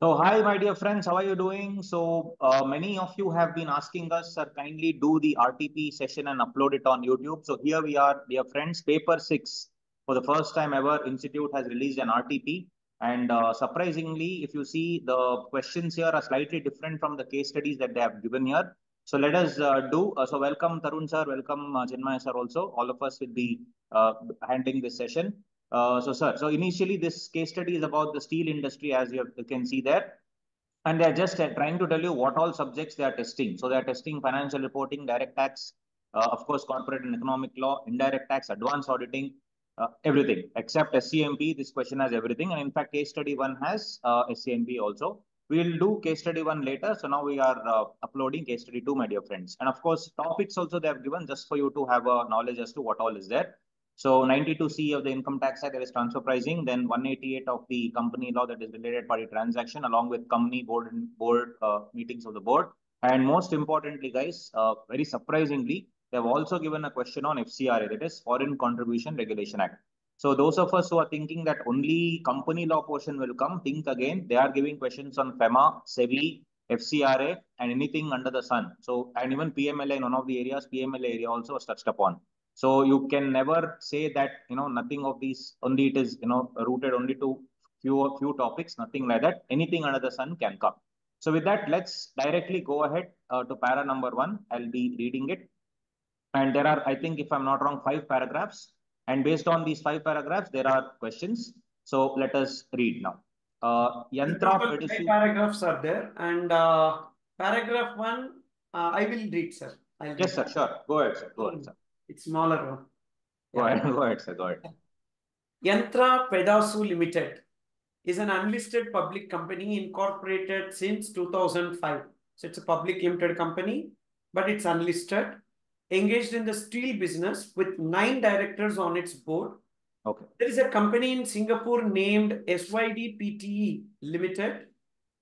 So hi, my dear friends, how are you doing? So uh, many of you have been asking us, sir, kindly do the RTP session and upload it on YouTube. So here we are, dear friends, paper six. For the first time ever, Institute has released an RTP. And uh, surprisingly, if you see the questions here are slightly different from the case studies that they have given here. So let us uh, do. Uh, so welcome Tharun sir, welcome uh, Chinmaya sir also. All of us will be uh, handling this session. Uh, so, sir, so initially this case study is about the steel industry, as you, have, you can see there. And they're just uh, trying to tell you what all subjects they are testing. So they're testing financial reporting, direct tax, uh, of course, corporate and economic law, indirect tax, advanced auditing, uh, everything except SCMP. This question has everything. And in fact, case study one has uh, SCMP also. We'll do case study one later. So now we are uh, uploading case study two, my dear friends. And of course, topics also they have given just for you to have a knowledge as to what all is there. So 92C of the income tax act, there is transfer pricing. Then 188 of the company law that is related party transaction along with company board and board uh, meetings of the board. And most importantly, guys, uh, very surprisingly, they have also given a question on FCRA, that is Foreign Contribution Regulation Act. So those of us who are thinking that only company law portion will come, think again. They are giving questions on FEMA, SEBI, FCRA, and anything under the sun. So, and even PMLA in one of the areas, PMLA area also was touched upon. So you can never say that, you know, nothing of these, only it is, you know, rooted only to few, few topics, nothing like that. Anything under the sun can come. So with that, let's directly go ahead uh, to para number one. I'll be reading it. And there are, I think, if I'm not wrong, five paragraphs. And based on these five paragraphs, there are questions. So let us read now. Uh, Yantra Five paragraphs are there. And uh, paragraph one, uh, I will read, sir. I'll yes, read. sir. Sure. Go ahead, sir. Go ahead, sir. It's smaller one. Go ahead, go ahead, sir. Go ahead. Yantra Pedasu Limited is an unlisted public company incorporated since 2005. So it's a public limited company, but it's unlisted. Engaged in the steel business with nine directors on its board. Okay. There is a company in Singapore named SYD PTE Limited,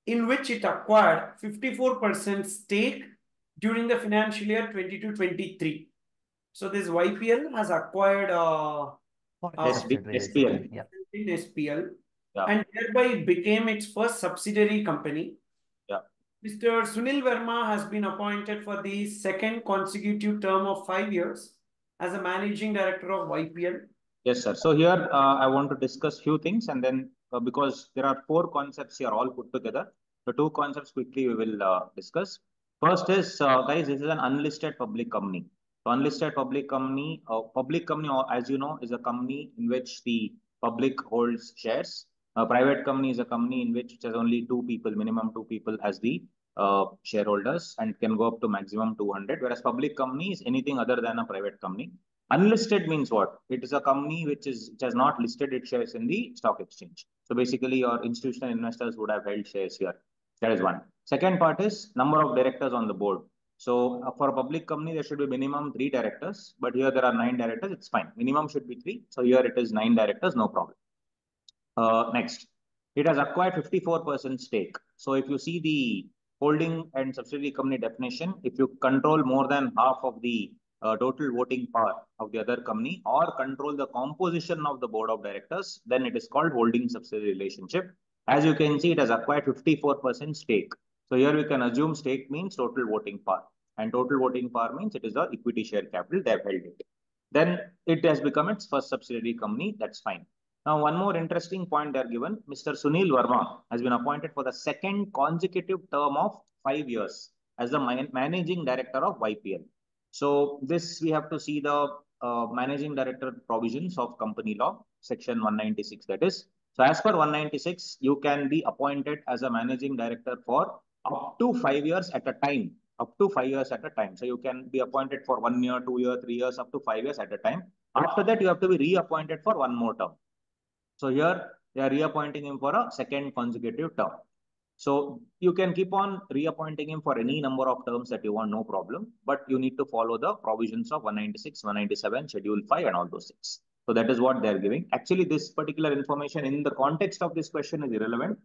in which it acquired 54% stake during the financial year 22-23. So this YPL has acquired uh, uh, SPL. Yeah. in SPL yeah. and thereby became its first subsidiary company. Yeah. Mr. Sunil Verma has been appointed for the second consecutive term of five years as a managing director of YPL. Yes, sir. So here uh, I want to discuss few things and then uh, because there are four concepts here all put together, the two concepts quickly we will uh, discuss. First is, uh, guys, this is an unlisted public company. So unlisted public company, uh, public company, as you know, is a company in which the public holds shares. A private company is a company in which it has only two people, minimum two people as the uh, shareholders and can go up to maximum 200. Whereas public company is anything other than a private company. Unlisted means what? It is a company which is which has not listed its shares in the stock exchange. So basically, your institutional investors would have held shares here. That is one. Second part is number of directors on the board. So uh, for a public company, there should be minimum three directors, but here there are nine directors. It's fine. Minimum should be three. So here it is nine directors, no problem. Uh, next, it has acquired 54% stake. So if you see the holding and subsidiary company definition, if you control more than half of the uh, total voting power of the other company or control the composition of the board of directors, then it is called holding subsidiary relationship. As you can see, it has acquired 54% stake. So here we can assume stake means total voting power. And total voting power means it is the equity share capital, they have held it. Then it has become its first subsidiary company, that's fine. Now, one more interesting point they are given, Mr. Sunil Verma has been appointed for the second consecutive term of five years as the managing director of YPL. So this we have to see the uh, managing director provisions of company law, section 196 that is. So as per 196, you can be appointed as a managing director for up to five years at a time. Up to five years at a time. So you can be appointed for one year, two year, three years, up to five years at a time. After that, you have to be reappointed for one more term. So here they are reappointing him for a second consecutive term. So you can keep on reappointing him for any number of terms that you want, no problem. But you need to follow the provisions of 196, 197, Schedule 5 and all those things. So that is what they're giving. Actually, this particular information in the context of this question is irrelevant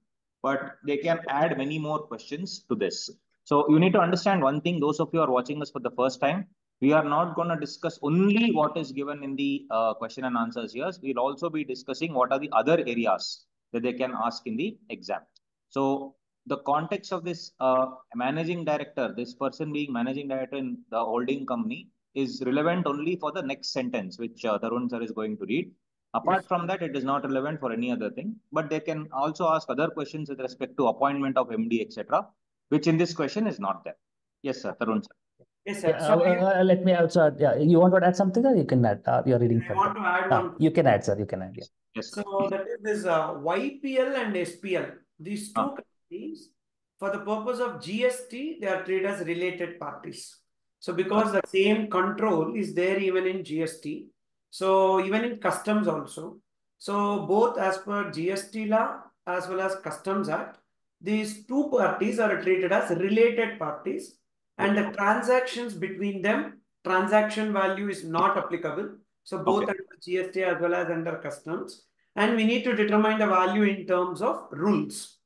but they can add many more questions to this. So you need to understand one thing, those of you are watching us for the first time, we are not going to discuss only what is given in the uh, question and answers here. We'll also be discussing what are the other areas that they can ask in the exam. So the context of this uh, managing director, this person being managing director in the holding company is relevant only for the next sentence, which uh, Tharun sir is going to read. Apart yes. from that, it is not relevant for any other thing. But they can also ask other questions with respect to appointment of MD, etc., which in this question is not there. Yes, sir. Tharun sir. Yes, sir. Yeah, so uh, uh, let me also add, yeah, you want to add something or you can add, uh, you're reading I want to add uh, one. You can add, sir, you can add, yeah. Yes. So that is this uh, YPL and SPL. These two companies, for the purpose of GST, they are treated as related parties. So because the same control is there even in GST, so even in customs also. So both as per GST law as well as Customs Act, these two parties are treated as related parties and the transactions between them, transaction value is not applicable. So both okay. under GST as well as under customs. And we need to determine the value in terms of rules.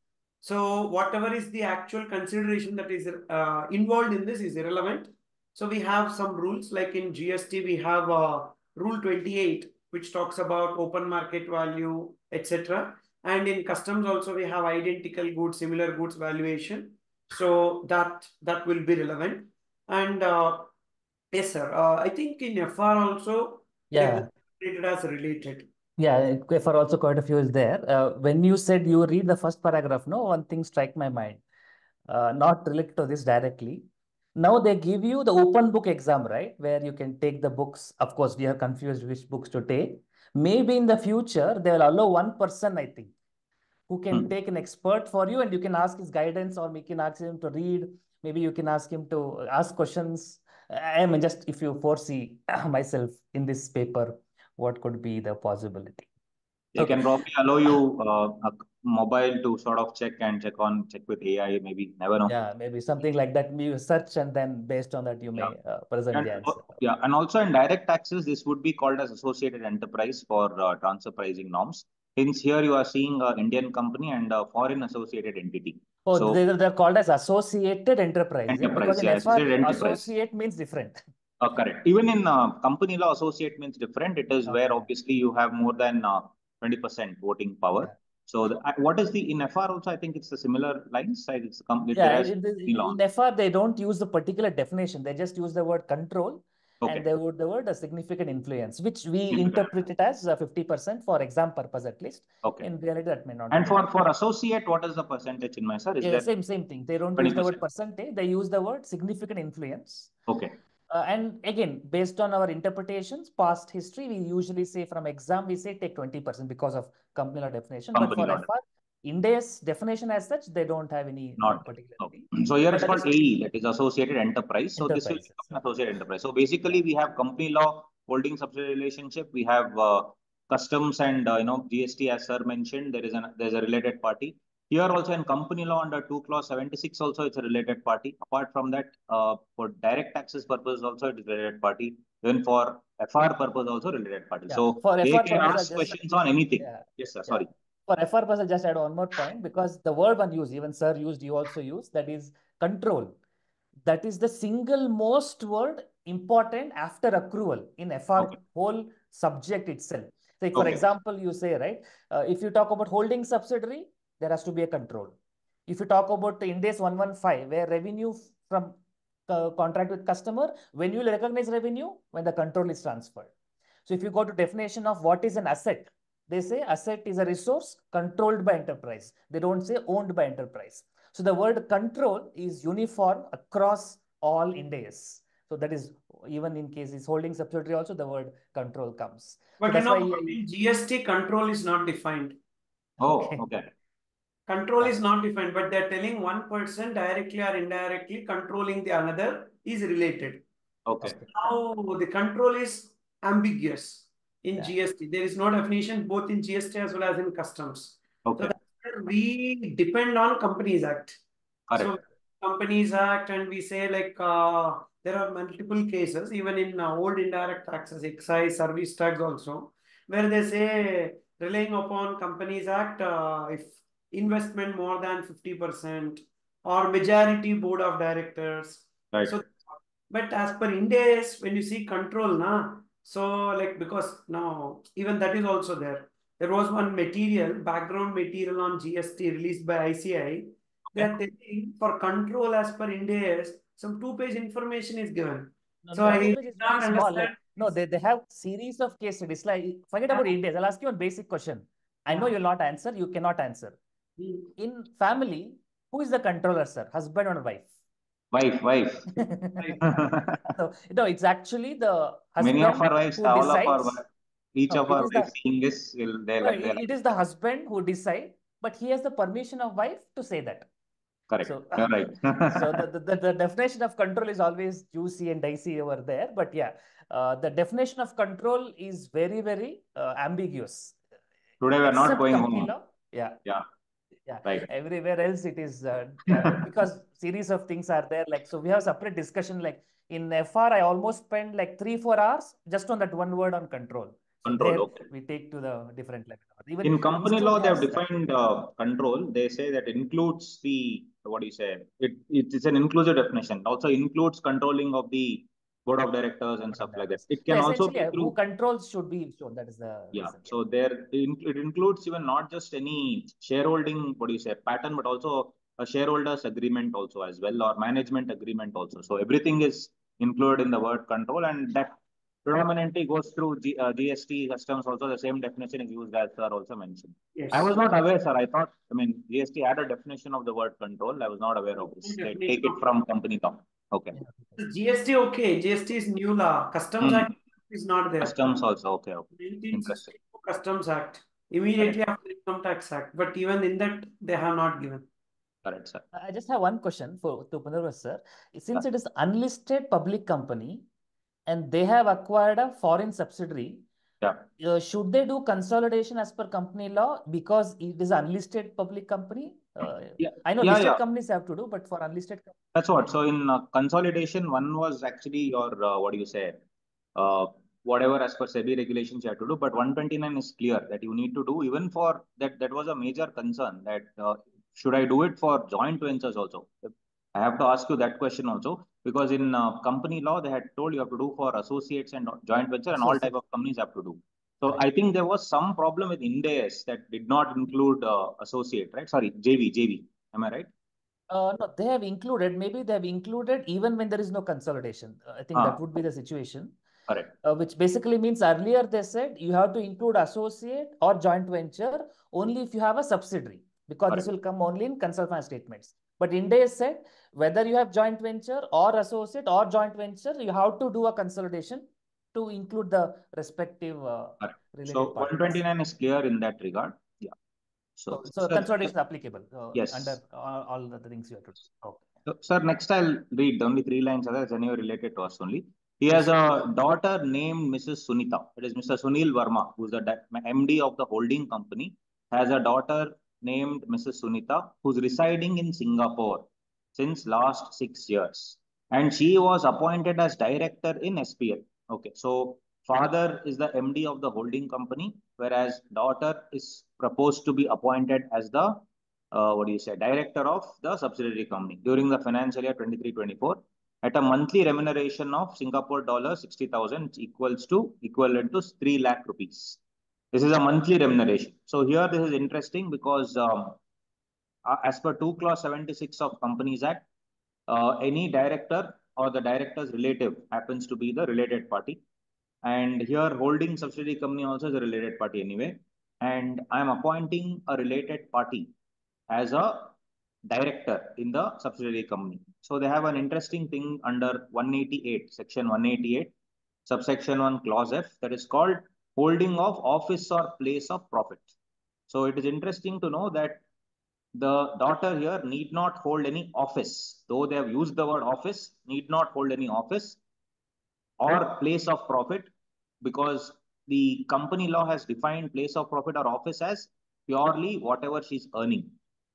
So whatever is the actual consideration that is uh, involved in this is irrelevant. So we have some rules like in GST, we have uh, rule 28, which talks about open market value, etc. And in customs also, we have identical goods, similar goods valuation. So that that will be relevant. And uh, yes, sir. Uh, I think in FR also, yeah, treated as related. Yeah, FR also quite a few is there. Uh, when you said you read the first paragraph, no, one thing strike my mind. Uh, not related to this directly. Now they give you the open book exam, right? Where you can take the books. Of course, we are confused which books to take. Maybe in the future, they will allow one person, I think, who can hmm. take an expert for you and you can ask his guidance or we can ask him to read. Maybe you can ask him to ask questions. I mean, just if you foresee myself in this paper, what could be the possibility? They okay. can probably allow you uh, mobile to sort of check and check on check with AI. Maybe never know. Yeah, maybe something like that. You search and then based on that you may yeah. uh, present and, the answer. Yeah, and also in direct taxes, this would be called as associated enterprise for uh, transfer pricing norms. Hence, here you are seeing an Indian company and a foreign associated entity. Oh, so, they're, they're called as associated enterprise. Enterprise, yeah. Associated enterprise. Associate means different. Uh, correct. Even in uh, company law, associate means different. It is okay. where obviously you have more than 20% uh, voting power. So the, what is the in FR also? I think it's the similar lines. It's yeah, in, the, in FR they don't use the particular definition. They just use the word control Okay. And they would the word a significant influence, which we interpret it as 50% for exam purpose at least. Okay. In reality, that may not. Be. And for, for associate, what is the percentage in my sir? Is yeah, same same thing. They don't 20%. use the word percentage. They use the word significant influence. Okay. Uh, and again, based on our interpretations, past history, we usually say from exam, we say take 20% because of company law definition. Company but for FR, Ind AS definition as such, they don't have any Not, particular. Okay. So here but it's called AE, that is Associated Enterprise. So this will become Associated Enterprise. So basically, we have company law, holding subsidiary relationship. We have uh, customs and uh, you know GST, as sir mentioned. There is an there's a related party. Here also in company law under 2 clause 76 also it's a related party. Apart from that, uh, for direct taxes purpose also it is related party. Even for FR purpose also related party. Yeah. So for they FR can ask questions on anything. Yeah. Yes, sir. Sorry. For FR purpose, I'll just add one more point because the word one used, even sir used, you also use, that is control. That is the single most word important after accrual in FR okay. whole subject itself. Say, for okay. example, you say, right, uh, if you talk about holding subsidiary, there has to be a control. If you talk about the Ind AS 115, where revenue from uh, contract with customer, when you will recognize revenue, when the control is transferred. So if you go to definition of what is an asset, they say asset is a resource controlled by enterprise. They don't say owned by enterprise. So the word control is uniform across all Ind AS. So that is even in cases holding subsidiary also the word control comes. But so you know, in GST control is not defined. Oh, okay. okay. Control is not defined, but they're telling one person directly or indirectly controlling the another is related. Okay. Now the control is ambiguous in yeah. GST. There is no definition both in GST as well as in customs. Okay. So we depend on Companies Act. Correct. So Companies Act and we say like uh, there are multiple cases even in uh, old indirect taxes, excise, service tax also, where they say relying upon Companies Act, uh, if investment more than 50% or majority board of directors. Right. So, but as per Ind AS, when you see control, na, so like because now even that is also there. There was one material, background material on GST released by ICAI, they are telling for control as per Ind AS, some two-page information is given. No, So no, I two is not very small. Like, understand. no, they, they have series of case studies. Like, forget about India. I'll ask you one basic question. I know you'll not answer. You cannot answer. In family, who is the controller, sir? Husband or wife? Wife, wife. No, no, it's actually the Many of our wives, all of our, decides. wi- each No, of our wives seeing this, will they No, like, it- it is the husband who decide, but he has the permission of wife to say that. correct, So, you're right. so the, the, the definition of control is always juicy and dicey over there. But yeah, uh, the definition of control is very, very uh, ambiguous. Today we are not going home. law. Yeah. Yeah. Yeah. Right. Everywhere else it is uh, uh, because series of things are there. Like, so we have separate discussion. Like in FR, I almost spend like three, four hours just on that one word on control. Control, there okay. we take to the different level. Even In company law, they have defined uh, control. They say that includes the, what do you say? It, it is an inclusive definition. Also includes controlling of the board of directors and stuff like that. It So can also essentially, be uh, who controls should be shown. That is the yeah. reason, So there, it includes even not just any shareholding, what do you say, pattern, but also a shareholders agreement also as well, or management agreement also. So everything is included in the word control and that predominantly goes through G, uh, GST customs also the same definition is used as sir also mentioned. Yes. I was not aware, sir. I thought, I mean, GST had a definition of the word control. I was not aware of this. They take it from company law. Okay. GST, okay, GST is new law, Customs Hmm. Act is not there. Customs also, okay, okay. Customs Act, immediately after Income Tax Act, but even in that, they have not given. Correct, sir. I just have one question for to Punarvas sir. Since it is unlisted public company and they have acquired a foreign subsidiary, Yeah. uh, should they do consolidation as per company law because it is unlisted public company? Uh, Yeah. I know Yeah, listed yeah. companies have to do, but for unlisted, com- That's what. So in uh, consolidation, one was actually your, uh, what do you say? Uh, whatever as per SEBI regulations you have to do, but 129 is clear that you need to do even for that. That was a major concern that uh, should I do it for joint ventures also? I have to ask you that question also because in uh, company law they had told you have to do for associates and joint venture and all type of companies have to do. So I think there was some problem with Ind AS that did not include uh, associate, right? Sorry, JV, JV. Am I right? uh, no, they have included, maybe they have included even when there is no consolidation. I think Ah. that would be the situation. Correct. uh, which basically means earlier they said you have to include associate or joint venture only if you have a subsidiary because this will come only in consultant statements. But Ind AS said whether you have joint venture or associate or joint venture, you have to do a consolidation to include the respective uh, So parties. 129 is clear in that regard. Yeah. So, So, so consolidation applicable uh, Yes. under all, all the things you have to do. Okay. so, sir, next I'll read only three lines. Others anyway related to us only. He has a daughter named Mrs. Sunita. It is Mr. Sunil Verma, who's the MD of the holding company, has a daughter named Mrs. Sunita, who's residing in Singapore since last six years. And she was appointed as director in SPL. Okay, so father is the MD of the holding company, whereas daughter is proposed to be appointed as the uh, what do you say, director of the subsidiary company during the financial year 23-24 at a monthly remuneration of Singapore dollar 60,000, which equals to equivalent to 3 lakh rupees. This is a monthly remuneration. So here this is interesting because um, uh, as per 2 clause 76 of Companies Act, uh, any director or the director's relative happens to be the related party. And here holding subsidiary company also is a related party anyway. And I'm appointing a related party as a director in the subsidiary company. So they have an interesting thing under 188, section 188, subsection 1, clause F, that is called holding of office or place of profit. So it is interesting to know that the daughter here need not hold any office, though they have used the word office, need not hold any office or place of profit because the company law has defined place of profit or office as purely whatever she's earning.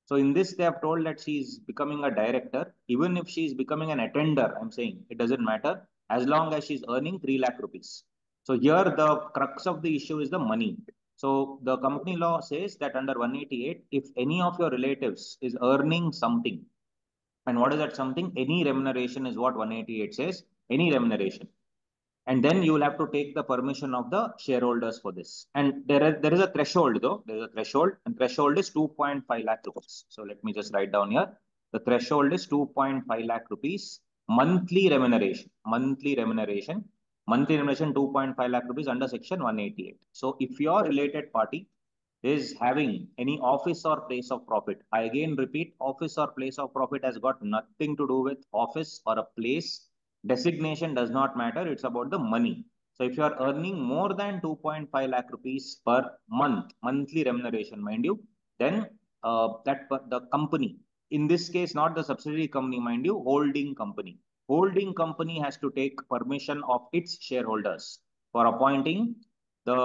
So in this, they have told that she's becoming a director, even if she's becoming an attender, I'm saying it doesn't matter as long as she's earning 3 lakh rupees. So here the crux of the issue is the money. So the company law says that under 188, if any of your relatives is earning something, and what is that something? Any remuneration is what 188 says, any remuneration. And then you will have to take the permission of the shareholders for this. And there is, there is a threshold though. There is a threshold and threshold is 2.5 lakh rupees. So let me just write down here. the threshold is 2.5 lakh rupees monthly remuneration. Monthly remuneration. Monthly remuneration 2.5 lakh rupees under section 188. So if your related party is having any office or place of profit, I again repeat, office or place of profit has got nothing to do with office or a place. Designation does not matter. It's about the money. So if you are earning more than 2.5 lakh rupees per month, monthly remuneration, mind you, then uh, that the company, in this case, not the subsidiary company, mind you, holding company. Holding company has to take permission of its shareholders for appointing the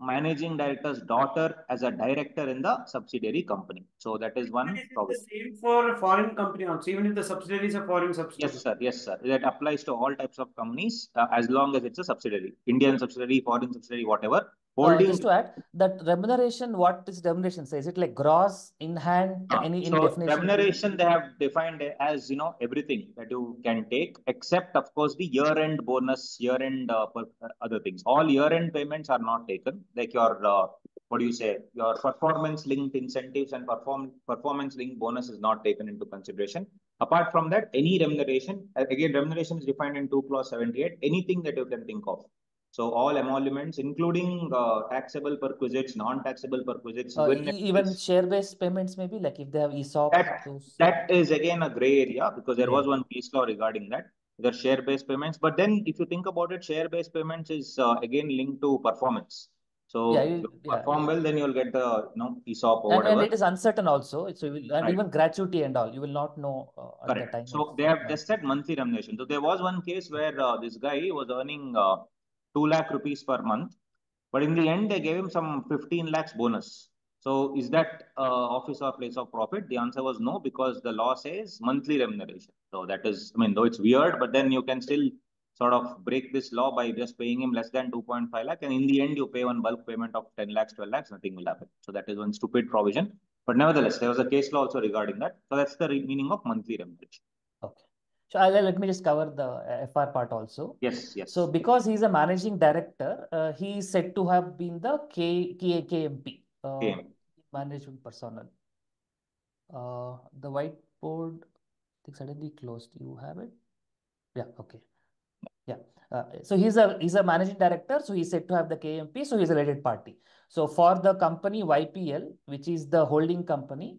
managing director's daughter as a director in the subsidiary company. So that is one problem. The same for foreign company also, even if the subsidiary is a foreign subsidiary. Yes, sir. Yes, sir. That applies to all types of companies uh, as long as it's a subsidiary, Indian subsidiary, foreign subsidiary, whatever. Holding. Uh, just to add, that remuneration, what is remuneration? Say, is it like gross, in hand, uh, any, so definition? Remuneration they have defined as you know everything that you can take, except of course the year-end bonus, year-end uh, uh, other things. All year-end payments are not taken, like your uh, what do you say? Your performance-linked incentives and perform performance-linked bonus is not taken into consideration. Apart from that, any remuneration, again, remuneration is defined in 2 clause 78, anything that you can think of. So all emoluments, including uh, taxable perquisites, non-taxable perquisites, uh, even share-based payments, maybe like if they have ESOP. That, that is again a gray area because there yeah. was one case law regarding that. The share-based payments, but then if you think about it, share-based payments is uh, again linked to performance. So yeah, you, you perform yeah. well, then you'll get the you know ESOP or and, whatever. And it is uncertain also. So will, and right. even gratuity and all, you will not know uh, at the time. So they have just said monthly remuneration. So there was one case where uh, this guy was earning uh, 2 lakh rupees per month. But in the end, they gave him some 15 lakhs bonus. So is that uh, office or place of profit? The answer was no, because the law says monthly remuneration. So that is, I mean, though it's weird, but then you can still sort of break this law by just paying him less than 2.5 lakh. And in the end, you pay one bulk payment of 10 lakhs, 12 lakhs, nothing will happen. So that is one stupid provision. But nevertheless, there was a case law also regarding that. So that's the meaning of monthly remuneration. So I'll, let me just cover the uh, FR part also. Yes, yes. So because he's a managing director, uh, he is said to have been the K, K, KMP, uh, KMP. management personnel. Uh, the whiteboard, I think suddenly closed. You have it? Yeah, okay. Yeah. Uh, so he's a he's a managing director. So he's said to have the KMP. So he's a related party. So for the company YPL, which is the holding company,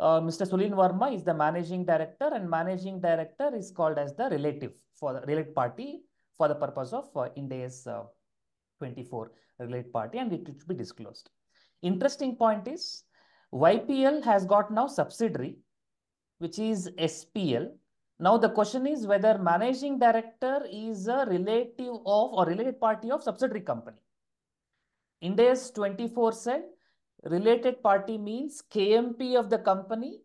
uh, Mr. Sunil Verma is the managing director and managing director is called as the relative for the related party for the purpose of uh, Ind AS uh, 24 related party and it should be disclosed. Interesting point is YPL has got now subsidiary which is SPL. Now the question is whether managing director is a relative of or related party of subsidiary company. Ind AS 24 said related party means KMP of the company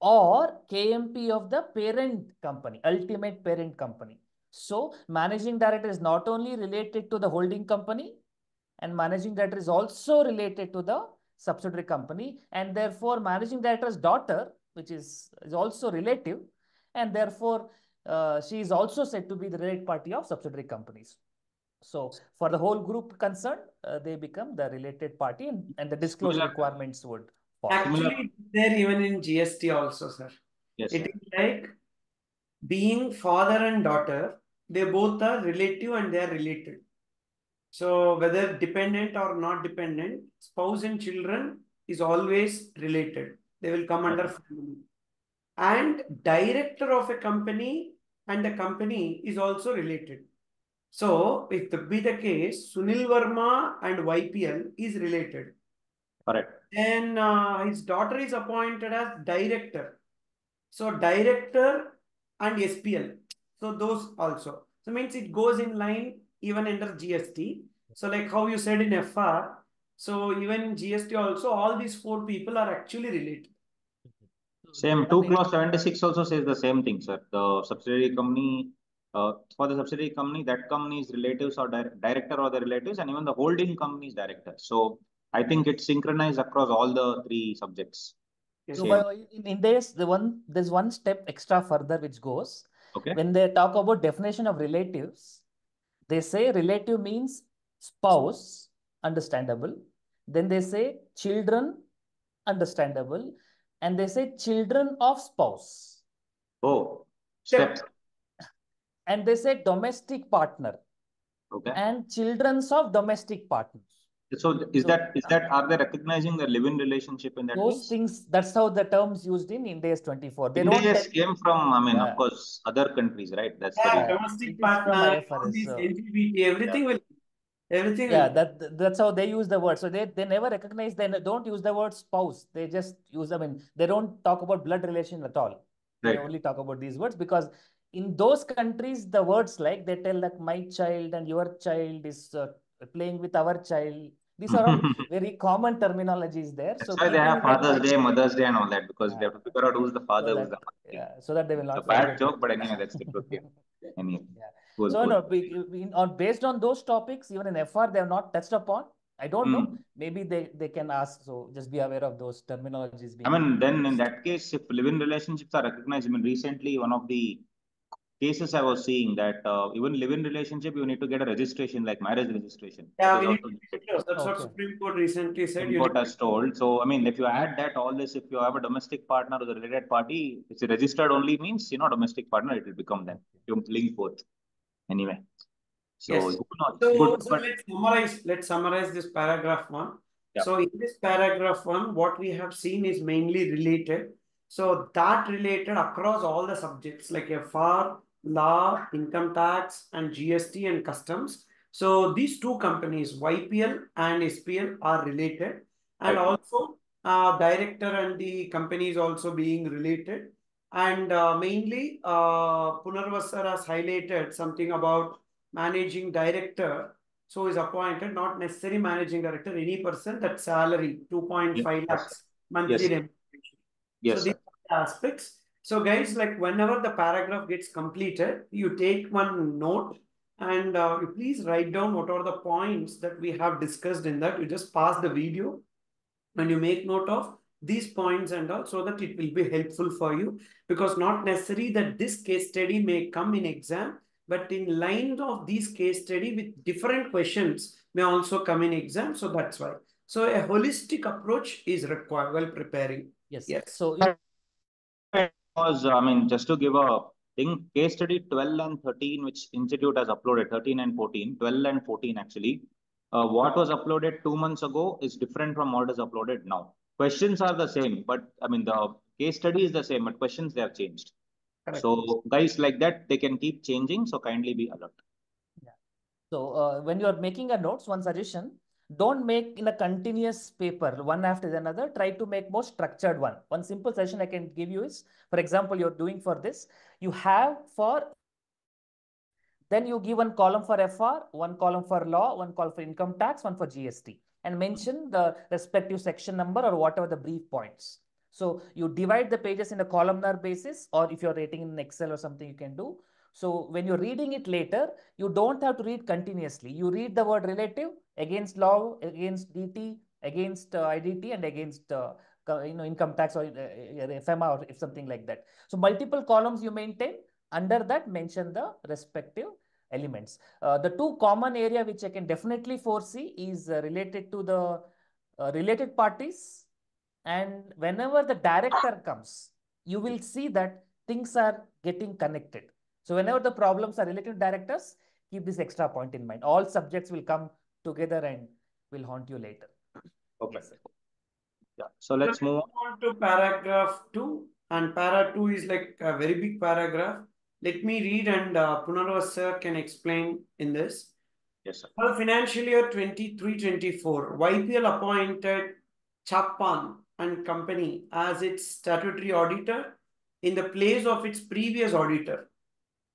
or KMP of the parent company, ultimate parent company. So managing director is not only related to the holding company and managing director is also related to the subsidiary company and therefore managing director's daughter, which is, is also relative and therefore uh, she is also said to be the related party of subsidiary companies. So for the whole group concerned, uh, they become the related party and, and the disclosure requirements would fall. Actually, there even in GST also, sir. Yes, it sir. is like being father and daughter, they both are relative and they are related. So whether dependent or not dependent, spouse and children is always related. They will come under family. And director of a company and the company is also related. So, if that be the case, Sunil Verma and YPL is related. Correct. Then uh, his daughter is appointed as director. So, director and SPL. So, those also. So, means it goes in line even under GST. So, like how you said in FR, so even GST also, all these four people are actually related. Same, 2 clause 76 also says the same thing, sir. The subsidiary company uh, for the subsidiary company, that company's relatives or di director or the relatives, and even the holding company's director. So I think it's synchronized across all the three subjects. So in, in this, the one there's one step extra further which goes. Okay. When they talk about definition of relatives, they say relative means spouse, understandable. Then they say children, understandable. and they say children of spouse. Oh, step. And they say domestic partner Okay. and children's of domestic partners. So is So- that, is that, are they recognizing the live-in relationship in that Those case? things, that's how the terms used in Ind AS 24. They don't Ind AS came from, I mean, Yeah. of course, other countries, right? That's the Yeah, reason. It domestic partner, all IFRS, these so- LGBT, everything will, everything Yeah, will. that that's how they use the word. So they they never recognize. They don't use the word spouse. They just use. I mean, they don't talk about blood relation at all. They only talk about these words because in those countries, the words like they tell like my child and your child is uh, playing with our child. These are all very common terminologies there. That's So why they have that Father's Day, Mother's Day and all that, because they have to figure out who's the father, so who's the mother. yeah, so that they will It's a not bad forget joke, it. but anyway, that's the truth. Yeah. Anyway, Yeah. So no, we, we, on based on those topics, even in FR, they have not touched upon. I don't know. Mm. Maybe they, they can ask. So just be aware of those terminologies. I mean, then in that case, if live-in relationships are recognized, I mean, recently one of the cases I was seeing that uh, even live-in relationship, you need to get a registration like marriage registration. Yeah, That we need also to needed. That's what Okay. Supreme Court recently said. Supreme You Court need- has told. So, I mean, if you add that all this, if you have a domestic partner or the related party, it's registered only means, you know, domestic partner, it will become then. You link both. Anyway. So, Yes. who knows? So, Good, so but let's summarize, let's summarize this paragraph one. Yeah. So in this paragraph one, what we have seen is mainly related. So that related across all the subjects like FR, law, income tax, and GST and customs. So these two companies, YPL and SPL, are related. And Right. also, uh, director and the company is also being related. And uh, mainly, uh, Punarvas sir has highlighted something about managing director. So is appointed, not necessary managing director, any person that salary, two point five Yes. lakhs monthly Yes. remuneration. yes, So these are the aspects. So guys, like whenever the paragraph gets completed, you take one note and uh, you please write down what are the points that we have discussed in that. You just pause the video and you make note of these points and all so that it will be helpful for you because not necessary that this case study may come in exam but in line of these case study with different questions may also come in exam so that's why so a holistic approach is required while preparing Yes. Yes. So was, I mean, just to give a thing, case study 12 and 13, which Institute has uploaded, 13 and 14, 12 and 14 actually. Uh, what was uploaded two months ago is different from what is uploaded now. Questions are the same, but I mean, the case study is the same, but questions they have changed. Correct. So guys like that, they can keep changing. So kindly be alert. Yeah. So uh, when you are making a notes, one suggestion, don't make in a continuous paper, one after another. Try to make more structured one. One simple suggestion I can give you is, for example, you're doing for this, you have for, then you give one column for FR, one column for law, one column for income tax, one for GST, and mention the respective section number or whatever the brief points. So you divide the pages in a columnar basis, or if you're writing in Excel or something, you can do. So when you're reading it later, you don't have to read continuously. You read the word relative against law, against DT, against uh, IDT, and against uh, you know income tax or uh, uh, FMA or if something like that. So multiple columns you maintain. Under that, mention the respective elements. Uh, the two common area which I can definitely foresee is uh, related to the related parties. And whenever the director comes, you will see that things are getting connected. So whenever the problems are related to directors, keep this extra point in mind. All subjects will come together and will haunt you later. Okay. Yes, sir. Yeah. So let's move. on to paragraph two and para two is like a very big paragraph let me read and uh, Punarvas sir can explain in this Yes, sir. For financial year 23-24, YPL appointed Chappan and Company as its statutory auditor in the place of its previous auditor.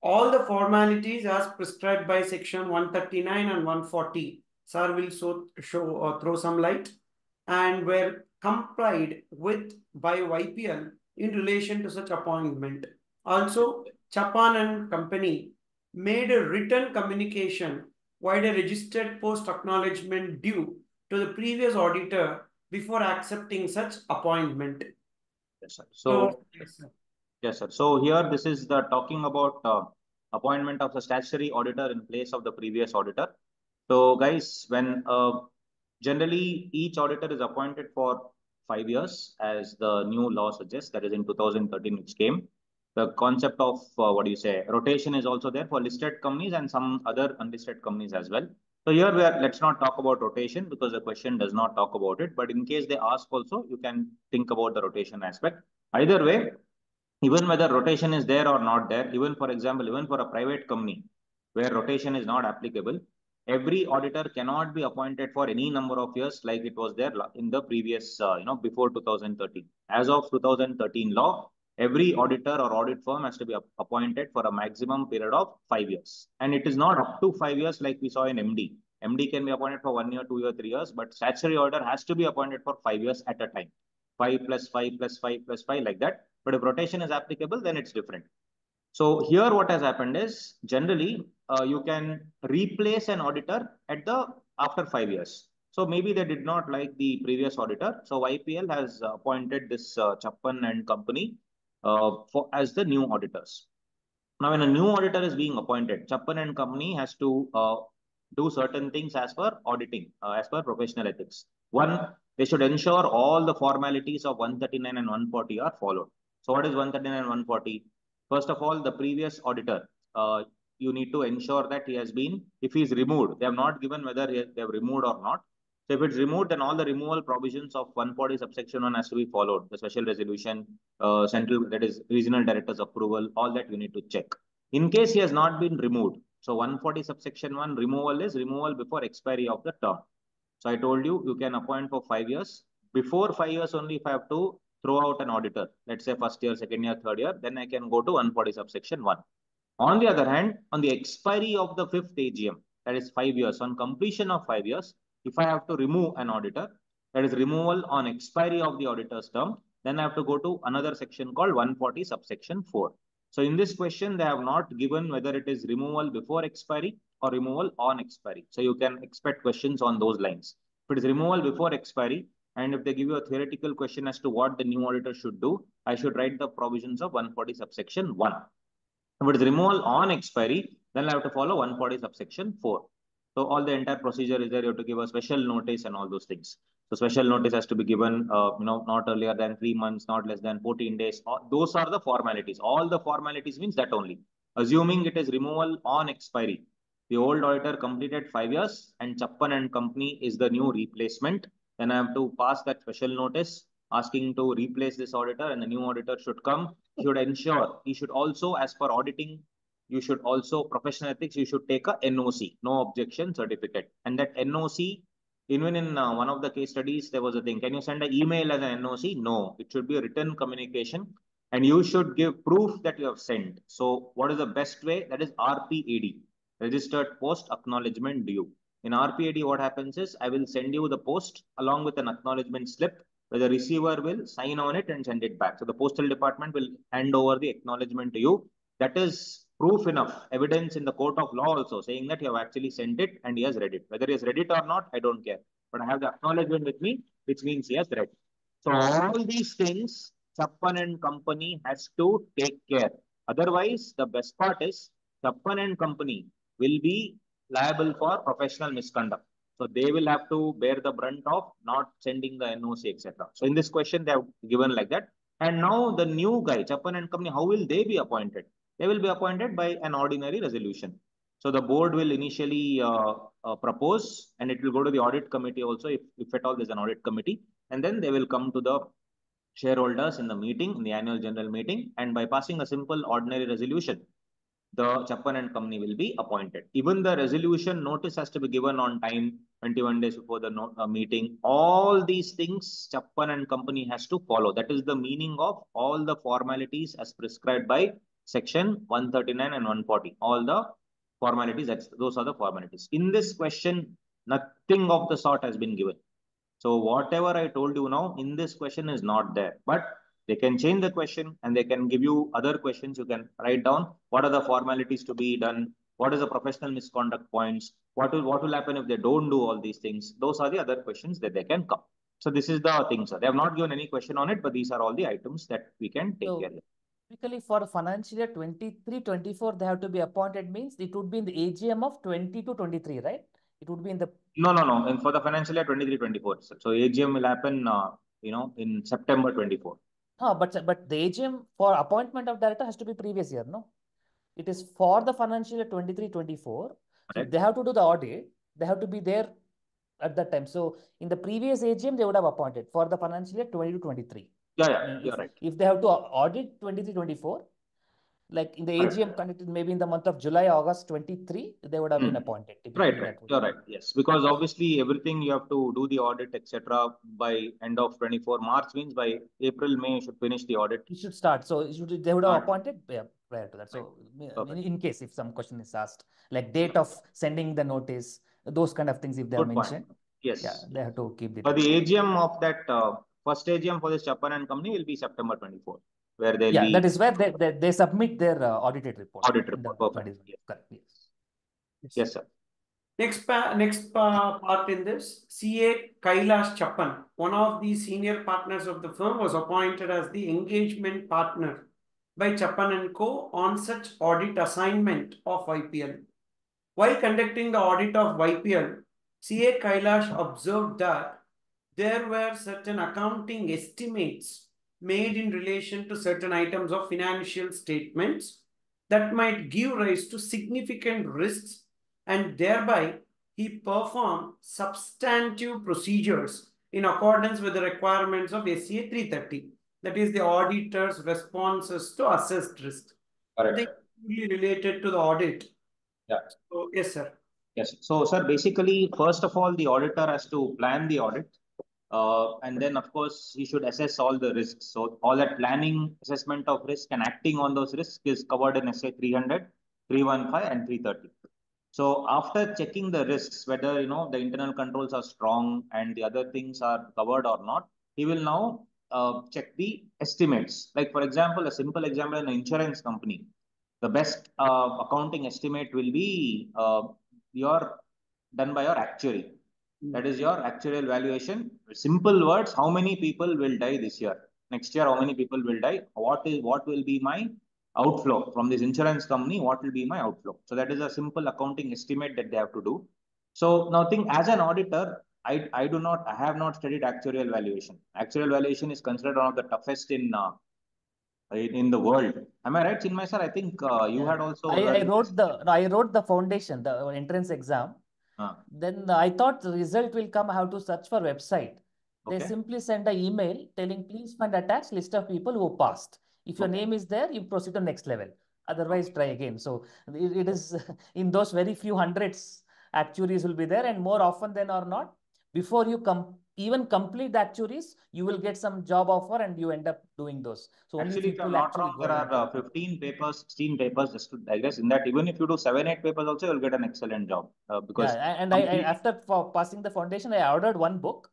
All the formalities as prescribed by section 139 and 140, sir will so, show or throw some light, and were complied with by YPL in relation to such appointment. Also, Chappan and Company made a written communication void a registered post acknowledgement due to the previous auditor before accepting such appointment. Yes, sir. So, yes, sir. yes, sir. So here, this is the talking about uh, appointment of the statutory auditor in place of the previous auditor. So guys, when uh, generally each auditor is appointed for five years, as the new law suggests, that is in 2013, which came. The concept of uh, what do you say, rotation is also there for listed companies and some other unlisted companies as well. So here we are, let's not talk about rotation because the question does not talk about it. But in case they ask also, you can think about the rotation aspect. Either way, even whether rotation is there or not there, even for example, even for a private company where rotation is not applicable, every auditor cannot be appointed for any number of years like it was there in the previous, uh, you know, before 2013. As of 2013 law, every auditor or audit firm has to be appointed for a maximum period of five years. And it is not up to five years like we saw in MD. MD can be appointed for one year, two year, three years, but statutory auditor has to be appointed for five years at a time. Five plus five plus five plus five like that. But if rotation is applicable, then it's different. So here what has happened is generally uh, you can replace an auditor at the after five years. So maybe they did not like the previous auditor. So YPL has appointed this uh, Chappan and company uh, for as the new auditors. Now, when a new auditor is being appointed, Chappan and Company has to uh, do certain things as per auditing, uh, as per professional ethics. One, they should ensure all the formalities of 139 and 140 are followed. So what is 139 and 140? First of all, the previous auditor, uh, you need to ensure that he has been, if he is removed, they have not given whether they have removed or not. So if it's removed, then all the removal provisions of 140 subsection 1 has to be followed. The special resolution, uh, central, that is regional director's approval, all that you need to check. In case he has not been removed, so 140 subsection 1 removal is removal before expiry of the term. So I told you, you can appoint for five years. Before five years only, if I have to throw out an auditor, let's say first year, second year, third year, then I can go to 140 subsection 1. On the other hand, on the expiry of the fifth AGM, that is five years, on completion of five years, if I have to remove an auditor, that is removal on expiry of the auditor's term, then I have to go to another section called 140 subsection 4. So in this question, they have not given whether it is removal before expiry or removal on expiry. So you can expect questions on those lines. If it is removal before expiry, and if they give you a theoretical question as to what the new auditor should do, I should write the provisions of 140 subsection 1. If it is removal on expiry, then I have to follow 140 subsection 4. So all the entire procedure is there. You have to give a special notice and all those things. So special notice has to be given, uh, you know, not earlier than three months, not less than 14 days. Those are the formalities. All the formalities means that only. Assuming it is removal on expiry. The old auditor completed five years and Chappan and company is the new replacement. Then I have to pass that special notice asking to replace this auditor and the new auditor should come. He should ensure, he should also, as per auditing you should also, professional ethics, you should take a NOC, no objection certificate. And that NOC, even in uh, one of the case studies, there was a thing, can you send an email as an NOC? No, it should be a written communication and you should give proof that you have sent. So what is the best way? That is RPAD, registered post acknowledgement due. In RPAD, what happens is I will send you the post along with an acknowledgement slip where the receiver will sign on it and send it back. So the postal department will hand over the acknowledgement to you. That is proof enough, evidence in the court of law also saying that you have actually sent it and he has read it. Whether he has read it or not, I don't care. But I have the acknowledgement with me, which means he has read. So uh-huh. all these things, Chappan and company has to take care. Otherwise, the best part is Chappan and company will be liable for professional misconduct. So they will have to bear the brunt of not sending the NOC, etc. So in this question, they have given like that. And now the new guy, Chappan and company, how will they be appointed? They will be appointed by an ordinary resolution. So the board will initially uh, uh, propose and it will go to the audit committee also if, if at all there's an audit committee. And then they will come to the shareholders in the meeting, in the annual general meeting. And by passing a simple ordinary resolution, the Chappan and company will be appointed. Even the resolution notice has to be given on time, 21 days before the no, uh, meeting. All these things Chappan and company has to follow. That is the meaning of all the formalities as prescribed by section 139 and 140. All the formalities, that's, those are the formalities. In this question, nothing of the sort has been given. So whatever I told you now in this question is not there. But they can change the question and they can give you other questions. You can write down what are the formalities to be done. What is the professional misconduct points? What will, what will happen if they don't do all these things? Those are the other questions that they can come. So this is the thing, sir. They have not given any question on it, but these are all the items that we can take so, care of typically for financial year 23 24 they have to be appointed means it would be in the agm of 20 to 23 right it would be in the no no no and for the financial year 23 24 so agm will happen uh, you know, in September 24. No, but but the AGM for appointment of director has to be previous year, no? It is for the financial year 23 24. So they have to do the audit, they have to be there at that time. So in the previous AGM, they would have appointed for the financial year 22 23. Yeah, yeah, you're if, right. If they have to audit 23 24, like in the AGM conducted maybe in the month of July, August 23, they would have been Hmm. appointed. Right, right. You're right. Yes, because obviously everything you have to do the audit, etc. by end of 24 March means by April, May you should finish the audit. You should start. So should, they would have Start. appointed yeah, prior to that. So in, in case if some question is asked, like date of sending the notice, those kind of things, if they are Good point. mentioned, Yes. yeah, they have to keep the But the AGM of that uh, first AGM for this Chappan and company will be September 24, where they'll yeah, be that is where they, they, they submit their uh, audited report. Audit in the report. Perfect. 20 Correct. Yes. yes, sir. Next, pa next pa part in this, CA Kailash Chappan, one of the senior partners of the firm was appointed as the engagement partner by Chappan and Co. on such audit assignment of YPL. While conducting the audit of YPL, CA Kailash observed that there were certain accounting estimates made in relation to certain items of financial statements that might give rise to significant risks and thereby he performed substantive procedures in accordance with the requirements of SA 330. That is the auditor's responses to assessed risk. Correct. Related to the audit. Yeah. So, yes, sir. Yes. So, sir, basically, first of all, the auditor has to plan the audit. Uh, and then, of course, he should assess all the risks. So, all that planning, assessment of risk, and acting on those risks is covered in SA 300, 315, and 330. So, after checking the risks, whether you know the internal controls are strong and the other things are covered or not, he will now uh, check the estimates. Like, for example, a simple example in an insurance company, the best uh, accounting estimate will be uh, your done by your actuary. That is your actuarial valuation. Simple words, how many people will die this year? Next year, how many people will die? What is what will be my outflow from this insurance company? What will be my outflow? So that is a simple accounting estimate that they have to do. So now think as an auditor, I, I do not, I have not studied actuarial valuation. Actuarial valuation is considered one of the toughest in uh, in, in the world. Am I right, Chinmay sir? I think uh, you had also. I, I wrote the no, I wrote the foundation, the entrance exam. Ah, Then I thought the result will come. how to search for website. They simply send an email telling please find attached list of people who passed. If your Okay. name is there, you proceed to next level. Otherwise, try again. So it, it is in those very few hundreds actuaries will be there, and more often than or not, before you come even complete the actuaries, you will get some job offer and you end up doing those. So Actually, if I'm not wrong, there are uh, 15 papers, 16 papers, just to digress in that. Even if you do seven, eight papers also, you'll get an excellent job. Uh, because Yeah, and I, I after for passing the foundation, I ordered one book,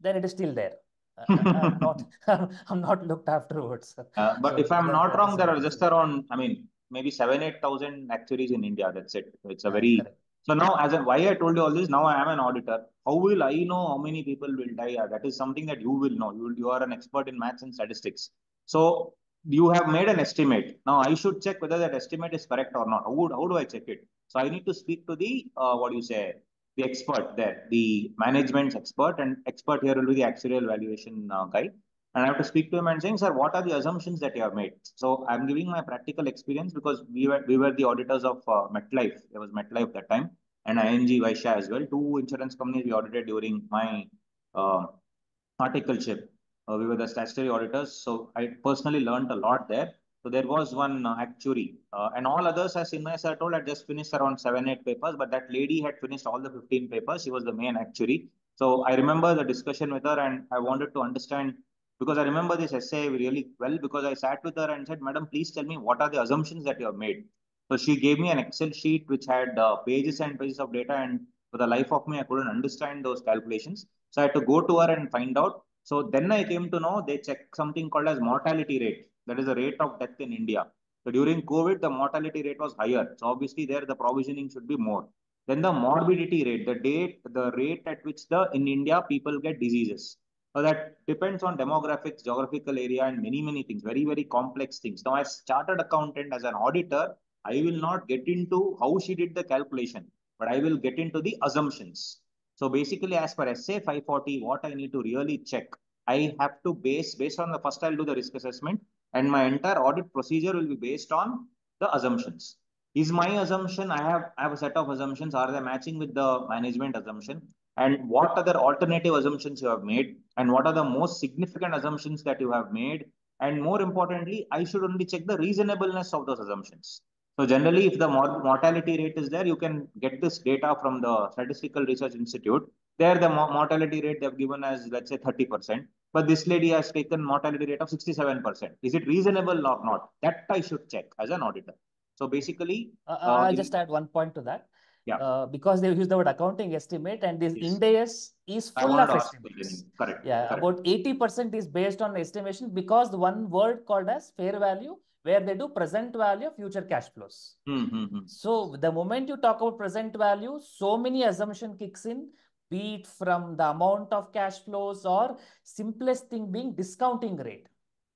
then it is still there. I'm not, I'm not looked afterwards. Uh, but So if I'm not wrong, there are just around, I mean, maybe seven, 8,000 actuaries in India. That's it. It's a Yeah, very, correct. so now as a, why I told you all this, now I am an auditor. How will I know how many people will die? That is something that you will know. You, you are an expert in maths and statistics. So you have made an estimate. Now I should check whether that estimate is correct or not. How, would, how do I check it? So I need to speak to the, uh, what do you say, the expert there, the management's expert and expert here will be the actuarial valuation uh, guy. And I have to speak to him and saying, sir, what are the assumptions that you have made? So I'm giving my practical experience because we were we were the auditors of uh, MetLife. There was MetLife that time and ING Vysya as well. Two insurance companies we audited during my uh, articleship. Uh, we were the statutory auditors. So I personally learned a lot there. So there was one uh, actuary uh, and all others, as Chinmay sir told, had just finished around seven, eight papers, but that lady had finished all the 15 papers. She was the main actuary. So I remember the discussion with her and I wanted to understand because I remember this essay really well because I sat with her and said, Madam, please tell me what are the assumptions that you have made. So she gave me an Excel sheet which had uh, pages and pages of data, and for the life of me, I couldn't understand those calculations. So I had to go to her and find out. So then I came to know they check something called as mortality rate. That is the rate of death in India. So during COVID, the mortality rate was higher. So obviously there the provisioning should be more. Then the morbidity rate, the date, the rate at which the in India people get diseases. So that depends on demographics, geographical area, and many, many things, very, very complex things. Now, as chartered accountant, as an auditor, I will not get into how she did the calculation, but I will get into the assumptions. So basically, as per SA 540, what I need to really check I have to base, based on the first I'll do the risk assessment and my entire audit procedure will be based on the assumptions. Is my assumption, I have, I have a set of assumptions, are they matching with the management assumption? And what other alternative assumptions you have made? And what are the most significant assumptions that you have made? And more importantly, I should only check the reasonableness of those assumptions. So generally, if the mortality rate is there, you can get this data from the Statistical Research Institute. There, the mortality rate they've given as, let's say, 30%. But this lady has taken mortality rate of 67%. Is it reasonable or not? That I should check as an auditor. So basically, uh, uh, I'll just add one point to that. Yeah. Uh, because they use the word accounting estimate and this yes. Ind AS is full of estimates. Correct. Yeah, Correct. about 80% is based on estimation because the one word called as fair value where they do present value of future cash flows. Mm -hmm. So the moment you talk about present value, so many assumption kicks in, be it from the amount of cash flows or simplest thing being discounting rate.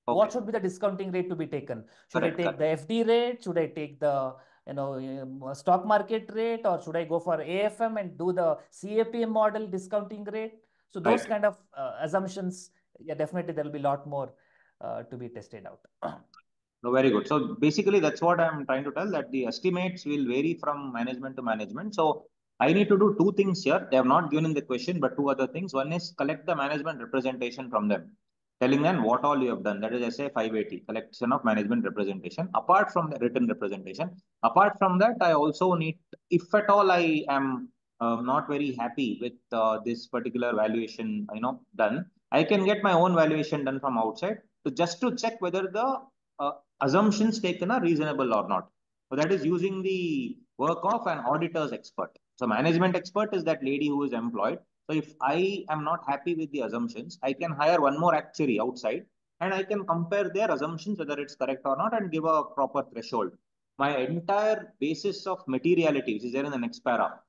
Okay. What should be the discounting rate to be taken? Should correct, I take the FD rate? Should I take the you know um, stock market rate, or should I go for AFM and do the CAPM model discounting rate? So those right. kind of uh, assumptions, yeah, definitely there will be a lot more uh, to be tested out. No, very good. So basically, that's what I'm trying to tell that the estimates will vary from management to management. So I need to do two things here. They have not given in the question, but two other things. One is collect the management representation from them telling them what all you have done. That is SA 580, collection of management representation. Apart from the written representation, apart from that, I also need, if at all I am uh, not very happy with uh, this particular valuation, you know, done, I can get my own valuation done from outside to just to check whether the uh, assumptions taken are reasonable or not. So that is using the work of an auditor's expert. So management expert is that lady who is employed so if I am not happy with the assumptions, I can hire one more actuary outside and I can compare their assumptions, whether it's correct or not, and give a proper threshold. My entire basis of materiality, which is there in the next para,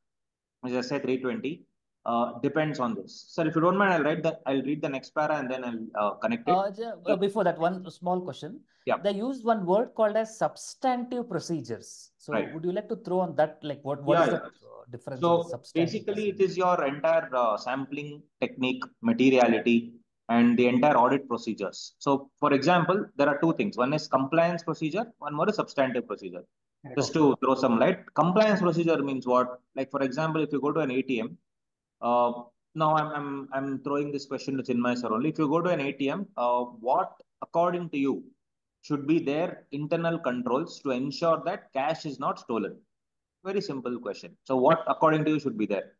which is SA 320, uh, depends on this. So if you don't mind, I'll write the I'll read the next para and then I'll uh, connect it. Uh, before that, one small question. Yeah. They use one word called as substantive procedures. So right. would you like to throw on that? Like what what yeah, is the difference? So basically, it is your entire uh, sampling technique, materiality, and the entire audit procedures. So, for example, there are two things. One is compliance procedure. One more is substantive procedure. Just to throw some light, compliance procedure means what? Like, for example, if you go to an ATM, uh, now I'm, I'm, I'm throwing this question to Chinmay sir only. If you go to an ATM, uh, what, according to you, should be their internal controls to ensure that cash is not stolen? Very simple question. So what, according to you, should be there?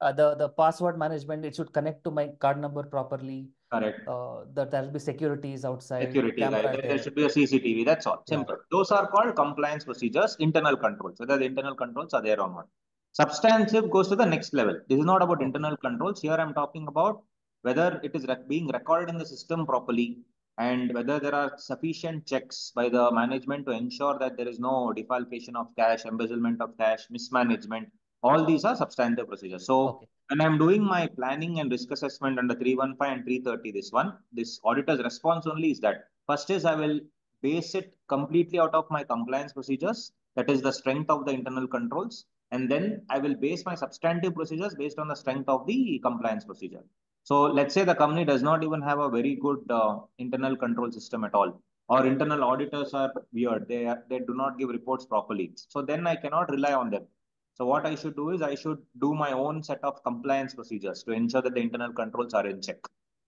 Uh, the the password management it should connect to my card number properly correct uh, that there will be securities outside security right. there, there should be a cctv that's all simple yeah. those are called compliance procedures internal controls whether the internal controls are there or not substantive goes to the next level this is not about internal controls here i'm talking about whether it is being recorded in the system properly and whether there are sufficient checks by the management to ensure that there is no defalcation of cash, embezzlement of cash, mismanagement. All these are substantive procedures. So okay. when I'm doing my planning and risk assessment under 315 and 330, this one, this auditor's response only is that first is I will base it completely out of my compliance procedures. That is the strength of the internal controls. And then I will base my substantive procedures based on the strength of the compliance procedure. So let's say the company does not even have a very good uh, internal control system at all, or internal auditors are weird. They are, they do not give reports properly. So then I cannot rely on them. So what I should do is I should do my own set of compliance procedures to ensure that the internal controls are in check,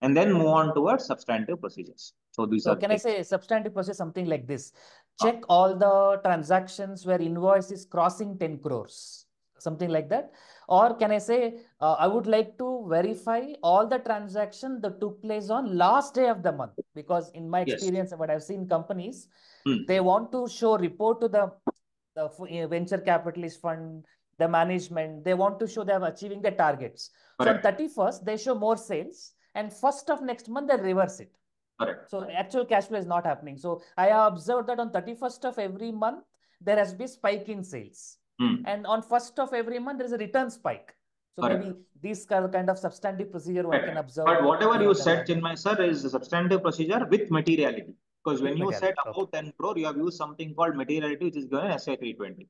and then move on towards substantive procedures. So these so are. Can I say substantive process something like this? Check all the transactions where invoice is crossing 10 crores, something like that or can I say, uh, I would like to verify all the transaction that took place on last day of the month. Because in my experience, yes. what I've seen companies, hmm. they want to show report to the, the uh, venture capitalist fund, the management, they want to show they are achieving the targets. Correct. So on 31st, they show more sales and first of next month, they reverse it. Correct. So actual cash flow is not happening. So I have observed that on 31st of every month, there has been spike in sales. Hmm. And on first of every month, there is a return spike. So Correct. maybe these kind of substantive procedure one can observe. But whatever you said, Chinmay sir, is a substantive procedure with materiality. Because when with you said about okay. 10 crore, you have used something called materiality, which is given SA 320.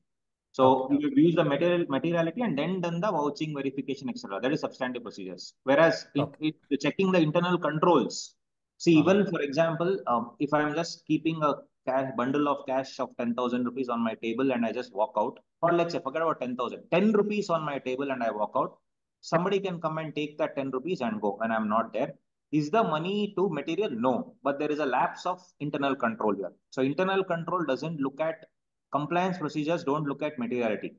So Okay, we use the material materiality and then done the vouching verification, etc. That is substantive procedures. Whereas if, Okay. if checking the internal controls, see, Uh-huh. even for example, um, if I'm just keeping a cash bundle of cash of 10,000 rupees on my table and I just walk out, or let's say, forget about 10,000, 10 rupees on my table and I walk out, somebody can come and take that 10 rupees and go when I'm not there. Is the money to material? No, but there is a lapse of internal control here. So internal control doesn't look at compliance procedures, don't look at materiality.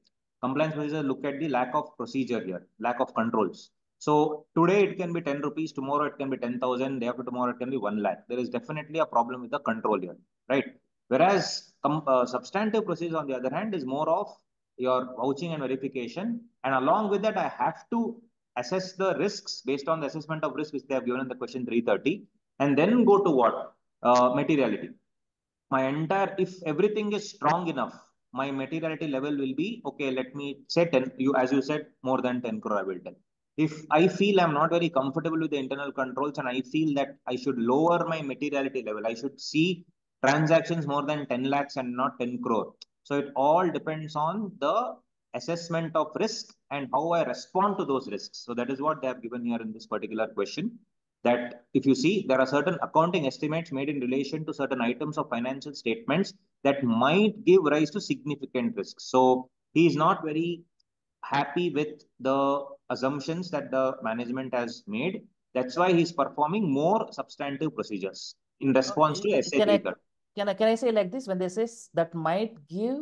Compliance procedures look at the lack of procedure here, lack of controls. So today it can be 10 rupees, tomorrow it can be 10,000, day after tomorrow it can be 1 lakh. There is definitely a problem with the control here, right? Whereas uh, substantive procedure on the other hand is more of your vouching and verification. And along with that, I have to assess the risks based on the assessment of risk which they have given in the question 330 and then go to what? Uh, materiality. My entire, if everything is strong enough, my materiality level will be, okay, let me say 10, you, as you said, more than 10 crore I will tell. If I feel I'm not very comfortable with the internal controls and I feel that I should lower my materiality level, I should see transactions more than 10 lakhs and not 10 crore. So it all depends on the assessment of risk and how I respond to those risks. So that is what they have given here in this particular question. That if you see, there are certain accounting estimates made in relation to certain items of financial statements that might give rise to significant risks. So he is not very happy with the assumptions that the management has made. That's why he's performing more substantive procedures in response to SAP. Can I, can I, can I say like this? When they say that might give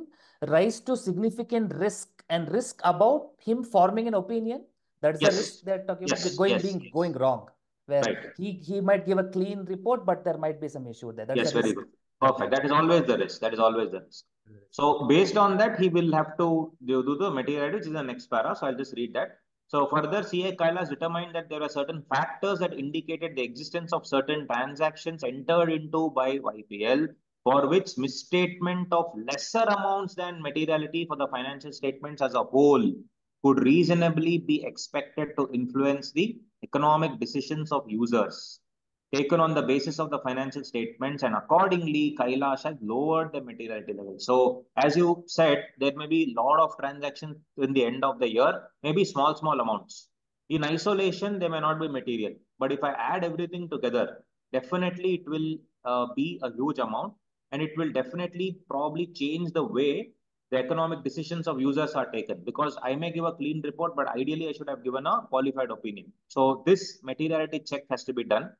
rise to significant risk and risk about him forming an opinion, that's Yes. the risk they're talking Yes, about going yes, being going wrong. Where Right. he, he might give a clean report, but there might be some issue there. That's Yes, very risk. good. Perfect. That is always the risk. That is always the risk. So based on that, he will have to do, do the material, which is the next para. So I'll just read that. So further, CA Kailash determined that there are certain factors that indicated the existence of certain transactions entered into by YPL for which misstatement of lesser amounts than materiality for the financial statements as a whole could reasonably be expected to influence the economic decisions of users taken on the basis of the financial statements and accordingly Kailash has lowered the materiality level. So as you said, there may be a lot of transactions in the end of the year, maybe small, small amounts. In isolation, they may not be material. But if I add everything together, definitely it will uh, be a huge amount and it will definitely probably change the way the economic decisions of users are taken because I may give a clean report, but ideally I should have given a qualified opinion. So this materiality check has to be done.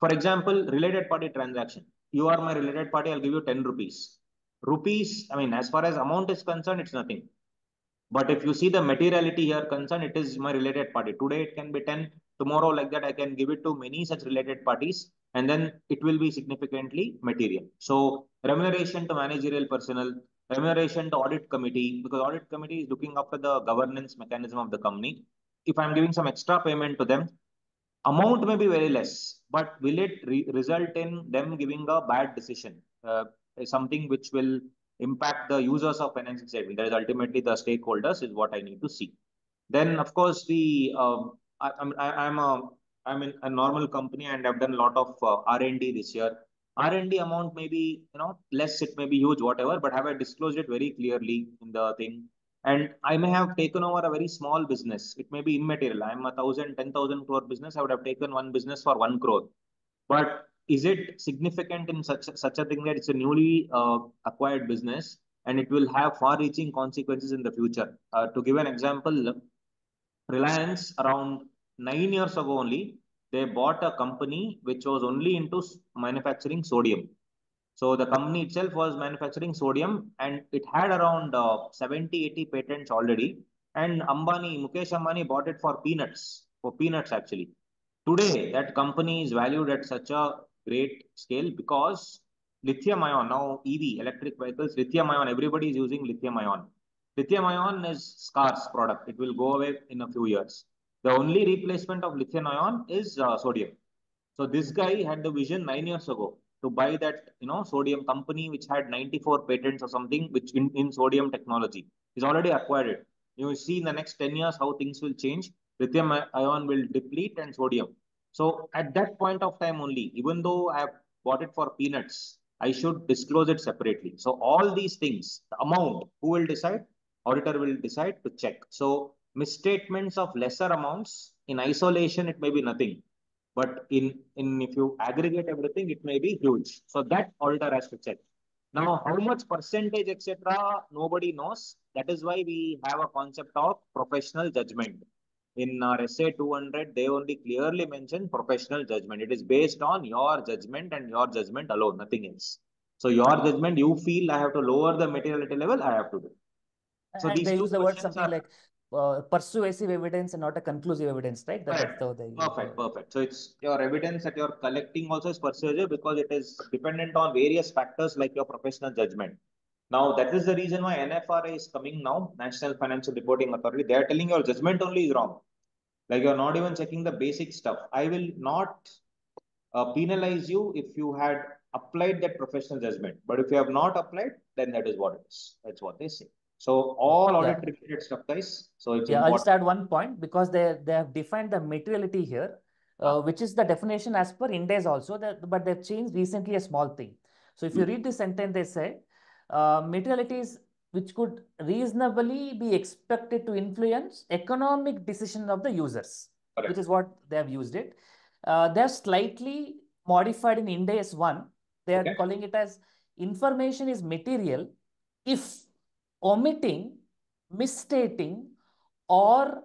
For example, related party transaction. You are my related party, I'll give you 10 rupees. Rupees, I mean, as far as amount is concerned, it's nothing. But if you see the materiality here concerned, it is my related party. Today it can be 10, tomorrow like that, I can give it to many such related parties, and then it will be significantly material. So remuneration to managerial personnel, remuneration to audit committee, because audit committee is looking after the governance mechanism of the company. If I'm giving some extra payment to them, amount may be very less, but will it re result in them giving a bad decision? Uh, something which will impact the users of financial statement. That is ultimately the stakeholders is what I need to see. Then, of course, the um, I, I'm I, I'm a I'm in a normal company and I've done a lot of uh, R&D this year. R&D amount may be you know less, it may be huge, whatever. But have I disclosed it very clearly in the thing? And I may have taken over a very small business. It may be immaterial. I'm a thousand, ten thousand crore business. I would have taken one business for one crore. But is it significant in such such a thing that it's a newly uh, acquired business and it will have far-reaching consequences in the future? Uh, to give an example, Reliance around nine years ago only they bought a company which was only into manufacturing sodium. So the company itself was manufacturing sodium and it had around uh, 70, 80 patents already. And Ambani, Mukesh Ambani bought it for peanuts, for peanuts actually. Today, that company is valued at such a great scale because lithium ion, now EV, electric vehicles, lithium ion, everybody is using lithium ion. Lithium ion is scarce product. It will go away in a few years. The only replacement of lithium ion is uh, sodium. So this guy had the vision nine years ago to buy that, you know, sodium company which had 94 patents or something, which in, in sodium technology. He's already acquired it. You see in the next 10 years how things will change. Lithium ion will deplete and sodium. So at that point of time only, even though I have bought it for peanuts, I should disclose it separately. So all these things, the amount, who will decide? auditor will decide to check. So misstatements of lesser amounts in isolation, it may be nothing. But in, in if you aggregate everything, it may be huge. So that auditor has to check. Now, how much percentage, etc., nobody knows. That is why we have a concept of professional judgment. In our SA 200, they only clearly mention professional judgment. It is based on your judgment and your judgment alone, nothing else. So your judgment, you feel I have to lower the materiality level, I have to do. So and these they use the word something are... like uh, persuasive evidence and not a conclusive evidence, right? That right. The, the, perfect, perfect. So it's your evidence that you're collecting also is persuasive because it is dependent on various factors like your professional judgment. Now, that is the reason why NFRA is coming now, National Financial Reporting Authority. They are telling your judgment only is wrong. Like you're not even checking the basic stuff. I will not uh, penalize you if you had applied that professional judgment. But if you have not applied, then that is what it is. That's what they say. So all audit yeah. related stuff, guys. So it's yeah, important. I'll just add one point because they they have defined the materiality here, uh, ah. which is the definition as per Ind AS also. That but they've changed recently a small thing. So if you hmm. read the sentence, they say uh, materialities which could reasonably be expected to influence economic decision of the users, Correct. which is what they have used it. Uh, they're slightly modified in Ind AS 1. They are okay. calling it as information is material if omitting, misstating, or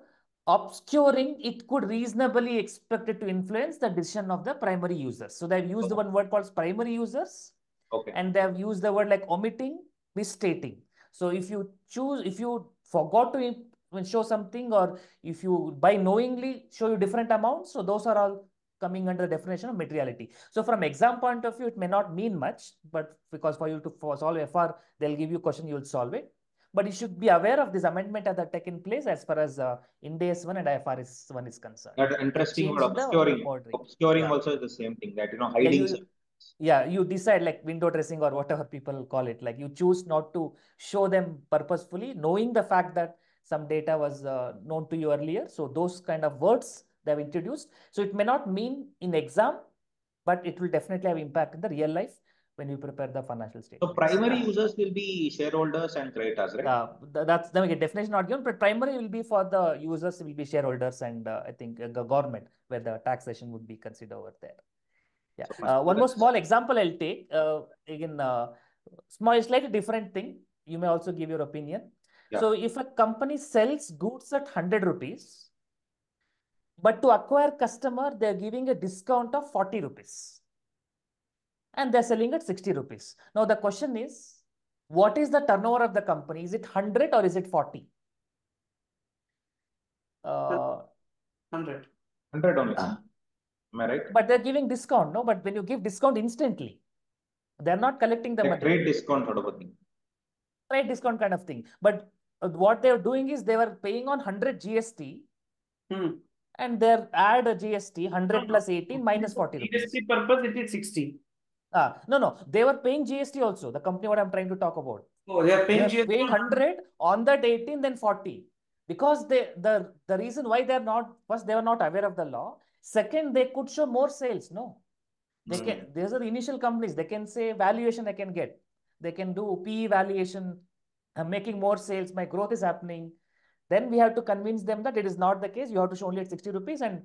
obscuring, it could reasonably expected to influence the decision of the primary users. So they've used okay. the one word called primary users. Okay. And they have used the word like omitting, misstating. So if you choose, if you forgot to show something or if you by knowingly show you different amounts, so those are all coming under the definition of materiality. So from exam point of view, it may not mean much, but because for you to for solve FR, they'll give you a question, you'll solve it. But you should be aware of this amendment that are taken place as far as uh, Ind AS 1 and IFRS 1 is concerned. That interesting word, obscuring. Obscuring yeah. also is the same thing that, you know, hiding. Yeah, you, yeah, you decide like window dressing or whatever people call it. Like you choose not to show them purposefully, knowing the fact that some data was uh, known to you earlier. So those kind of words they have introduced. So it may not mean in exam, but it will definitely have impact in the real life when you prepare the financial statement. So primary users will be shareholders and creditors, right? Uh, that's the definition not given, but primary will be for the users will be shareholders and uh, I think uh, the government where the taxation would be considered over there. Yeah. So uh, one more small example I'll take. Uh, again, uh, small, slightly different thing. You may also give your opinion. Yeah. So if a company sells goods at 100 rupees, but to acquire customer, they're giving a discount of 40 rupees and they're selling at 60 rupees. Now the question is, what is the turnover of the company? Is it 100 or is it 40? Uh, 100. 100 only. Uh, Am I right? But they're giving discount, no? But when you give discount instantly, they're not collecting the like money. Trade discount sort of a thing. Trade discount kind of thing. But uh, what they're doing is they were paying on 100 GST. Hmm. And they're add a GST 100 plus 18 minus 40 rupees. GST purpose it is 60. Ah, no, no, they were paying GST also. The company what I'm trying to talk about. Oh, they are paying they GST. Paying 100 on that 18, then 40. Because they the the reason why they're not first they were not aware of the law. Second, they could show more sales. No, they mm. can. These are the initial companies. They can say valuation they can get. They can do PE valuation. I'm making more sales. My growth is happening. Then we have to convince them that it is not the case. You have to show only at 60 rupees and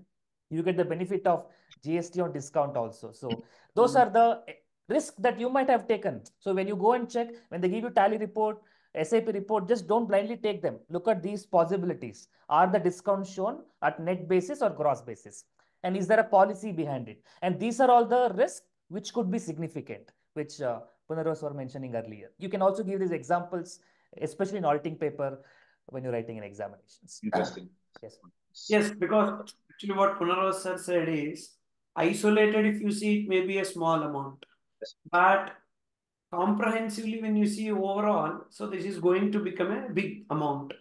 you get the benefit of GST on discount also. So those mm. are the risk that you might have taken. So when you go and check, when they give you tally report, SAP report, just don't blindly take them. Look at these possibilities. Are the discounts shown at net basis or gross basis? And is there a policy behind it? And these are all the risks which could be significant, which uh, Punarvas were mentioning earlier. You can also give these examples, especially in auditing paper when you're writing in examinations. Interesting. yes. Yes, because actually what Punarvas sir said is isolated if you see it may be a small amount but comprehensively when you see overall so this is going to become a big amount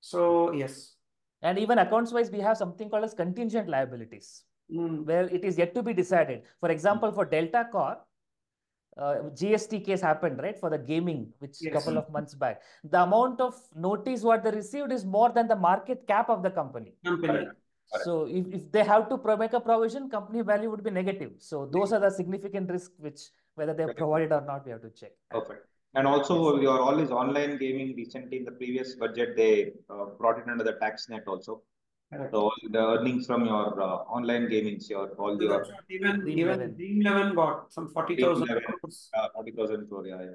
so yes and even accounts wise we have something called as contingent liabilities mm. where it is yet to be decided for example mm. for delta corp uh, GST case happened, right, for the gaming, which yes. couple of months back. The amount of notice what they received is more than the market cap of the company. company. So if, if they have to make a provision, company value would be negative. So those are the significant risks which whether they're provided or not, we have to check. Perfect. And also your all is online gaming recently in the previous budget, they uh, brought it under the tax net also. Correct. So all the earnings from your uh, online gaming, your all the your even Dream even 11. Dream Eleven got some forty thousand Dream 11. crores. uh, forty thousand crore, yeah, yeah.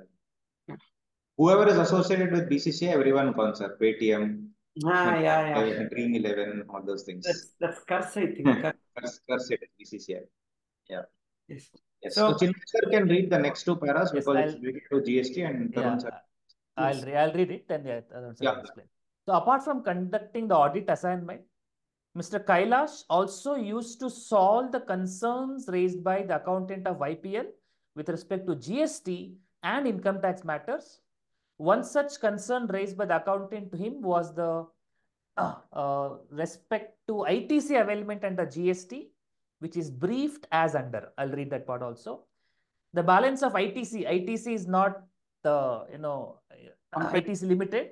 Yeah. Whoever is associated with BCCI, everyone counts, sir. Paytm, Ah, yeah, yeah. Dream Eleven, all those things. That's that's curse, I think. Curse. Curse, curse it, BCCI. Yes. Yes. So- So, Chinmay sir can read the next two paras Yes, because it's I'll- related to GST and Yeah, Tharun sir. I'll, Yes. re- I'll read it and yeah, Tharun sir will Yeah. explain. So apart from conducting the audit assignment, Mr. Kailash also used to solve the concerns raised by the accountant of YPL with respect to GST and income tax matters. One such concern raised by the accountant to him was the uh, uh, respect to ITC availment the GST, which is briefed as under. I'll read that part also. The balance of ITC, ITC is not the, you know, uh, ITC limited.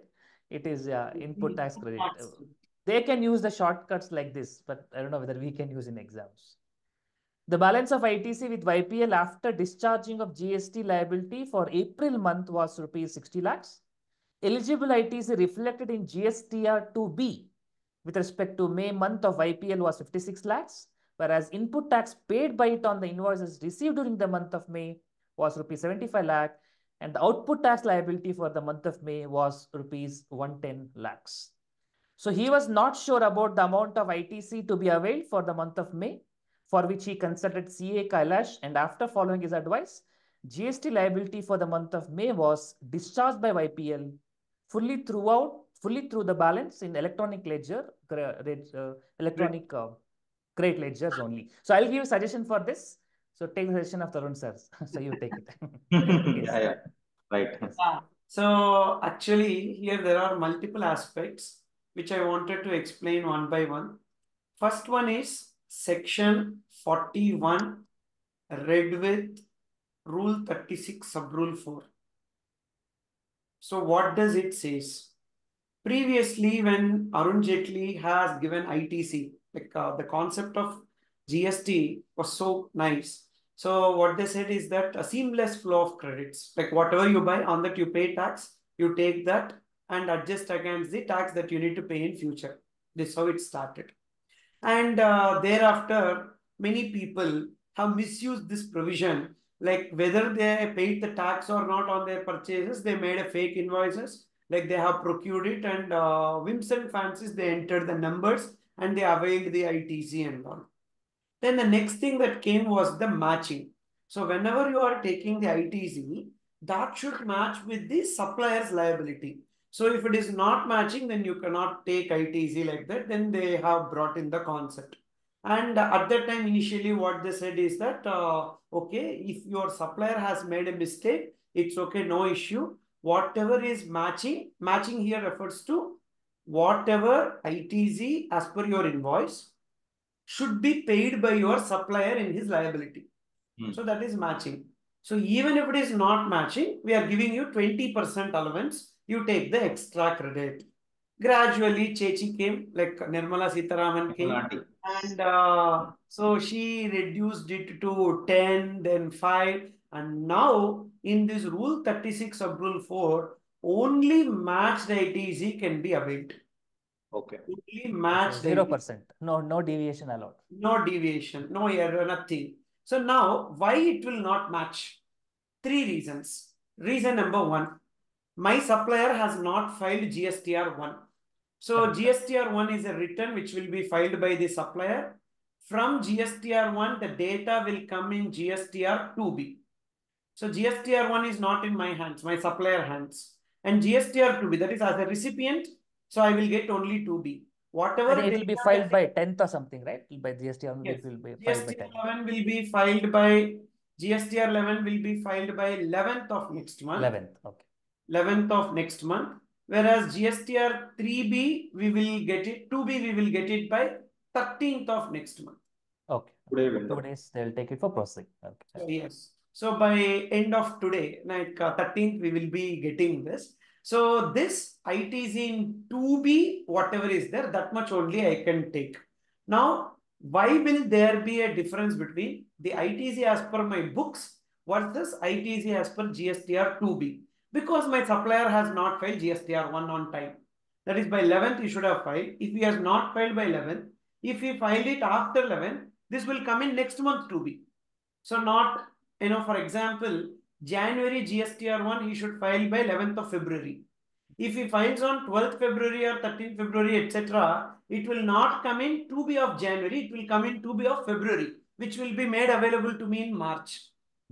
It is uh, input tax credit. They can use the shortcuts like this, but I don't know whether we can use in exams. The balance of ITC with YPL after discharging of GST liability for April month was rupees 60 lakhs. Eligible ITC reflected in GSTR 2B with respect to May month of YPL was 56 lakhs, whereas input tax paid by it on the invoices received during the month of May was rupees 75 lakh, and the output tax liability for the month of May was rupees 110 lakhs. So he was not sure about the amount of ITC to be availed for the month of May, for which he consulted CA Kailash, and after following his advice, GST liability for the month of May was discharged by YPL fully throughout, fully through the balance in electronic ledger, uh, electronic uh, credit ledgers only. So I'll give you a suggestion for this. So take the suggestion of Tharun sir. so you take it. Yeah, yeah, right. So actually here there are multiple aspects which I wanted to explain one by one. First one is section forty-one read with rule thirty-six sub rule four. So what does it says? Previously, when Arun Jaitley has given ITC, like uh, the concept of GST was so nice. So what they said is that a seamless flow of credits, like whatever you buy on that you pay tax, you take that and adjust against the tax that you need to pay in future. This is how it started. And uh, thereafter, many people have misused this provision, like whether they paid the tax or not on their purchases, they made a fake invoices, like they have procured it and uh, whims and fancies, they entered the numbers and they availed the ITC and all. Then the next thing that came was the matching. So whenever you are taking the ITC, that should match with the supplier's liability. So if it is not matching, then you cannot take ITC like that. Then they have brought in the concept. And at that time, initially, what they said is that, uh, okay, if your supplier has made a mistake, it's okay, no issue. Whatever is matching, matching here refers to whatever ITC as per your invoice should be paid by your supplier in his liability. Hmm. So that is matching. So even if it is not matching, we are giving you 20% allowance. You take the extra credit. Gradually, Chechi came, like Nirmala Sitharaman came. And uh, so she reduced it to 10, then 5. And now in this rule 36 of rule 4, only matched ITC can be availed. Okay. Only matched Zero ITC. percent. No, no deviation allowed. No deviation, no error, nothing. So now, why it will not match? Three reasons. Reason number one, my supplier has not filed GSTR 1. So. GSTR 1 is a return which will be filed by the supplier. From GSTR 1, the data will come in GSTR 2B. So GSTR 1 is not in my hands, my supplier hands. And GSTR 2B, that is as a recipient, so I will get only 2B. Whatever And it will be filed by tenth or something, right? By GST only Yes. will be filed by GST tenth. 11 will be filed by, GSTR 11 will be filed by 11th of next month. Eleventh, okay. 11th of next month. Whereas GSTR 3B, we will get it, 2B, we will get it by 13th of next month. Okay. Today Two days, they'll take it for processing. So Okay. yes, so by end of today, like uh, 13th, we will be getting this. So this ITC in 2B, whatever is there, that much only I can take. Now, why will there be a difference between the ITC as per my books versus ITC as per GSTR 2B? Because my supplier has not filed GSTR 1 on time. That is by 11th he should have filed. If he has not filed by 11th, if he filed it after 11th, this will come in next month 2B. So not, you know, for example, January GSTR 1, he should file by 11th of February. If he files on 12th February or 13th February, etc., it will not come in 2B of January, it will come in 2B of February, which will be made available to me in March.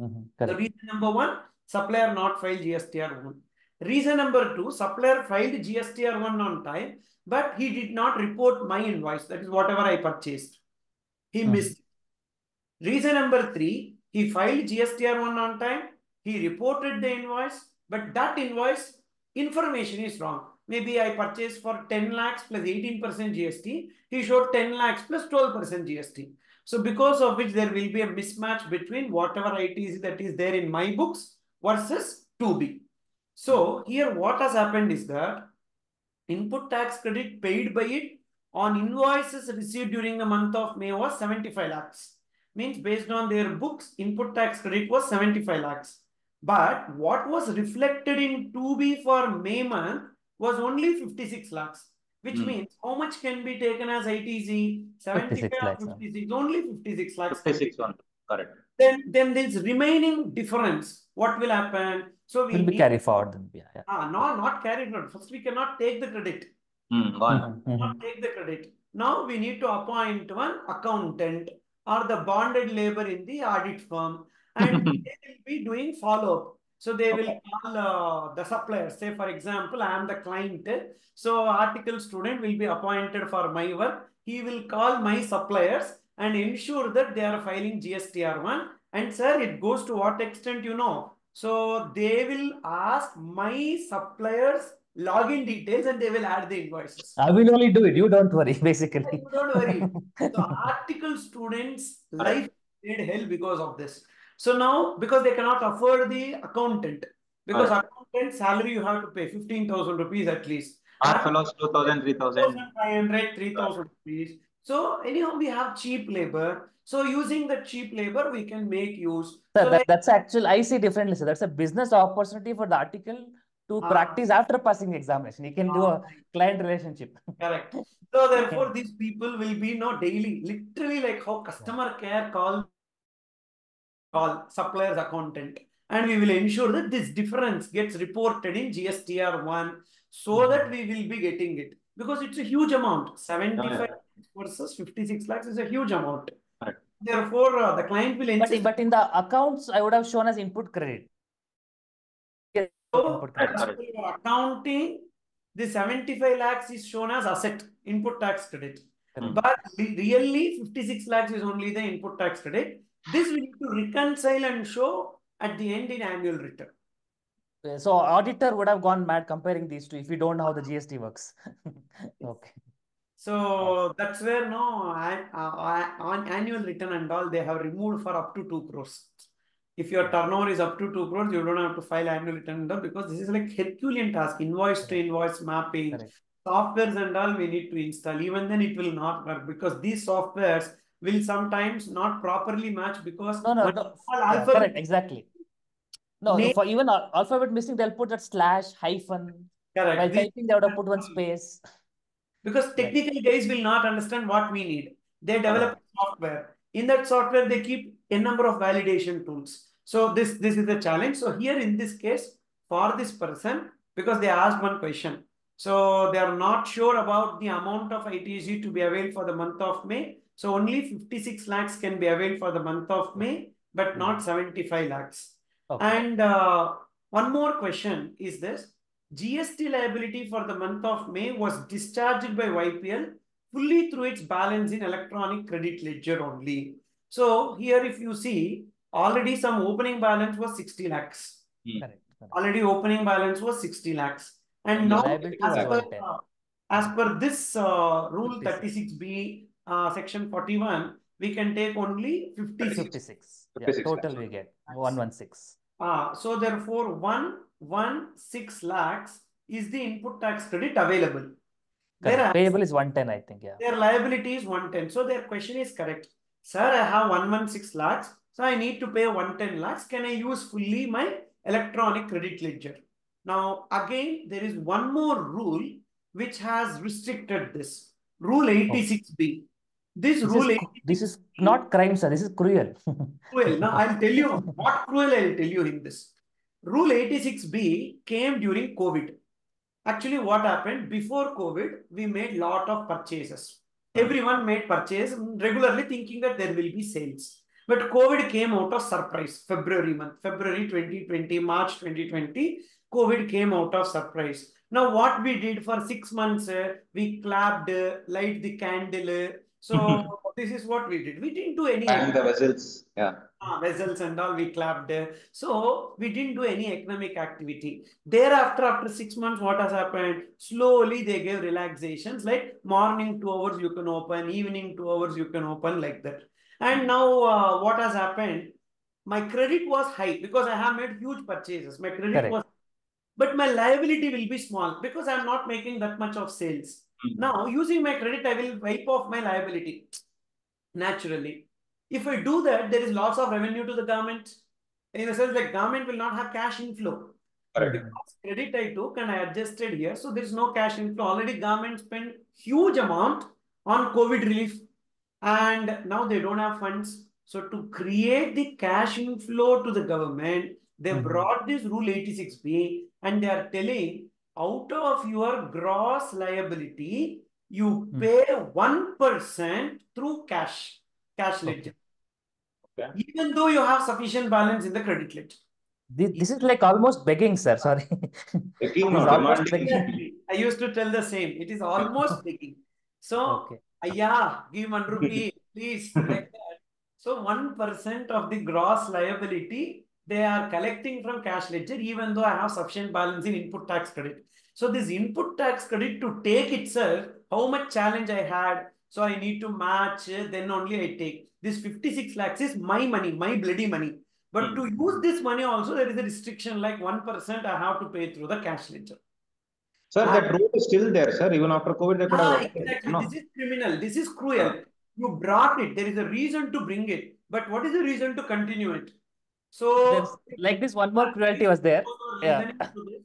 Mhm, The reason number one, supplier not filed GSTR one. Reason number two, supplier filed GSTR one on time, but he did not report my invoice. That is whatever I purchased. He Mhm. missed. Reason number three, he filed GSTR one on time. He reported the invoice, but that invoice information is wrong. Maybe I purchased for 10 lakhs plus 18% GST. He showed 10 lakhs plus 12% GST. So because of which there will be a mismatch between whatever it is that is there in my books versus 2B. So here what has happened is that input tax credit paid by it on invoices received during the month of May was 75 lakhs. Means based on their books, input tax credit was 75 lakhs. But what was reflected in 2B for May month was only 56 lakhs. Which Hmm. means how much can be taken as ITC? 75 or lakhs, huh? 56, only 56 lakhs. 56 one, correct. Then, then this remaining difference, what will happen? So we Will be carried forward. then, Yeah, yeah. Ah, no, not carried forward. First, we cannot take the credit. Hmm, one. Mhm, mhm. Not take the credit. Now we need to appoint one accountant or the bonded labor in the audit firm, and they will be doing follow-up. So they will call uh, the supplier. Say, for example, I am the client. So article student will be appointed for my work. He will call my suppliers and ensure that they are filing GSTR1. And sir, it goes to what extent you know? So they will ask my suppliers login details and they will add the invoices. I will only do it. You don't worry, basically. You don't worry. So article students' life made hell because of this. So now, because they cannot afford the accountant, because accountant salary you have to pay 15,000 rupees at least. Our fellows 2000, 3000. 2,500, 3,000 rupees. So anyhow, we have cheap labor. So using the cheap labor, we can make use. Sir, So that, like, that's actual, I see differently, sir. That's a business opportunity for the article to Ah. practice after passing examination. You can do Ah, a client relationship. Correct. So therefore, these people will be no daily, literally like how customer care call call suppliers accountant. And we will ensure that this difference gets reported in GSTR one so that we will be getting it. Because it's a huge amount. 75 versus 56 lakhs is a huge amount. Correct. Therefore, uh, the client will But, insist. but in the accounts, I would have shown as input credit. Yeah, So, input credit. as accounting, the 75 lakhs is shown as asset, input tax credit. Correct. But really, 56 lakhs is only the input tax credit. This we need to reconcile and show at the end in annual return. Uh, So auditor would have gone mad comparing these two if you don't know how the GST works. Okay. So that's where no an- uh, on annual return and all they have removed for up to 2 crores. If your turnover is up to 2 crores, you don't have to file annual return and all because this is like Herculean task, invoice to invoice mapping, Correct. softwares and all we need to install. Even then it will not work because these softwares will sometimes not properly match because No, no, no. small Yeah, correct, exactly. No, no, Name- for even al- alphabet missing, they'll put that slash, hyphen. Correct. While This- typing, they would have put one space. Because technical guys will not understand what we need. They develop software. In that software, they keep a number of validation tools. So this, this is the challenge. So here in this case, for this person, because they asked one question. So they are not sure about the amount of ITC to be availed for the month of May. So only 56 lakhs can be availed for the month of May, but not hmm. 75 lakhs. Okay. And uh, one more question is this. GST liability for the month of May was discharged by YPL fully through its balance in electronic credit ledger only. So here if you see, already some opening balance was 60 lakhs. Correct, correct. Already opening balance was 60 lakhs. And And now as per, uh, as per this uh, rule 56. 36B, uh, section 41, we can take only 56 56. Yeah, 56 total lakhs. we get 116. Ah, so therefore, one one six lakhs is the input tax credit available. Correct. Whereas Payable is 110, I think. Yeah. their liability is 110. So their question is correct. Sir, I have 116 lakhs. So I need to pay 110 lakhs. Can I use fully my electronic credit ledger? Now, again, there is one more rule which has restricted this. Rule 86B. This, This rule is, this is not crime, sir. This is cruel. cruel. Now, I'll tell you what cruel I'll tell you in this. Rule 86B came during COVID. Actually, what happened before COVID, we made lot of purchases. Everyone made purchase regularly thinking that there will be sales. But COVID came out of surprise, February month, February 2020, March 2020, COVID came out of surprise. Now, what we did for six months, uh, we clapped, uh, light the candle. uh, so this is what we did. We didn't do any And the vessels, yeah. Ah, vessels and all we clapped there. So we didn't do any economic activity. Thereafter, after six months, what has happened? Slowly they gave relaxations like morning two hours you can open, evening two hours you can open like that. And now uh, what has happened? My credit was high because I have made huge purchases. My credit Correct. was, but my liability will be small because I'm not making that much of sales. Mhm. Now using my credit, I will wipe off my liability naturally. If I do that, there is loss of revenue to the government. In the sense, like government will not have cash inflow. Correct. Because credit I took and I adjusted here, so there is no cash inflow. Already government spent huge amount on COVID relief, and now they don't have funds. So to create the cash inflow to the government, they Mhm. brought this rule 86B, and they are telling out of your gross liability, you Hmm. pay one percent through cash, cash Okay. ledger. Okay. Even though you have sufficient balance in the credit ledger. This, this is like almost begging, sir. Sorry. Begging This almost begging. Exactly. I used to tell the same. It is almost begging. So, Okay. yeah, give one rupee, please, like that. So, one percent of the gross liability they are collecting from cash ledger, even though I have sufficient balance in input tax credit. So, this input tax credit to take itself, how much challenge I had. So, I need to match, then only I take. This 56 lakhs is my money, my bloody money. But Hmm. to use this money also, there is a restriction like 1% I have to pay through the cash ledger. Sir, Ah. that rule is still there, sir. Even after COVID, they could Ah, have. exactly. No. This is criminal. This is cruel. You brought it. There is a reason to bring it. But what is the reason to continue it? So, There's, like this, one more cruelty was there. those who are Yeah. listening to this,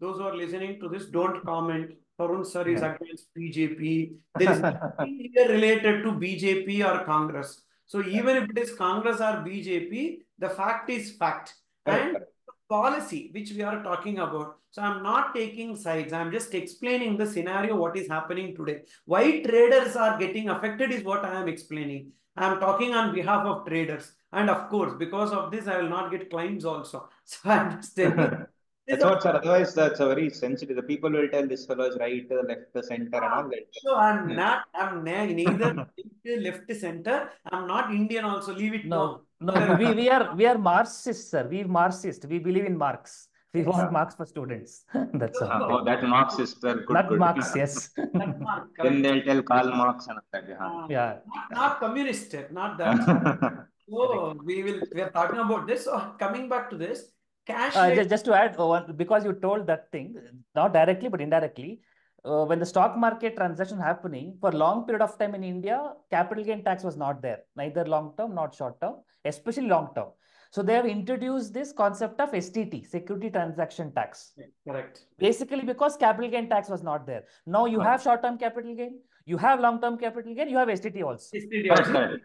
those who are listening to this, don't comment. Tharun sir is Yeah. against BJP. There is nothing related to BJP or Congress. So even if it is Congress or BJP, the fact is fact. And the policy which we are talking about. So I'm not taking sides. I'm just explaining the scenario, what is happening today. Why traders are getting affected is what I am explaining. I'm talking on behalf of traders. And of course, because of this, I will not get claims also. So I'm just telling. That's what, sir. Otherwise, that's a very sensitive. The people will tell this fellow is right, uh, left, the center, and all that. So I'm Yeah. not, I'm ne- neither right, left center. I'm not Indian also. Leave it No, now. no, we, we are we are Marxists, sir. We Marxist. We believe in Marx. We want Yeah. Marx for students. That's So- all. Uh, oh, that Marx is good, Not good. Marx, yes. That's Then they'll tell Karl Marx and all that. Yeah. Ah, Yeah. Not, not communist, not that. So we will, we are talking about this. So coming back to this, cash. Uh, just, just to add, uh, one, because you told that thing, not directly but indirectly, uh, when the stock market transaction happening for a long period of time in India, capital gain tax was not there, neither long term, not short term, especially long term. So they have introduced this concept of STT, security transaction tax. Correct. Basically, because capital gain tax was not there. Now you Right. have short term capital gain, you have long term capital gain, you have STT also. STD Correct, also.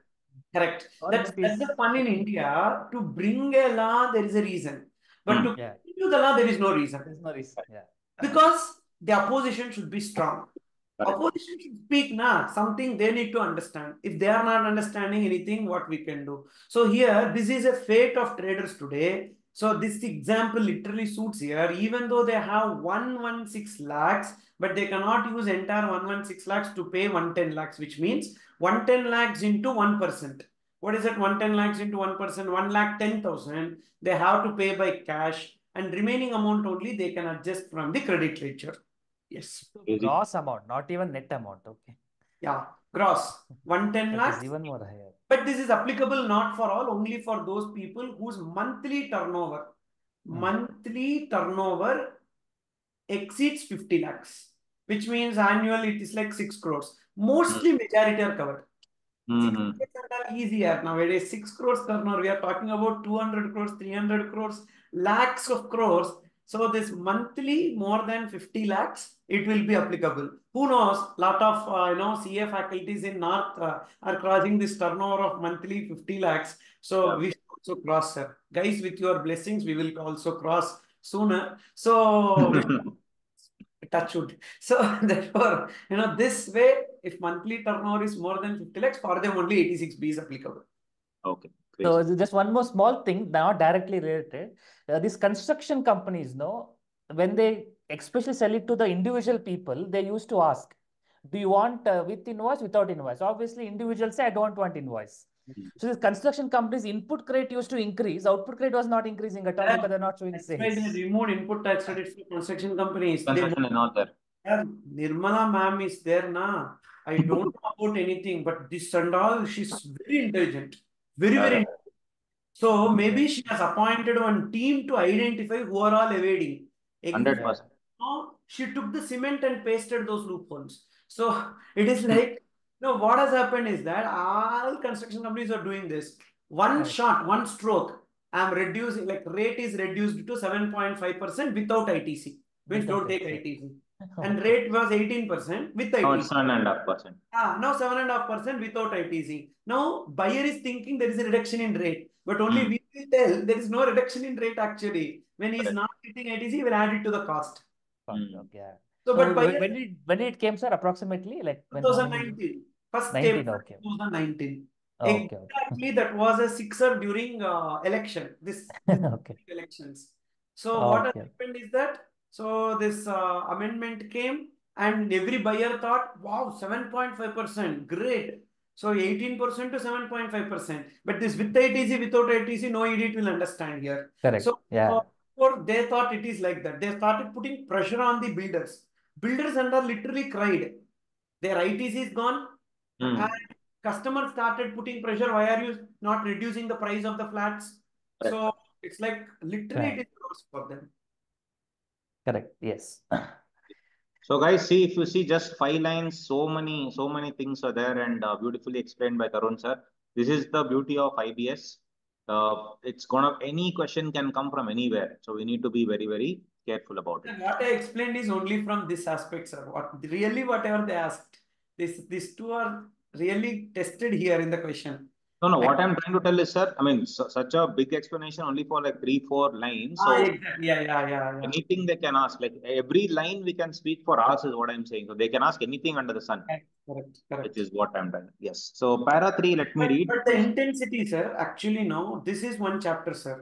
Correct. Correct. That's, that that's is- the fun in India. To bring a law, there is a reason. But Hmm. to Yeah, continue the law, there is no reason. there's no reason. Yeah. Because the opposition should be strong. Correct. Opposition should speak now, something they need to understand. If they are not understanding anything, what we can do. So here, this is a fate of traders today. So this example literally suits here, even though they have 116 lakhs, but they cannot use entire 116 lakhs to pay 110 lakhs, which means 110 lakhs into 1%. What is that 110 lakhs into 1%? 1 lakh 10,000. They have to pay by cash and remaining amount only they can adjust from the credit ledger. Yes. Gross amount, not even net amount. Okay. Yeah. Gross 110 lakhs. even more higher. But this is applicable not for all, only for those people whose monthly turnover, Hmm. monthly turnover exceeds 50 lakhs, which means annual it is like 6 crores. Mostly majority are covered. Mhm. Crores are easier nowadays. 6 crores turnover. We are talking about 200 crores, 300 crores, lakhs of crores. So this monthly more than 50 lakhs, it will be applicable. Who knows? Lot of uh, you know CA faculties in North uh, are crossing this turnover of monthly 50 lakhs. So Yeah. we should also cross, sir. Guys, with your blessings, we will also cross sooner. So touch wood. So therefore, you know, this way, if monthly turnover is more than 50 lakhs, for them only 86B is applicable. Okay. So just one more small thing, not directly related. Uh, these construction companies, no, when they especially sell it to the individual people, they used to ask, do you want uh, with invoice, without invoice? Obviously, individuals say, I don't want invoice. So these construction companies' input credit used to increase, output credit was not increasing at all Yeah. because they're not showing That's why they sales. removed input tax credit for construction companies. They Construction is not there. Yeah, Nirmala ma'am is there na. I don't know about anything, but this and all, she's very intelligent. Very, Yeah, very intelligent. So maybe she has appointed one team to identify who are all evading. Hundred Exactly. percent. She took the cement and pasted those loopholes. So it is like, no, what has happened is that all construction companies are doing this. One Correct. shot, one stroke, I'm reducing, like rate is reduced to 7.5% without ITC. Means Without don't take ITC. ITC. And rate was 18% with Now it's ITC. seven and a half percent. Ah, now 7.5% without ITC. Now buyer is thinking there is a reduction in rate, but only Hmm. we will tell there is no reduction in rate actually. When he is not getting ITC, he will add it to the cost. Mm. okay, yeah. So, So but when, did when did it came, sir? Approximately like when? 2019. First came 19, from okay. 2019. Okay, okay. Exactly, that was a sixer during uh, election. This, this Okay. elections. So what Okay. happened is that so this uh, amendment came and every buyer thought, wow, 7.5%, great. So 18% to 7.5%. But this with ITC, without ITC, no idiot will understand here. Correct. So Yeah. Or they thought it is like that. They started putting pressure on the builders. Builders under literally cried. Their ITC is gone. Hmm. And customers started putting pressure. Why are you not reducing the price of the flats? Correct. So it's like literally Right. it is loss for them. Correct. Yes. So guys, see if you see just five lines, so many, so many things are there and uh, beautifully explained by Tharun sir. This is the beauty of IBS. Uh, it's gonna any question can come from anywhere, so we need to be very, very careful about it. And what I explained is only from this aspect, sir. What really whatever they asked. This these two are really tested here in the question. No, no. What I'm trying to tell is, sir. I mean, su such a big explanation only for like three, four lines. So Ah, exactly. Yeah, yeah, yeah, yeah. anything they can ask, like every line we can speak for us is what I'm saying. So they can ask anything under the sun, Correct, correct. which is what I'm trying. Yes. So para three, let me But, read. but the intensity, sir, actually no, this is one chapter, sir.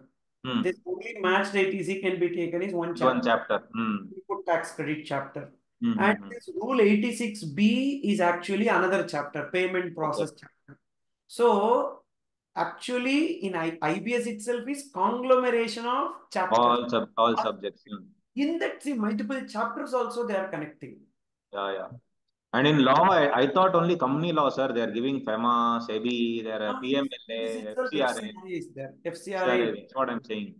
Hmm. This only matched ITC can be taken is one chapter. One chapter. Hmm. Input tax credit chapter. Hmm, hmm, And hmm. this rule 86B is actually another chapter, payment process chapter. So actually in I IBS itself is conglomeration of chapters. All sub all subjects. Hmm. In that see multiple chapters also they are connecting. Yeah, yeah. And in law, I, I thought only company law, sir. They are giving FEMA, SEBI, there are This PMLA, itself FCRA. FCRA is there. FCRA, FCRA. That's what I'm saying.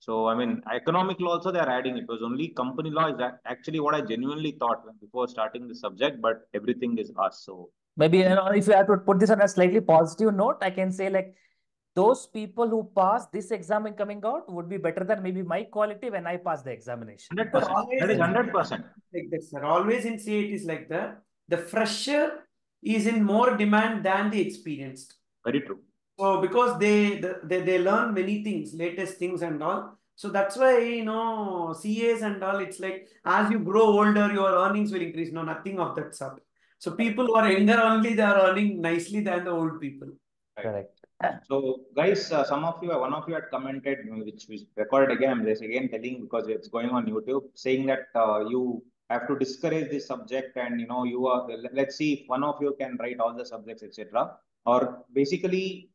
So, I mean, economic law also they are adding. It was only company law is that actually what I genuinely thought before starting the subject, but everything is us. So, Maybe you know, if you have to put this on a slightly positive note, I can say like those people who pass this exam in coming out would be better than maybe my quality when I pass the examination. 100%. That is 100%. like that, sir. Always in CA it is like that. The fresher is in more demand than the experienced. Very true. So because they, they they learn many things, latest things and all. So that's why you know CAs and all. It's like as you grow older, your earnings will increase. No, nothing of that sort. So people who are younger only they are earning nicely than the old people. Correct. So, guys, uh, some of you, one of you had commented, which we recorded again. I'm just again telling because it's going on YouTube, saying that uh, you have to discourage this subject, and you know, you are. Let's see if one of you can write all the subjects, etc. Or basically,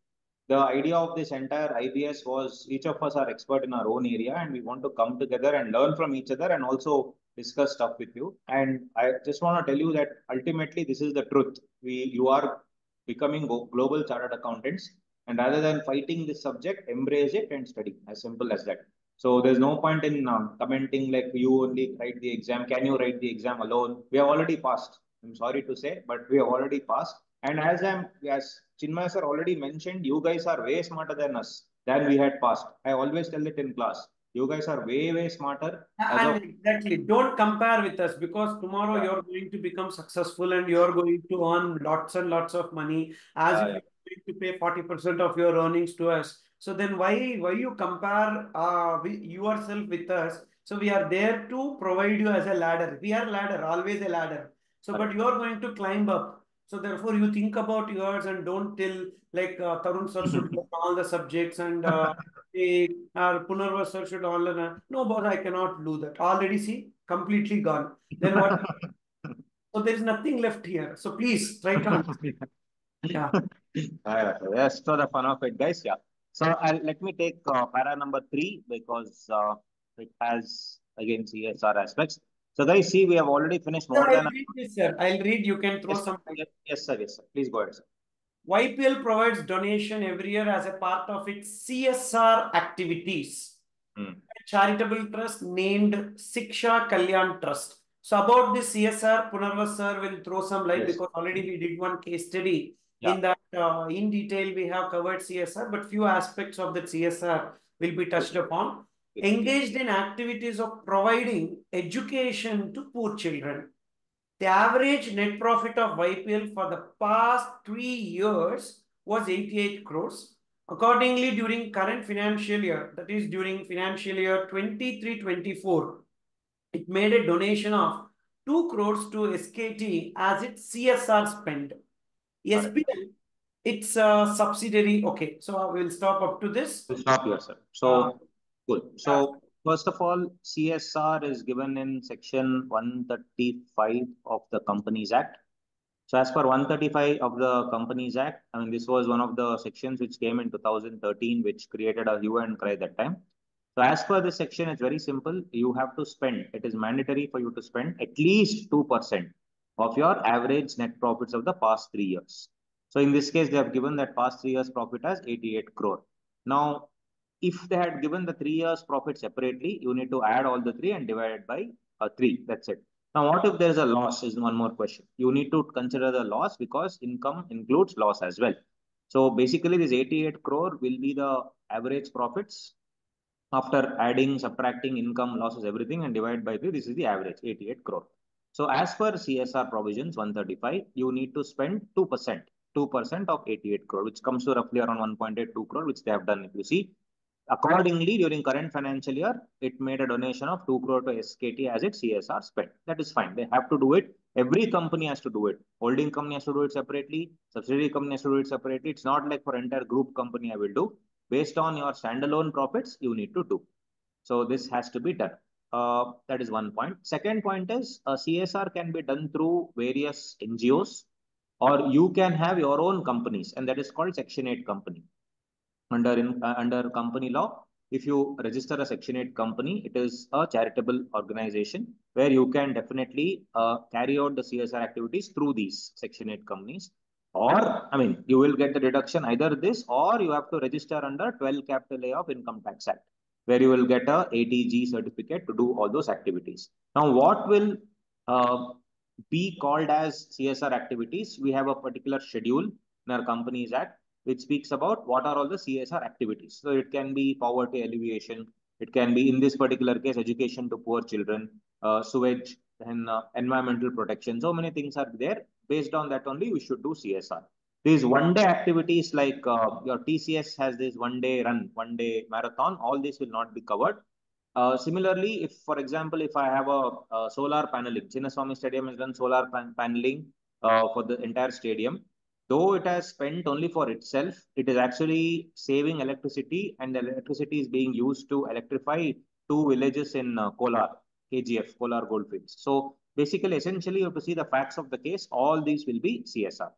the idea of this entire IBS was each of us are expert in our own area, and we want to come together and learn from each other, and also discuss stuff with you. And I just want to tell you that ultimately, this is the truth. We, you are becoming global chartered accountants and rather than fighting this subject, embrace it and study. As simple as that. So there's no point in um, commenting like you only write the exam. Can you write the exam alone? We have already passed. I'm sorry to say, but we have already passed. And as I'm, as Chinmay sir already mentioned, you guys are way smarter than us, than we had passed. I always tell it in class. You guys are way, way smarter. And exactly, don't compare with us because tomorrow Yeah. you're going to become successful and you're going to earn lots and lots of money as Yeah, you're going to pay 40% of your earnings to us. So then why why you compare uh with yourself with us? So we are there to provide you as a ladder. We are ladder, always a ladder. So but you're going to climb up. So therefore you think about yours and don't tell like uh, Tharun sir should learn all the subjects and uh, hey, uh, Punarvas sir should all learn. No, boss, I cannot do that. Already see, completely gone. Then what? so there is nothing left here. So please try to understand. Yeah. Uh, yes, for the fun of it, guys. Yeah. So I'll, let me take uh, para number three because uh, it has again CSR aspects. So guys, see, we have already finished Sir, more I'll than. read this, sir. I'll read. You can throw Yes, some. yes, yes, sir. Yes, sir. Please go ahead, sir. YPL provides donation every year as a part of its CSR activities. Hmm. A charitable trust named Shiksha Kalyan Trust. So about this CSR, Punarvas sir will throw some light Yes. because already we did one case study. Yeah. In that, uh, in detail, we have covered CSR, but few aspects of the CSR will be touched upon. Engaged in activities of providing education to poor children. The average net profit of YPL for the past three years was 88 crores. Accordingly, during current financial year, that is during financial year 23-24, it made a donation of 2 crores to SKT as its CSR spend. Correct. SBL, it's a subsidiary. Okay, so I will stop up to this. We'll stop here, sir. So, Uh, good. So, first of all, CSR is given in section 135 of the Companies Act. So, as per 135 of the Companies Act, I mean, this was one of the sections which came in 2013, which created a hue and cry that time. So, as per this section, it's very simple. You have to spend, it is mandatory for you to spend at least 2% of your average net profits of the past three years. So, in this case, they have given that past three years profit as 88 crore. Now, if they had given the three years profit separately, you need to add all the three and divide it by uh, three. That's it. Now, what if there is a loss? Is one more question. You need to consider the loss because income includes loss as well. So basically, this 88 crore will be the average profits after adding, subtracting income, losses, everything, and divide by three. This is the average 88 crore. So as per CSR provisions 135, you need to spend 2%, 2% of 88 crore, which comes to roughly around 1.82 crore, which they have done. If you see, Accordingly, during current financial year, it made a donation of 2 crore to SKT as its CSR spend. That is fine. They have to do it. Every company has to do it. Holding company has to do it separately. Subsidiary company has to do it separately. It's not like for entire group company I will do. Based on your standalone profits, you need to do. So this has to be done. Uh, that is one point. Second point is uh, CSR can be done through various NGOs or you can have your own companies and that is called Section 8 company. Under in uh, under company law if you register a section 8 company it is a charitable organization where you can definitely uh, carry out the csr activities through these section 8 companies. Or i mean you will get the deduction either this or you have to register under 12 capital a of income tax act where you will get a 80G certificate to do all those activities now what will uh, be called as csr activities we have a particular schedule in our companies act which speaks about what are all the CSR activities. So it can be poverty alleviation. It can be, in this particular case, education to poor children, uh, sewage and uh, environmental protection. So many things are there. Based on that only, we should do CSR. These one day activities like uh, your TCS has this one day run, one day marathon, all this will not be covered. Uh, similarly, if, for example, if I have a, a solar paneling, Chinnaswamy Stadium has done solar pan paneling uh, for the entire stadium though it has spent only for itself, it is actually saving electricity and the electricity is being used to electrify two villages in uh, Kolar, KGF, Kolar Goldfields. So basically, essentially, you have to see the facts of the case. All these will be CSR.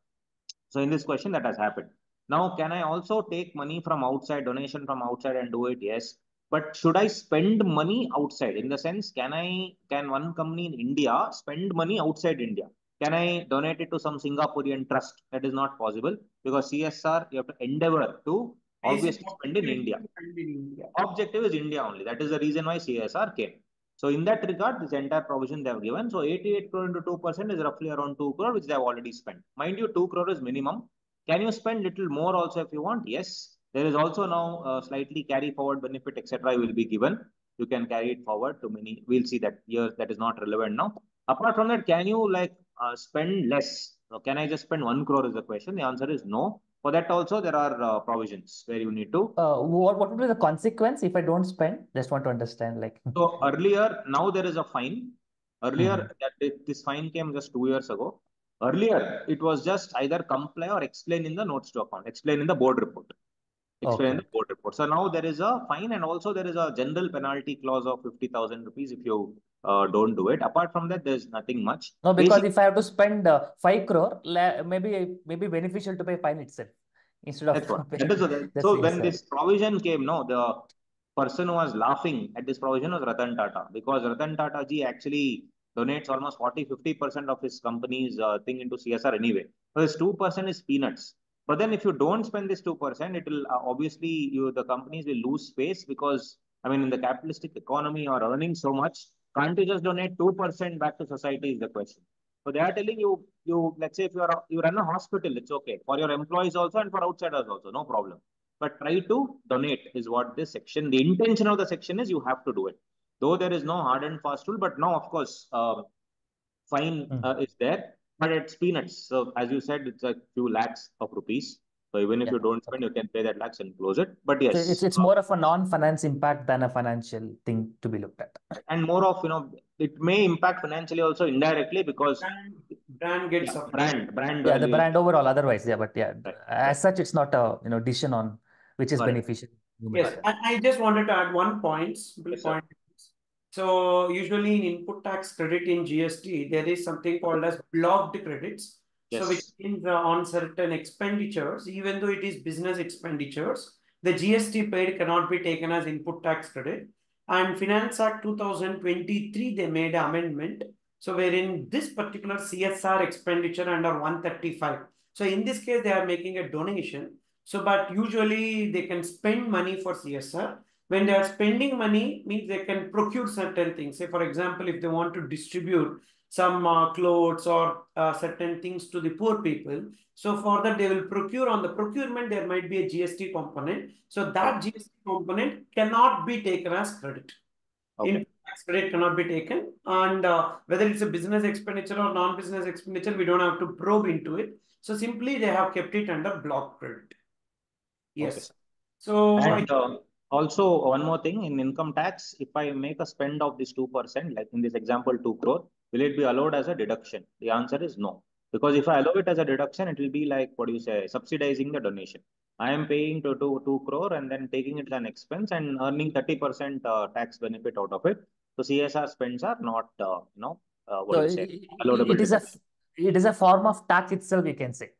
So in this question, that has happened. Now, can I also take money from outside, donation from outside and do it? Yes. But should I spend money outside? In the sense, can I, can one company in India spend money outside India? Can I donate it to some Singaporean trust? That is not possible because CSR, you have to endeavor to obviously spend in India. Spend in India. Objective is India only. That is the reason why CSR came. So in that regard, this entire provision they have given. So 88 crore into 2% is roughly around 2 crore, which they have already spent. Mind you, 2 crore is minimum. Can you spend little more also if you want? Yes. There is also now uh, slightly carry forward benefit, etc. will be given. you can carry it forward to many. We'll see that years that is not relevant now. Apart from that, can you like uh, spend less? So can I just spend one crore is the question. The answer is no. For that also, there are uh, provisions where you need to. Uh, what, what would be the consequence if I don't spend? Just want to understand like. So earlier, now there is a fine. Earlier, Mhm. that this fine came just two years ago. Earlier, it was just either comply or explain in the notes to account, explain in the board report. Explain in Okay. the board report. So now there is a fine and also there is a general penalty clause of 50,000 rupees if you uh, don't do it. Apart from that, there's nothing much. No, because Basic- if I have to spend uh, five crore, la- maybe maybe beneficial to pay fine itself instead of That's what. That is so when this provision came, no, the person who was laughing at this provision was Ratan Tata because Ratan Tata ji actually donates almost 40 50% of his company's uh, thing into CSR anyway. So this 2% is peanuts. But then if you don't spend this 2%, it will uh, obviously you the companies will lose space because I mean in the capitalistic economy you are earning so much. Can't you just donate 2% back to society is the question. So they are telling you, you let's say if you are you run a hospital, it's okay for your employees also and for outsiders also, no problem. But try to donate is what this section. The intention of the section is you have to do it. Though there is no hard and fast rule, but now of course, uh, fine Mm. uh, is there, but it's peanuts. So as you said, it's a few lakhs of rupees. So even if Yeah, you don't spend, you can pay that lakhs and close it. But yes, So it's it's more of a non-finance impact than a financial thing to be looked at. and more of you know it may impact financially also indirectly because Brand, brand gets yeah, affected. brand brand Yeah, the brand overall, otherwise, yeah, but yeah, Right. as such, it's not a you know decision on which is Correct. beneficial. Yes, I, I just wanted to add one point, simple Yes, sir. point. So usually in input tax credit in GST, there is something called as blocked credits. So which means uh, on certain expenditures, even though it is business expenditures, the GST paid cannot be taken as input tax credit. And Finance Act 2023, they made an amendment. So wherein this particular CSR expenditure under 135. So in this case, they are making a donation. So, but usually they can spend money for CSR. When they are spending money, means they can procure certain things. Say, for example, if they want to distribute some uh, clothes or uh, certain things to the poor people. So for that, they will procure on the procurement, there might be a GST component. So that GST component cannot be taken as credit. Okay. In tax credit cannot be taken. And uh, whether it's a business expenditure or non-business expenditure, we don't have to probe into it. So simply they have kept it under block credit. Yes. Okay. So I And uh, also one more thing in income tax, if I make a spend of this 2%, like in this example, 2 crore, will it be allowed as a deduction? The answer is no. Because if I allow it as a deduction, it will be like, what do you say, subsidizing the donation. I am paying to, to 2 crore and then taking it as an expense and earning 30% uh, tax benefit out of it. So CSR spends are not, uh, you know, uh, what So do you say, it, allowable it is a deduction. it is a form of tax itself, we can say.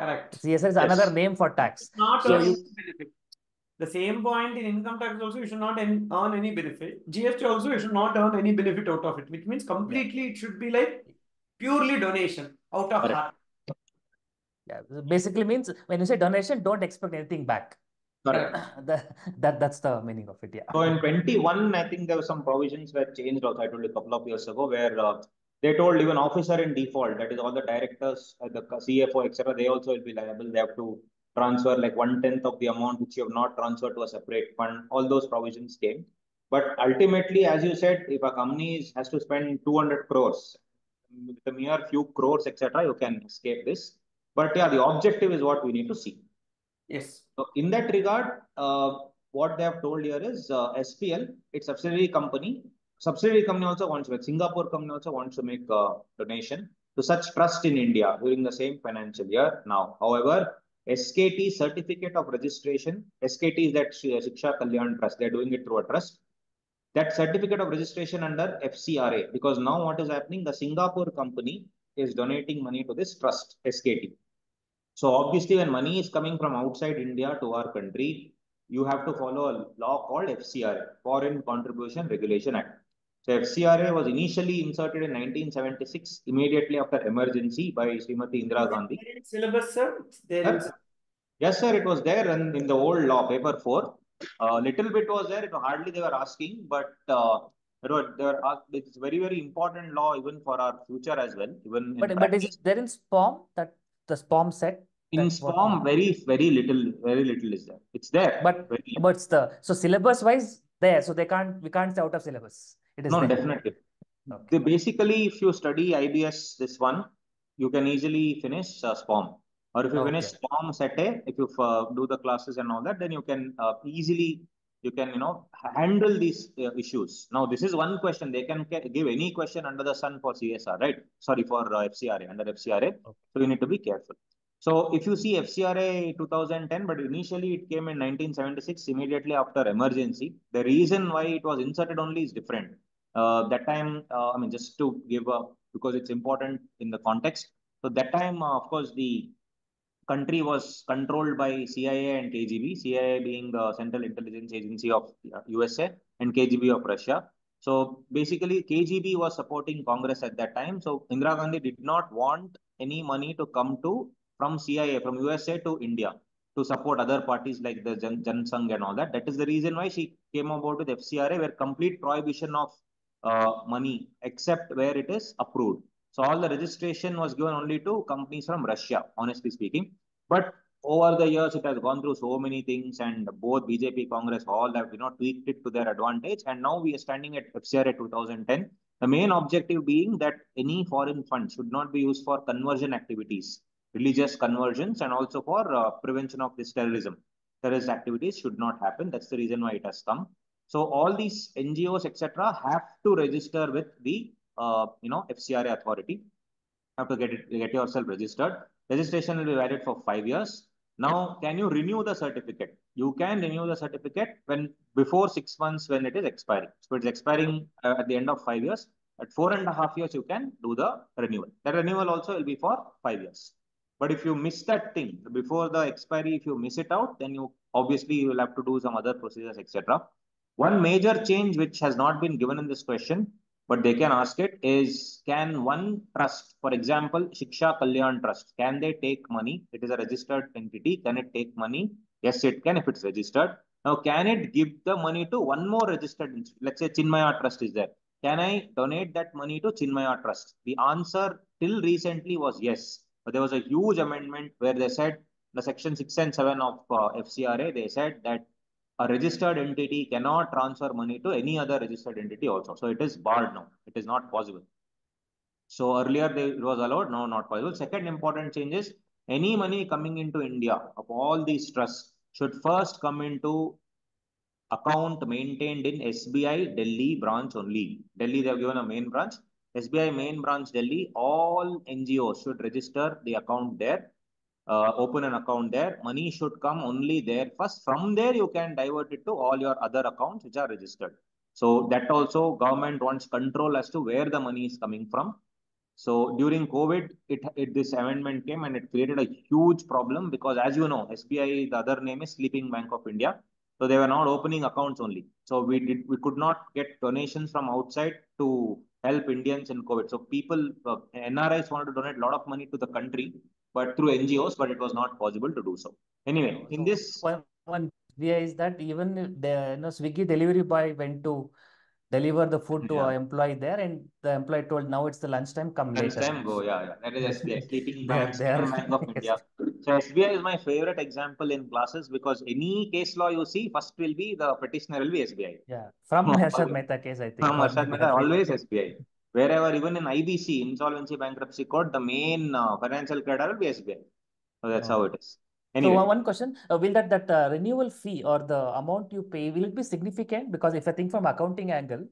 correct. CSR is Yes. another name for tax. Not So earning you- benefit. The same point in income tax also, you should not en- earn any benefit. GST also, you should not earn any benefit out of it, which means completely it should be like purely donation out of Correct. heart. Yeah, basically means when you say donation, don't expect anything back. Correct. that, that that's the meaning of it. Yeah. So in 21, I think there were some provisions were changed also. I told you a couple of years ago where uh, they told even officer in default, that is all the directors, uh, the CFO, etc., they also will be liable. They have to transfer like one tenth of the amount which you have not transferred to a separate fund. All those provisions came. But ultimately, as you said, if a company is, has to spend 200 crores, with a mere few crores, etc., you can escape this. But yeah, the objective is what we need to see. Yes. So in that regard, uh, what they have told here is uh, SPL, it's subsidiary company. Subsidiary company also wants to, Singapore company also wants to make a donation to such trust in India during the same financial year now. However, SKT certificate of registration, SKT is that Shiksha Kalyan Trust, they're doing it through a trust. That certificate of registration under FCRA, because now what is happening, the Singapore company is donating money to this trust, SKT. So obviously, when money is coming from outside India to our country, you have to follow a law called FCRA, Foreign Contribution Regulation Act. So FCRA was initially inserted in 1976, immediately after emergency by Srimati Indira Gandhi. Syllabus, sir. There is. Yes, sir, it was there in, in the old law, paper four. A uh, little bit was there, it was hardly they were asking, but uh, it was, they were, asked, it's very, very important law even for our future as well. Even But but is it there in SPOM that the SPOM set? In That's SPOM, very, very little, very little is there. It's there. But but it's the so syllabus wise there, so they can't we can't say out of syllabus. It is No, there. definitely. Okay. The basically, if you study IBS this one, you can easily finish uh, SPOM. Or if you finish Okay. SPOM set A, if you uh, do the classes and all that, then you can uh, easily you can you know handle these uh, issues. Now, this is one question. They can give any question under the sun for CSR, right? Sorry for uh, FCRA under FCRA. So you need to be careful. So if you see FCRA 2010, but initially it came in 1976, immediately after emergency. The reason why it was inserted only is different. Uh, that time, uh, I mean, just to give a, because it's important in the context. So that time, uh, of course, the country was controlled by CIA and KGB, CIA being the Central Intelligence Agency of uh, USA and KGB of Russia. So basically, KGB was supporting Congress at that time. So Indira Gandhi did not want any money to come to from CIA, from USA to India to support other parties like the Jan, Jan Sangh and all that. That is the reason why she came about with FCRA, where complete prohibition of uh, money except where it is approved. So all the registration was given only to companies from Russia, honestly speaking. But over the years, it has gone through so many things, and both BJP, Congress, all have you know tweaked it to their advantage. And now we are standing at FCRA 2010. The main objective being that any foreign fund should not be used for conversion activities, religious conversions, and also for uh, prevention of this terrorism. Terrorist activities should not happen. That's the reason why it has come. So all these NGOs, etc., have to register with the uh, you know FCRA authority. Have to get it get yourself registered. Registration will be valid for five years. Now, can you renew the certificate? You can renew the certificate when before six months when it is expiring. So it's expiring uh, at the end of five years. At four and a half years, you can do the renewal. That renewal also will be for five years. But if you miss that thing before the expiry, if you miss it out, then you obviously you will have to do some other procedures, etc. One major change which has not been given in this question, but they can ask it is, can one trust, for example, Shiksha Kalyan Trust, can they take money? It is a registered entity. Can it take money? Yes, it can if it's registered. Now, can it give the money to one more registered? Let's say Chinmaya Trust is there. Can I donate that money to Chinmaya Trust? The answer till recently was yes. But there was a huge amendment where they said the section 6 and 7 of uh, FCRA, they said that a registered entity cannot transfer money to any other registered entity also. So it is barred now. It is not possible. So earlier they, it was allowed, now not possible. Second important change is any money coming into India of all these trusts should first come into account maintained in SBI Delhi branch only. Delhi, they have given a main branch. SBI main branch Delhi, all NGOs should register the account there, uh, open an account there. Money should come only there first. From there, you can divert it to all your other accounts which are registered. So that also government wants control as to where the money is coming from. So during COVID, it, it this amendment came and it created a huge problem because as you know, SBI, the other name is Sleeping Bank of India. So they were not opening accounts only. So we did we could not get donations from outside to help Indians in COVID. So people, uh, NRIs wanted to donate a lot of money to the country, but through NGOs, but it was not possible to do so. Anyway, in this, one one is that even the you know Swiggy delivery boy went to deliver the food to Yeah. an employee there, and the employee told, "Now it's the lunchtime, come next later." time go, yeah, yeah. That is SBI, Sleeping are Bank, they are Sleeping Bank of yes. India. So SBI is my favorite example in classes because any case law you see, first will be the petitioner will be SBI. Yeah, from Harshad. Mehta case, I think. From or Arshad maybe Mehta, always SBI. Wherever, even in IBC, Insolvency Bankruptcy Court, the main uh, financial creditor will be SBI. So that's how Oh. it is. So Anyway, one one question, uh, will that that uh, renewal fee or the amount you pay, will it be significant? Because if I think from accounting angle,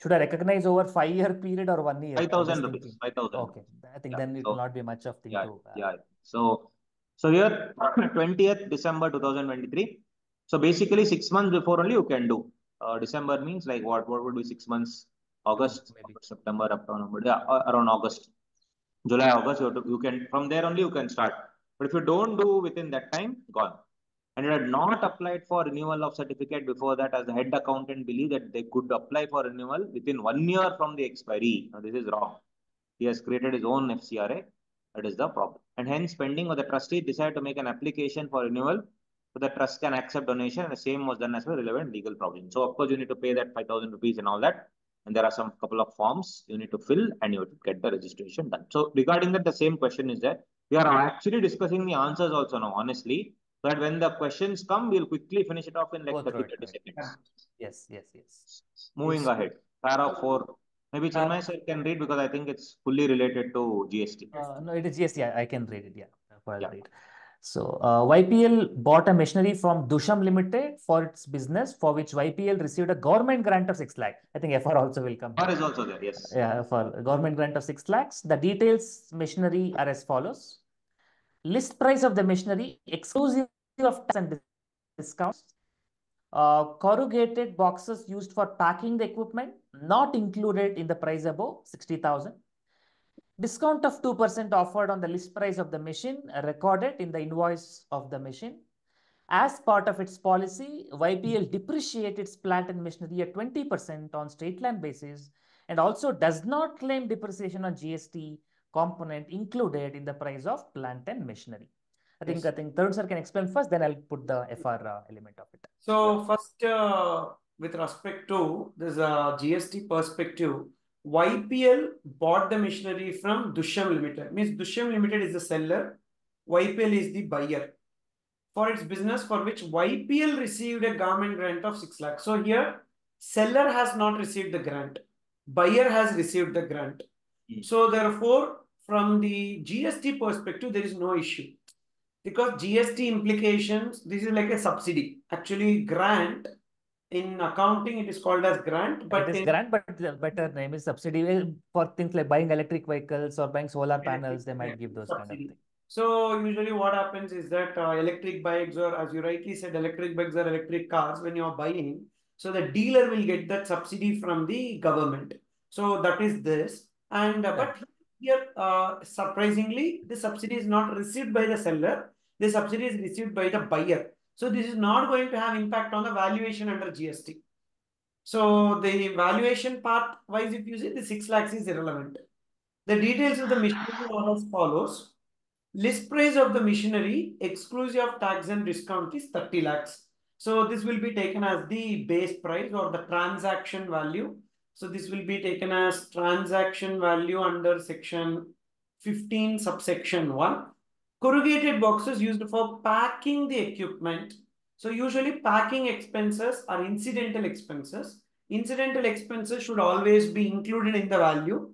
should I recognize over five year period or one year? I'm 5,000 rupees. 5,000 Okay. I think Yeah. then it So, will not be much of thing yeah, to. Yeah. So, so here, 20th December 2023. So basically, six months before only you can do. Uh, December means like what? What would be six months? August, maybe. September, October, yeah, around August. July, August, you, to, you can, from there only you can start. But if you don't do within that time, gone. And you had not applied for renewal of certificate before that, as the head accountant believe that they could apply for renewal within one year from the expiry. Now, this is wrong. He has created his own FCRA. That is the problem. And hence, pending or the trustee decided to make an application for renewal, so the trust can accept donation, and the same was done as per relevant legal provision. So, of course, you need to pay that 5,000 rupees and all that. And there are some couple of forms you need to fill and you have to get the registration done. So, regarding that, the same question is there. We are actually discussing the answers also now, honestly. But when the questions come, we'll quickly finish it off in like Go 30, through it, 30 right. seconds. Yes, yes, yes. Moving Yes. ahead. Para 4. Maybe Chinmay sir can read because I think it's fully related to GST. Uh, no, it is yes, yeah, I can read it. Yeah, I'll Yeah. read. So uh, YPL bought a machinery from Dusham Limited for its business, for which YPL received a government grant of six lakh. I think FR also will come. Par is also there, yes. Yeah, for government grant of six lakhs. The details machinery are as follows. List price of the machinery exclusive of tax and discounts. Uh, corrugated boxes used for packing the equipment not included in the price above 60,000. Discount of 2% offered on the list price of the machine uh, recorded in the invoice of the machine. As part of its policy, YPL depreciates its plant and machinery at 20% on straight line basis and also does not claim depreciation on GST component included in the price of plant and machinery. I think Yes. I think third sir can explain first, then I'll put the FR uh, element of it. So first, uh, with respect to this uh, GST perspective, YPL bought the machinery from Dusham Limited. Means Dusham Limited is the seller, YPL is the buyer. For its business for which YPL received a government grant of 6 lakhs. So here, seller has not received the grant. Buyer has received the grant. Hmm. So therefore, from the GST perspective, there is no issue. Because GST implications, this is like a subsidy. Actually, grant in accounting, it is called as grant, but it is in grant, but the better name is subsidy for things like buying electric vehicles or buying solar panels. They might give those kind of things. So usually what happens is that uh, electric bikes or as you rightly said, electric bikes or electric cars when you are buying, so the dealer will get that subsidy from the government. So that is this. And uh, but here, uh, surprisingly, the subsidy is not received by the seller. The subsidy is received by the buyer. So this is not going to have impact on the valuation under GST. So the valuation part wise, if you see the six lakhs is irrelevant. The details of the machinery are as follows. List price of the machinery exclusive of tax and discount is 30 lakhs. So this will be taken as the base price or the transaction value. So this will be taken as transaction value under section 15 subsection 1. Corrugated boxes used for packing the equipment. So usually packing expenses are incidental expenses. Incidental expenses should always be included in the value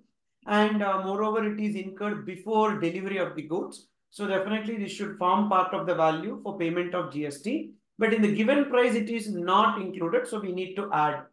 and uh, moreover it is incurred before delivery of the goods. So definitely this should form part of the value for payment of GST. But in the given price, it is not included. So we need to add.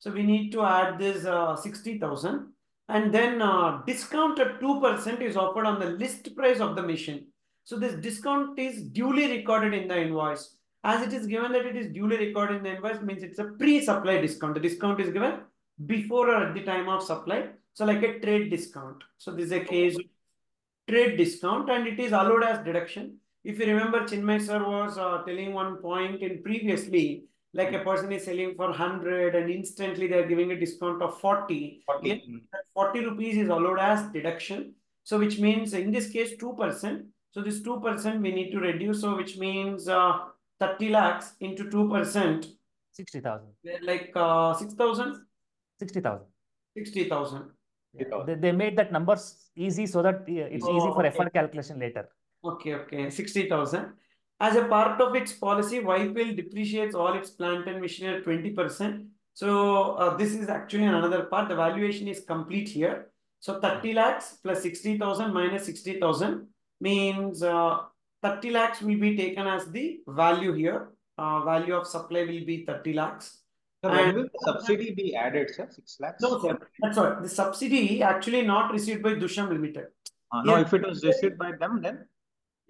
So we need to add this uh, 60,000 and then uh, discount at 2% is offered on the list price of the machine. So this discount is duly recorded in the invoice. As it is given that it is duly recorded in the invoice means it's a pre-supply discount. The discount is given before or at the time of supply. So like a trade discount. So this is a case of trade discount and it is allowed as deduction. If you remember, Chinmay sir was uh, telling one point in previously, like a person is selling for 100 and instantly they are giving a discount of 40. 40. Yes, 40 rupees is allowed as deduction. So which means in this case 2%. So this 2% we need to reduce. So which means uh, 30 lakhs into 2%, 60,000. like uh, 6,000, 60,000. 60,000. Yeah. They, they made that numbers easy so that yeah, it's easy Oh, for okay. FR calculation later. Okay, okay, 60,000. As a part of its policy, YPL depreciates all its plant and machinery at 20%. So uh, this is actually another part. The valuation is complete here. So 30 lakhs plus 60,000 minus 60,000 means uh, 30 lakhs will be taken as the value here. Uh, value of supply will be 30 lakhs. Sir, when And- will the subsidy be added, sir? 6 lakhs? No, sir, that's all. The subsidy actually not received by Dusham Limited. Uh, no, Yeah. if it was received by them, then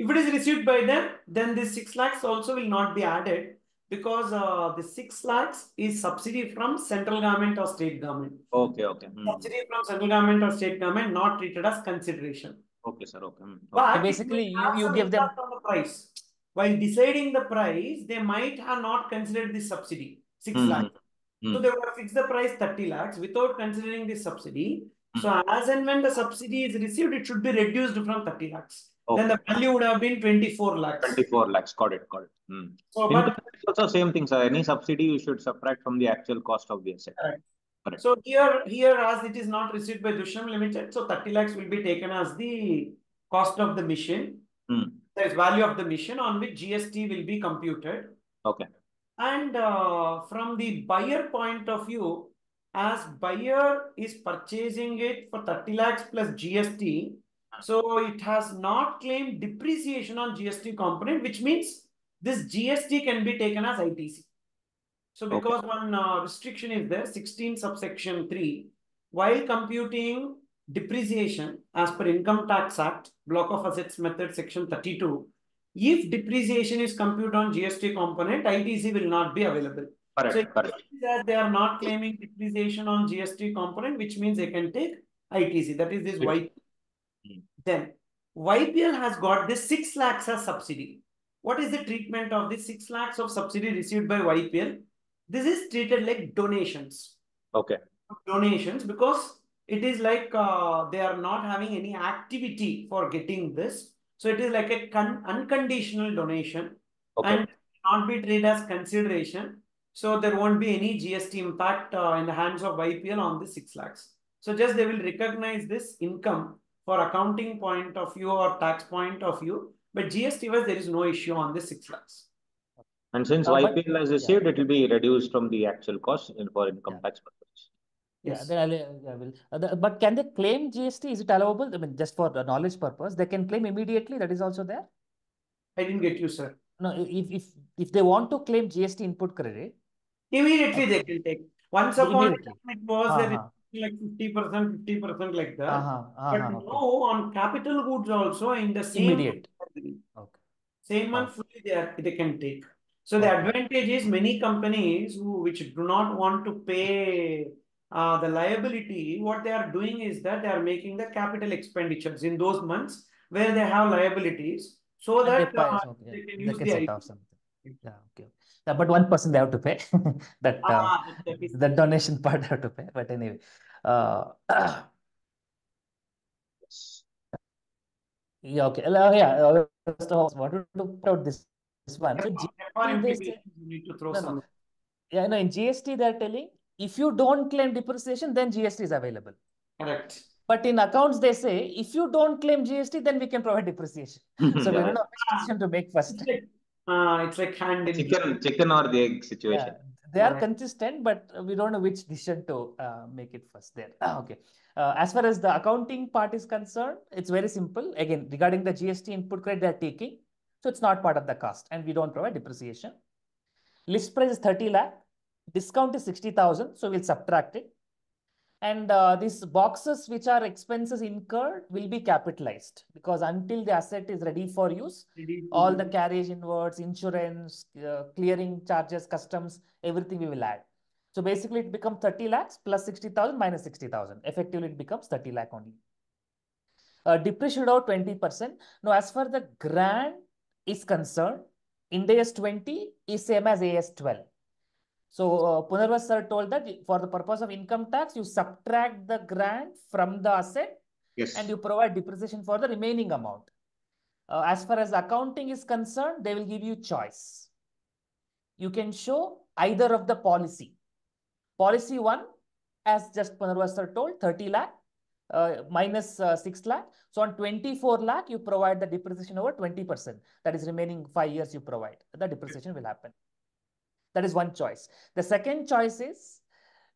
If it is received by them, then this 6 lakhs also will not be added because uh, the 6 lakhs is subsidy from central government or state government. okay, okay. Hmm. Subsidy from central government or state government not treated as consideration. Okay, sir. Okay. Okay. But it basically, you- you give them- impact on the price. While deciding the price, they might have not considered the subsidy, 6 Hmm, lakhs. hmm, So they would have fixed the price 30 lakhs without considering the subsidy. Hmm. So as and when the subsidy is received, it should be reduced from 30 lakhs. Okay. Then the value would have been 24 lakhs. 24 lakhs. Got it. Got it. Hmm. So, Income but tax also same thing, sir. Any subsidy you should subtract from the actual cost of the asset. Correct. so here, here as it is not received by Dusham Limited, so 30 lakhs will be taken as the cost of the machine. Hmm. There is value of the mission on which GST will be computed. Okay. And uh, from the buyer point of view, as buyer is purchasing it for 30 lakhs plus GST, so it has not claimed depreciation on GST component, which means this GST can be taken as ITC. So because okay. one uh, restriction is there, 16 subsection 3, while computing depreciation as per Income Tax Act, Block of Assets Method, Section 32, if depreciation is computed on GST component, ITC will not be available. Correct, so correct. that they are not claiming depreciation on GST component, which means they can take ITC. That is this YPL. Hmm. Then YPL has got this 6 lakhs as subsidy. What is the treatment of this 6 lakhs of subsidy received by YPL? This is treated like donations. Okay. Donations because it is like uh, they are not having any activity for getting this. So it is like a unconditional donation okay. and not be treated as consideration. So there won't be any GST impact uh, in the hands of YPL on the 6 lakhs. So just they will recognize this income for accounting point of view or tax point of view. But GST wise, there is no issue on the 6 lakhs. And since uh, YPL has received, yeah. it will be reduced from the actual cost for income yeah. tax purposes. Yes. Yeah, then I'll, I will. Uh, the, but can they claim GST? Is it allowable? I mean, just for the knowledge purpose, they can claim immediately. That is also there. I didn't get you, sir. No, if if if they want to claim GST input credit, immediately okay. they can take. Once upon a time, it was uh -huh. like fifty percent, fifty percent like that. Uh -huh. Uh -huh. But okay. now on capital goods also in the same immediate. Okay. Same month fully they are, they can take. So the advantage is many companies who which do not want to pay uh, the liability, what they are doing is that they are making the capital expenditures in those months where they have liabilities so that they, uh, okay. they can use they can the something. Yeah, okay. Yeah, but one person they have to pay that uh, ah, the donation part they have to pay. But anyway, uh, yeah, okay. Uh, yeah, so what to put out this one. So GST, you need to throw no, some. No. Yeah, no, in GST they're telling if you don't claim depreciation, then GST is available. Correct. But in accounts, they say, if you don't claim GST, then we can provide depreciation. so yeah. we don't know which decision to make first. It's like, uh, it's like hand in chicken, chicken or the egg situation. Yeah. They are consistent, but we don't know which decision to uh, make it first there. okay. Uh, as far as the accounting part is concerned, it's very simple. Again, regarding the GST input credit they're taking, so it's not part of the cost and we don't provide depreciation. List price is 30 lakh discount is 60,000. So we'll subtract it. And uh, these boxes which are expenses incurred will be capitalized because until the asset is ready for use, all the carriage inwards, insurance, uh, clearing charges, customs, everything we will add. So basically it becomes 30 lakhs plus 60,000 minus 60,000. Effectively it becomes 30 lakh only. Uh, depreciate out 20%. Now as for the grant is concerned, Ind AS 20 is same as AS 12. So uh, Punarvas sir told that for the purpose of income tax, you subtract the grant from the asset yes. and you provide depreciation for the remaining amount. Uh, as far as accounting is concerned, they will give you choice. You can show either of the policy. Policy 1, as just Punarvas sir told, 30 lakh uh, minus, uh, 6 lakh. So on 24 lakh, you provide the depreciation over 20%. That is remaining 5 years you provide. The depreciation will happen. That is one choice. The second choice is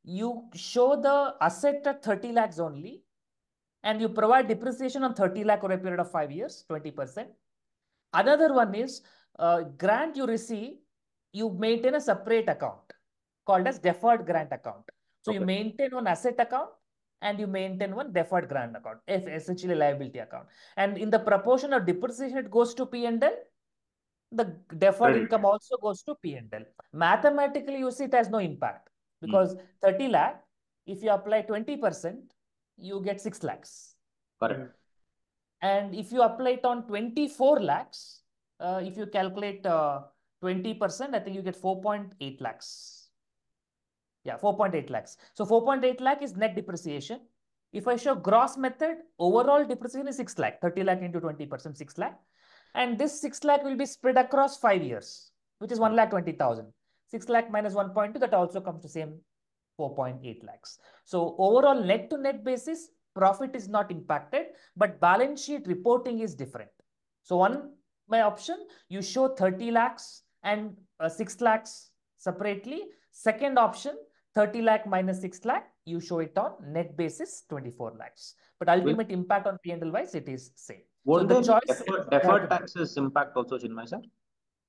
you show the asset at 30 lakhs only and you provide depreciation on 30 lakh over a period of five years, 20%. Another one is uh, grant you receive, you maintain a separate account called as deferred grant account. So okay. you maintain one asset account and you maintain one deferred grant account, essentially liability account. And in the proportion of depreciation, it goes to P&L the deferred right. income also goes to P&L. Mathematically, you see it has no impact because mm. 30 lakh, if you apply 20%, you get 6 lakhs. Correct. And if you apply it on 24 lakhs, uh, if you calculate 20%, uh, I think you get 4.8 lakhs. Yeah, 4.8 lakhs. So 4.8 lakh is net depreciation. If I show gross method, overall depreciation is 6 lakh, 30 lakh into 20%, 6 lakh. And this 6 lakh will be spread across 5 years, which is 1 lakh 20,000. 6 lakh minus 1.2, that also comes to same 4.8 lakhs. So overall net to net basis, profit is not impacted, but balance sheet reporting is different. So one my option, you show 30 lakhs and uh, 6 lakhs separately. Second option, 30 lakh minus 6 lakh, you show it on net basis 24 lakhs. But ultimate Will, impact on P&L wise, it is same. So the choice deferred, deferred taxes impact also, Chinmay sir?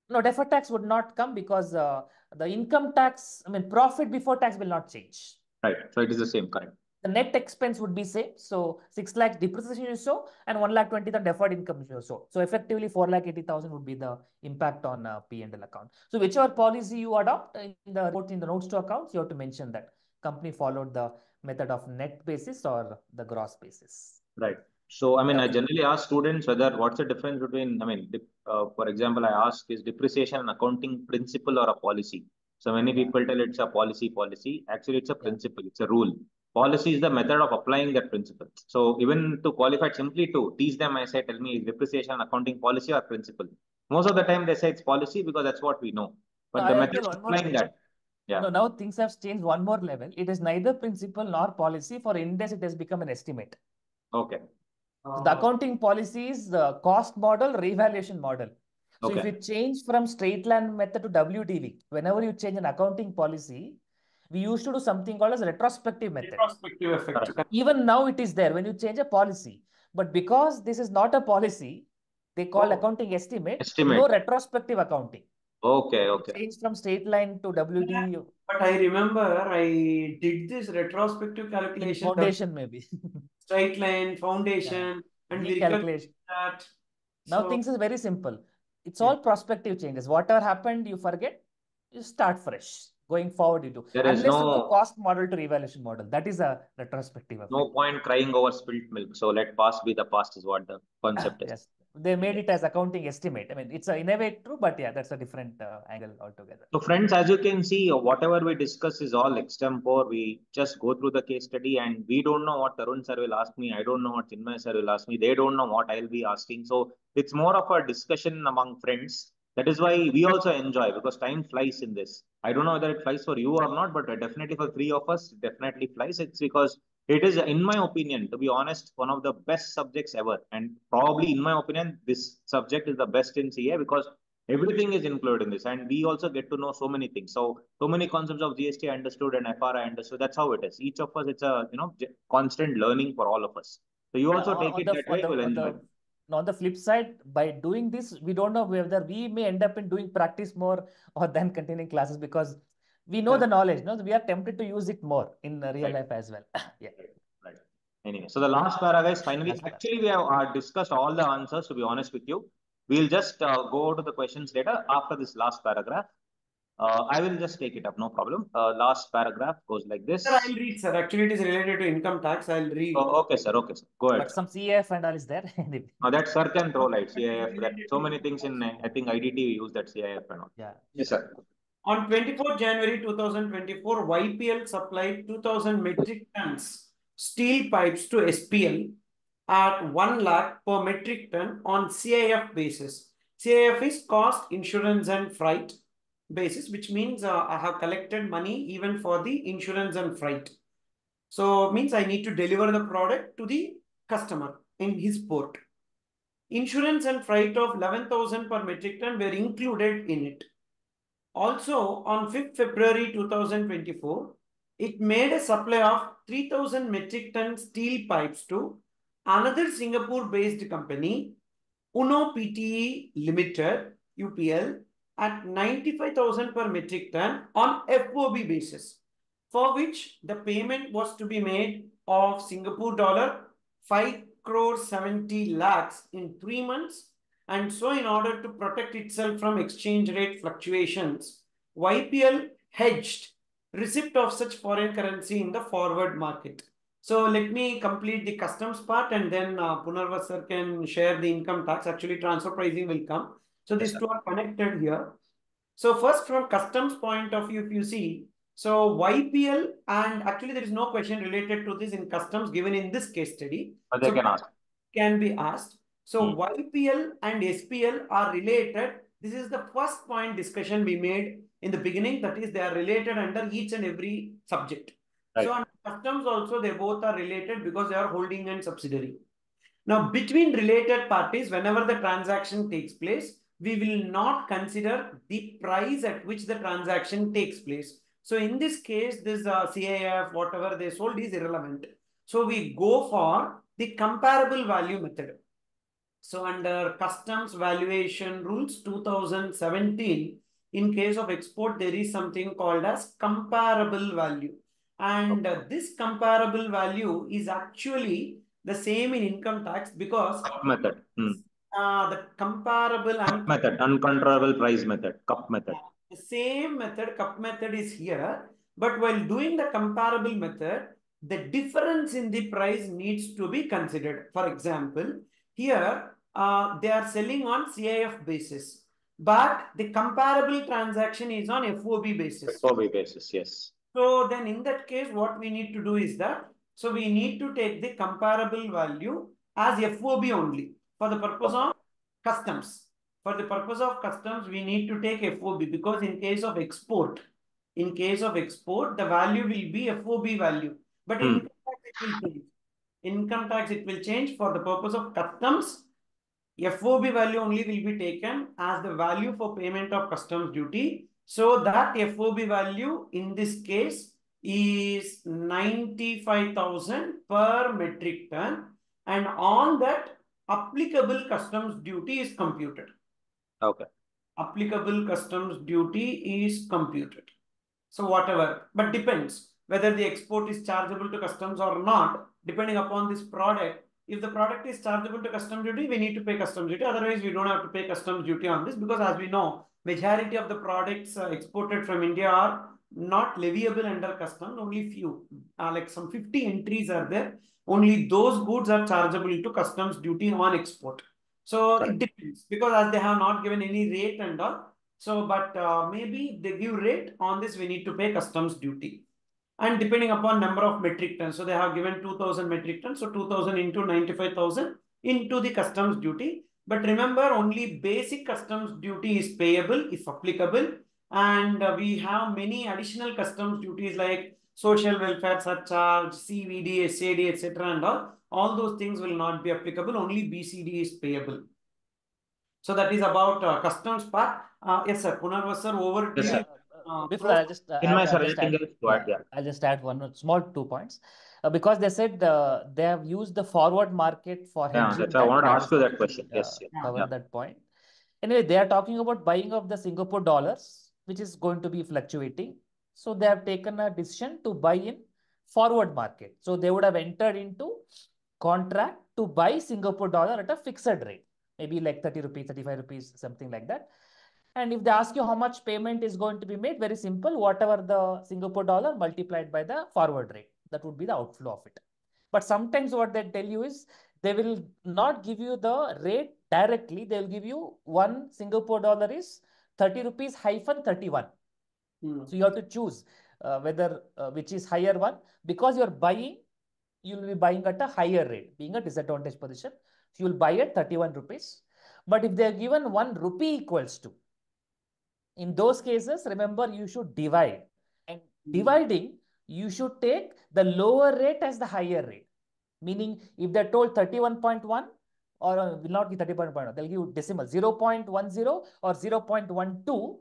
No, deferred tax would not come because uh, the income tax, I mean, profit before tax will not change. Right. So it is the same, correct. The net expense would be same. So 6 lakh depreciation you show and 1 lakh 20 the deferred income you show. So effectively 4 lakh 80,000 would be the impact on uh, P&L account. So whichever policy you adopt in the in the notes to accounts, you have to mention that company followed the method of net basis or the gross basis. Right. So, I mean, I generally ask students whether what's the difference between, I mean, uh, for example, I ask is depreciation an accounting principle or a policy? So many people tell it's a policy policy. Actually, it's a principle. It's a rule. Policy is the method of applying that principle. So even to qualify simply to teach them, I say, tell me is depreciation accounting policy or principle? Most of the time they say it's policy because that's what we know. But no, the method of applying that. Yeah. No, now things have changed one more level. It is neither principle nor policy. For Ind AS, it has become an estimate. Okay. So the accounting policy is the cost model, revaluation model. So okay. if you change from straight line method to WDV, whenever you change an accounting policy, we used to do something called as retrospective method. Retrospective effect. Even now it is there when you change a policy. But because this is not a policy, they call oh. accounting estimate, estimate, no retrospective accounting. Okay, okay. Change from straight line to WD. Yeah, but I remember I did this retrospective calculation. foundation maybe. straight line, foundation, yeah. and we calculation. That. Now so, things is very simple. It's all prospective changes. Whatever happened, you forget, you start fresh. Going forward, you do. There Unless is no cost model to revaluation model. That is a retrospective. No point crying over spilled milk. So let past be the past is what the concept is. Yes. They made it as accounting estimate. I mean, it's a, in a way true, but yeah, that's a different uh, angle altogether. So friends, as you can see, whatever we discuss is all extempore. We just go through the case study and we don't know what Tharun sir will ask me. I don't know what Chinmay sir will ask me. They don't know what I'll be asking. So it's more of a discussion among friends. That is why we also enjoy because time flies in this. I don't know whether it flies for you or not, but definitely for three of us, definitely flies. It's because it is, in my opinion, to be honest, one of the best subjects ever. And probably, in my opinion, this subject is the best in CA because everything is included in this. And we also get to know so many things. So, so many concepts of GST I understood and FR I understood. That's how it is. Each of us, it's a, you know, constant learning for all of us. So you also take it the, that way, the, on the flip side, by doing this, we don't know whether we may end up in doing practice more or than continuing classes because we know yeah. the knowledge. No, we are tempted to use it more in real right. life as well. yeah. Right. Anyway, so the last paragraph is finally. Last actually, we have uh, discussed all the answers. To be honest with you, we'll just uh, go to the questions later after this last paragraph. Uh, I will just take it up, no problem. Uh, last paragraph goes like this. Sir, I'll read, sir. Actually, it is related to income tax. I'll read. Oh, okay, sir. Okay, sir. Go ahead. But some CIF and all is there. no, that sir can throw light. CIF. That, so many things in, I think, IDT we use that CIF and all. Yeah. Yes, sir. On 24 January 2024, YPL supplied 2000 metric tons steel pipes to SPL at 1 lakh per metric ton on CIF basis. CIF is cost, insurance and freight basis, which means uh, I have collected money even for the insurance and freight. So means I need to deliver the product to the customer in his port. Insurance and freight of 11,000 per metric ton were included in it. Also, on 5th February 2024, it made a supply of 3000 metric ton steel pipes to another Singapore-based company, Uno PTE Limited, UPL, at 95,000 per metric ton on FOB basis, for which the payment was to be made of Singapore dollar 5 crore 70 lakhs in three months and so in order to protect itself from exchange rate fluctuations, YPL hedged receipt of such foreign currency in the forward market. So let me complete the customs part and then uh, can share the income tax. Actually, transfer pricing will come. So these two are connected here. So first from customs point of view, if you see, so YPL and actually there is no question related to this in customs given in this case study. But they so can ask. Can be asked. So hmm. YPL and SPL are related. This is the first point discussion we made in the beginning. That is, they are related under each and every subject. Right. So on customs also, they both are related because they are holding and subsidiary. Now, between related parties, whenever the transaction takes place, we will not consider the price at which the transaction takes place. So in this case, this uh, CIF, whatever they sold is irrelevant. So we go for the comparable value method. So under customs valuation rules 2017, in case of export, there is something called as comparable value. And uh, this comparable value is actually the same in income tax because method. Hmm. Uh, the comparable Cup method, uncontrollable price method, cup method. the same method, cup method is here. But while doing the comparable method, the difference in the price needs to be considered. For example, here uh, they are selling on CIF basis, but the comparable transaction is on FOB basis. FOB basis, yes. So then in that case, what we need to do is that, so we need to take the comparable value as FOB only for the purpose of customs. For the purpose of customs, we need to take FOB because in case of export, in case of export, the value will be FOB value. But Hmm. income tax, it will change. Income tax, it will change for the purpose of customs. FOB value only will be taken as the value for payment of customs duty. So that FOB value in this case is 95,000 per metric ton. And on that applicable customs duty is computed. Okay. Applicable customs duty is computed. So whatever, but depends whether the export is chargeable to customs or not, depending upon this product. If the product is chargeable to customs duty, we need to pay customs duty. Otherwise, we don't have to pay customs duty on this because as we know, majority of the products uh, exported from India are not leviable under customs. Only few, uh, like some 50 entries are there. Only those goods are chargeable to customs duty on export. So Correct. it depends because as they have not given any rate and all. So, but uh, maybe they give rate on this, we need to pay customs duty. And depending upon number of metric tons, so they have given 2000 metric tons, so 2000 into 95,000 into the customs duty. But remember, only basic customs duty is payable if applicable. And uh, we have many additional customs duties like social welfare surcharge, CVD, SAD, etc. and all. All those things will not be applicable. Only BCD is payable. So that is about uh, customs part. Uh, yes, sir. Punarvas sir, over to Yes, you. sir. Uh, Before I'll just uh, In add- my I'll sir, just anything add- add? Yeah. I'll just add one small two points. Uh, because they said uh, they have used the forward market for Yeah, hedging. that's I wanted to ask you that question. uh, Yes, yes. covered Yeah. that point. Anyway, they are talking about buying of the Singapore dollars, which is going to be fluctuating. So they have taken a decision to buy in forward market. So they would have entered into contract to buy Singapore dollar at a fixed rate, maybe like 30 rupees, 35 rupees, something like that. And if they ask you how much payment is going to be made, very simple, whatever the Singapore dollar multiplied by the forward rate, that would be the outflow of it. But sometimes what they tell you is they will not give you the rate directly. They will give you one Singapore dollar is 30 rupees hyphen 31. Hmm. So you have to choose uh, whether uh, which is higher one because you're buying, you will be buying at a higher rate, being a disadvantaged position. So you'll buy at 31 rupees. But if they're given one rupee equals to, in those cases, remember you should divide. And dividing, you should take the lower rate as the higher rate. Meaning, if they're told 31.1 or uh, will not be 30.1, they'll give you decimal 0.10 or 0.12.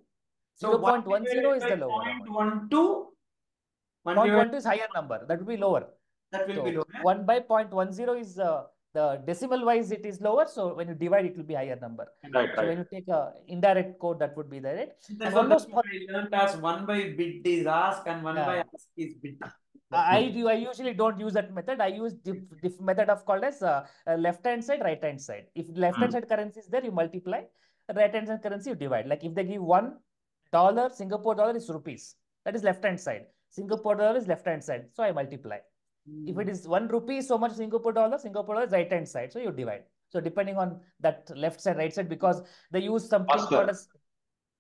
So 0.10 is the lower Point number. one two. One Point divided- one two is higher number. That will be lower. that will So be lower. one by point one zero is uh, the decimal wise it is lower. So when you divide, it will be higher number. Right, So when you take a indirect quote, that would be the rate. That's more I learned as one by bid is ask and one by ask is bid. I do. I usually don't use that method. I use diff, diff method of called as uh, left hand side, right hand side. If left hand Mm. side currency is there, you multiply. Right hand side currency you divide. Like if they give one dollar, Singapore dollar is rupees. That is left hand side. Singapore dollar is left hand side. So I multiply. If it is one rupee, so much Singapore dollar, Singapore dollar is right hand side. So you divide. So depending on that left side, right side, because they use something Oscar. called as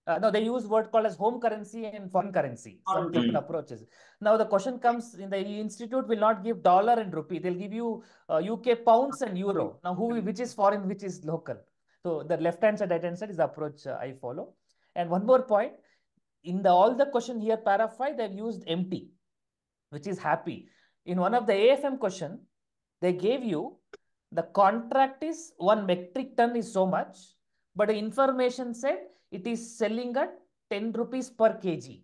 uh, no, they use word called as home currency and foreign currency. Some Foreign different approaches. Now the question comes in the institute will not give dollar and rupee. They'll give you uh, UK pounds and euro. Now who which is foreign, which is local. So the left hand side, right hand side is the approach uh, I follow. And one more point, in the all the question here, para 5, they've used MT, which is happy. In one of the AFM question, they gave you The contract is one metric ton is so much, but the information said it is selling at 10 rupees per kg.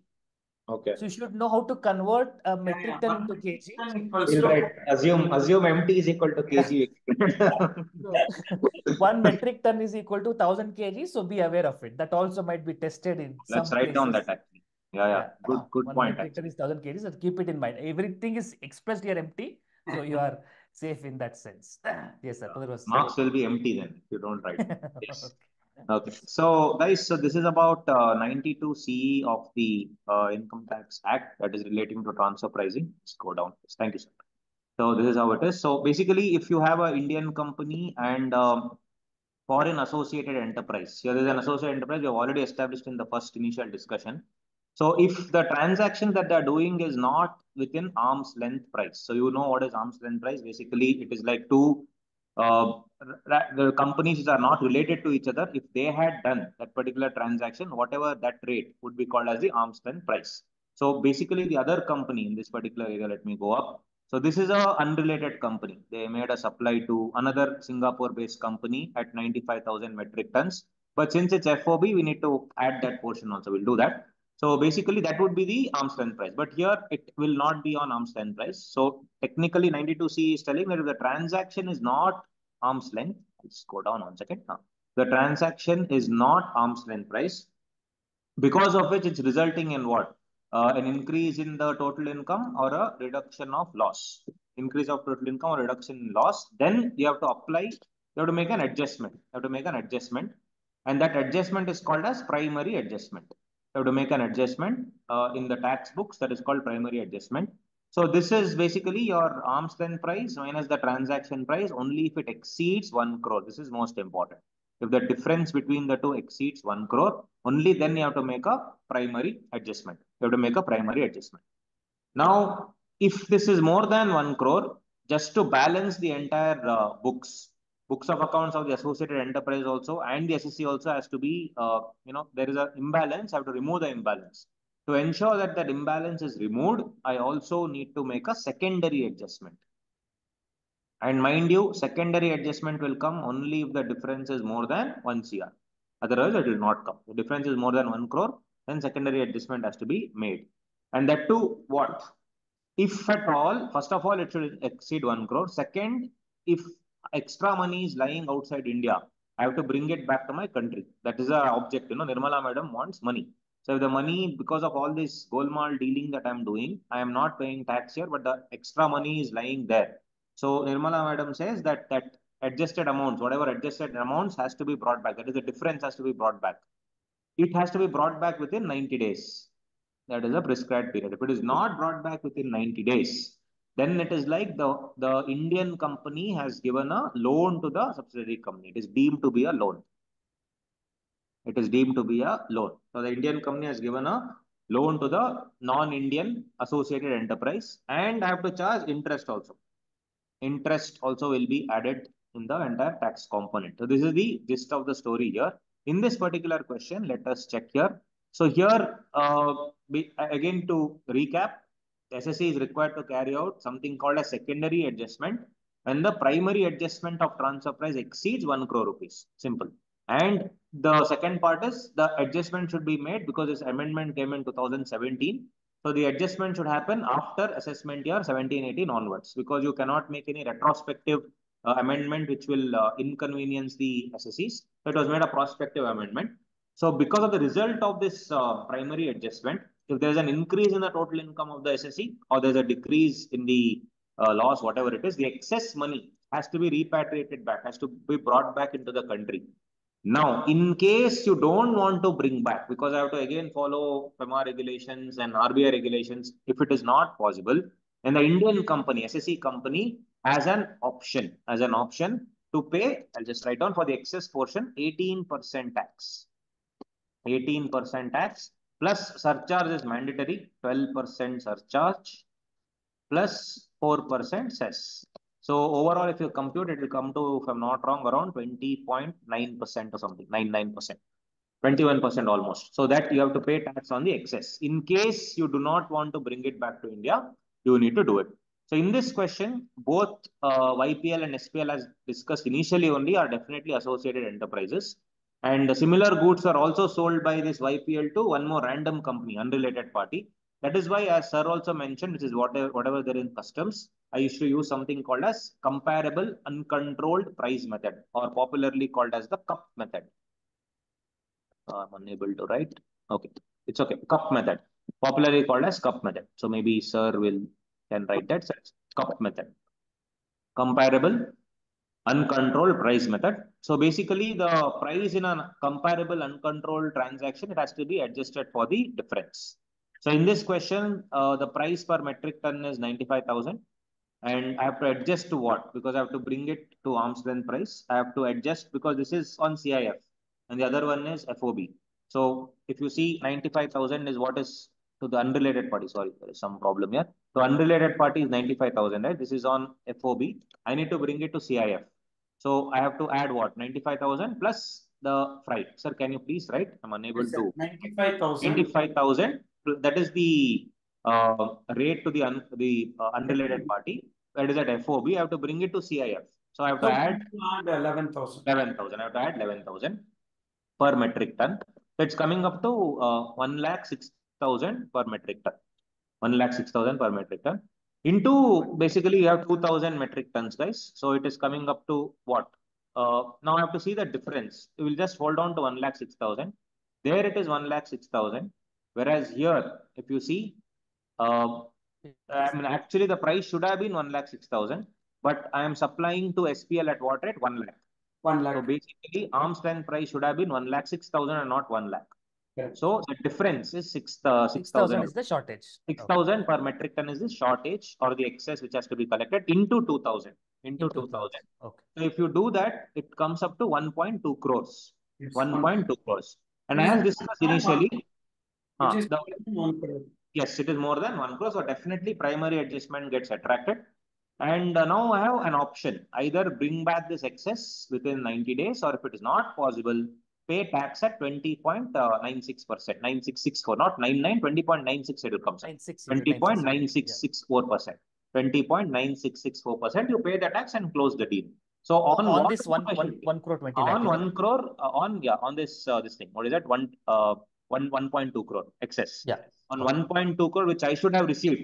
Okay. So you should know how to convert a metric yeah. ton into kg. equals We'll to- write, assume, assume MT is equal to kg. One metric ton is equal to 1000 kg, so be aware of it. That also might be tested in some Let's write down that actually. Yeah, yeah, good, good One point. metric ton is 1000 kg, so keep it in mind. Everything is expressed here MT, so you are safe in that sense. Yes, sir. Further Marks will be empty then if you don't write. Yes. Okay. Okay, so guys, so this is about uh, 92 CE of the uh, Income Tax Act that is relating to transfer pricing. Let's go down. Thank you, sir. So this is how it is. So basically, if you have an Indian company and um, foreign associated enterprise, here there is an associated enterprise we have already established in the first initial discussion. So if the transaction that they're doing is not within arm's length price, so you know what is arm's length price? Basically, it is like two Uh, the companies are not related to each other, if they had done that particular transaction, whatever that rate would be called as the arm's length price. So basically, the other company in this particular area, let me go up. So this is a unrelated company. They made a supply to another Singapore-based company at 95,000 metric tons. But since it's FOB, we need to add that portion also. We'll do that. So basically, that would be the arm's length price. But here, it will not be on arm's length price. So technically, 92C is telling that if the transaction is not arm's length, let's go down one second. Now, the transaction is not arm's length price, because of which it's resulting in what? Uh, an increase in the total income or a reduction of loss. Increase of total income or reduction in loss. Then you have to apply, you have to make an adjustment. You have to make an adjustment. And that adjustment is called as primary adjustment. You have to make an adjustment uh, in the tax books that is called primary adjustment. So this is basically your arm's length price minus the transaction price only if it exceeds 1 crore. This is most important. If the difference between the two exceeds 1 crore, only then you have to make a primary adjustment. You have to make a primary adjustment. Now, if this is more than 1 crore, just to balance the entire uh, books, books of accounts of the associated enterprise also and the assessee also has to be, uh, you know, there is an imbalance, I have to remove the imbalance. To ensure that that imbalance is removed, I also need to make a secondary adjustment. And mind you, secondary adjustment will come only if the difference is more than 1 CR. Otherwise, it will not come. The difference is more than 1 crore, then secondary adjustment has to be made. And that too, what? If at all, first of all, it should exceed 1 crore. Second, if extra money is lying outside India, I have to bring it back to my country. That is our object. You know, Nirmala madam wants money. So the money, because of all this golmaal dealing that I'm doing, I am not paying tax here, but the extra money is lying there. So Nirmala madam says that that adjusted amounts, whatever adjusted amounts has to be brought back. That is the difference has to be brought back. It has to be brought back within 90 days. That is a prescribed period. If it is not brought back within 90 days, then it is like the, the Indian company has given a loan to the subsidiary company. It is deemed to be a loan. It is deemed to be a loan. So the Indian company has given a loan to the non-Indian associated enterprise and I have to charge interest also. Interest also will be added in the entire tax component. So this is the gist of the story here. In this particular question, let us check here. So here, uh, again to recap, assessee is required to carry out something called a secondary adjustment when the primary adjustment of transfer price exceeds 1 crore rupees. Simple. And the second part is the adjustment should be made because this amendment came in 2017. So the adjustment should happen after assessment year 1718 onwards because you cannot make any retrospective uh, amendment which will uh, inconvenience the assessees. So it was made a prospective amendment. So because of the result of this uh, primary adjustment, if there's an increase in the total income of the assessee or there's a decrease in the uh, loss, whatever it is, the excess money has to be repatriated back, has to be brought back into the country. Now, in case you don't want to bring back, because I have to again follow FEMA regulations and RBI regulations, if it is not possible, and the Indian company, assessee company, has an option, as an option to pay, I'll just write down for the excess portion, 18% tax. 18% tax plus surcharge is mandatory, 12% surcharge plus 4% cess. So overall, if you compute, it will come to, if I'm not wrong, around 20.9% or something, 99%, 21% almost. So that you have to pay tax on the excess. In case you do not want to bring it back to India, you need to do it. So in this question, both uh, YPL and SPL as discussed initially only are definitely associated enterprises. And similar goods are also sold by this YPL to one more random company, unrelated party. That is why, as sir also mentioned, which is whatever, whatever there in customs, I used to use something called as comparable uncontrolled price method or popularly called as the cup method. Uh, I'm unable to write. Okay, it's okay. Cup method, popularly called as cup method. So maybe sir will can write that. So cup method. Comparable uncontrolled price method. So basically the price in a comparable uncontrolled transaction, it has to be adjusted for the difference. So in this question, uh, the price per metric ton is 95,000 and I have to adjust to what? Because I have to bring it to arm's length price. I have to adjust because this is on CIF and the other one is FOB. So if you see 95,000 is what is to the unrelated party. Sorry, there is some problem here. So unrelated party is 95,000, right? This is on FOB. I need to bring it to CIF. So I have to add what? 95,000 plus the freight. Sir, can you please write? I'm unable Yes, to. 95,000. 95,000. That is the uh, rate to the un the uh, unrelated party. That is at FOB. I have to bring it to CIF. So I have to So add add 11,000. 11,000. I have to add 11,000 per metric ton. So it's coming up to uh, 1 lakh 6,000 per metric ton. 1 lakh 6,000 per metric ton. Into basically you have 2,000 metric tons, guys. So it is coming up to what? Uh, now I have to see the difference. We will just hold on to 1 lakh 6,000. There it is 1 lakh 6,000. Whereas here, if you see, uh, I mean, actually the price should have been 1 lakh 6,000, but I am supplying to SPL at what rate? 1 lakh. 1 lakh. So basically, arm's length price should have been 1 lakh 6,000 and not 1 lakh. Correct. So the difference is 6, uh, 6,000 6,000. is the shortage. Okay. 6,000 per metric ton is the shortage or the excess which has to be collected into 2,000. Into Into 2,000. Okay. So if you do that, it comes up to 1.2 crores. It's 1.2 crores. And Which as discussed initially, uh, Which is the, yes, it is more than 1 crore. So definitely primary adjustment gets attracted. And uh, now I have an option. Either bring back this excess within 90 days or if it is not possible, pay tax at 20.96%, 9664, not 99, 20.96 it will come. sir. 96, you did 96, 20.9664%. 20.9664%. You pay the tax and close the deal. So on, On what this one, one, one crore 20 lakh. on one crore, uh, on, yeah, on this, uh, this thing. What is that? One, uh, one, 1.2 crore excess. Yeah. On Okay. 1.2 crore, which I should have received.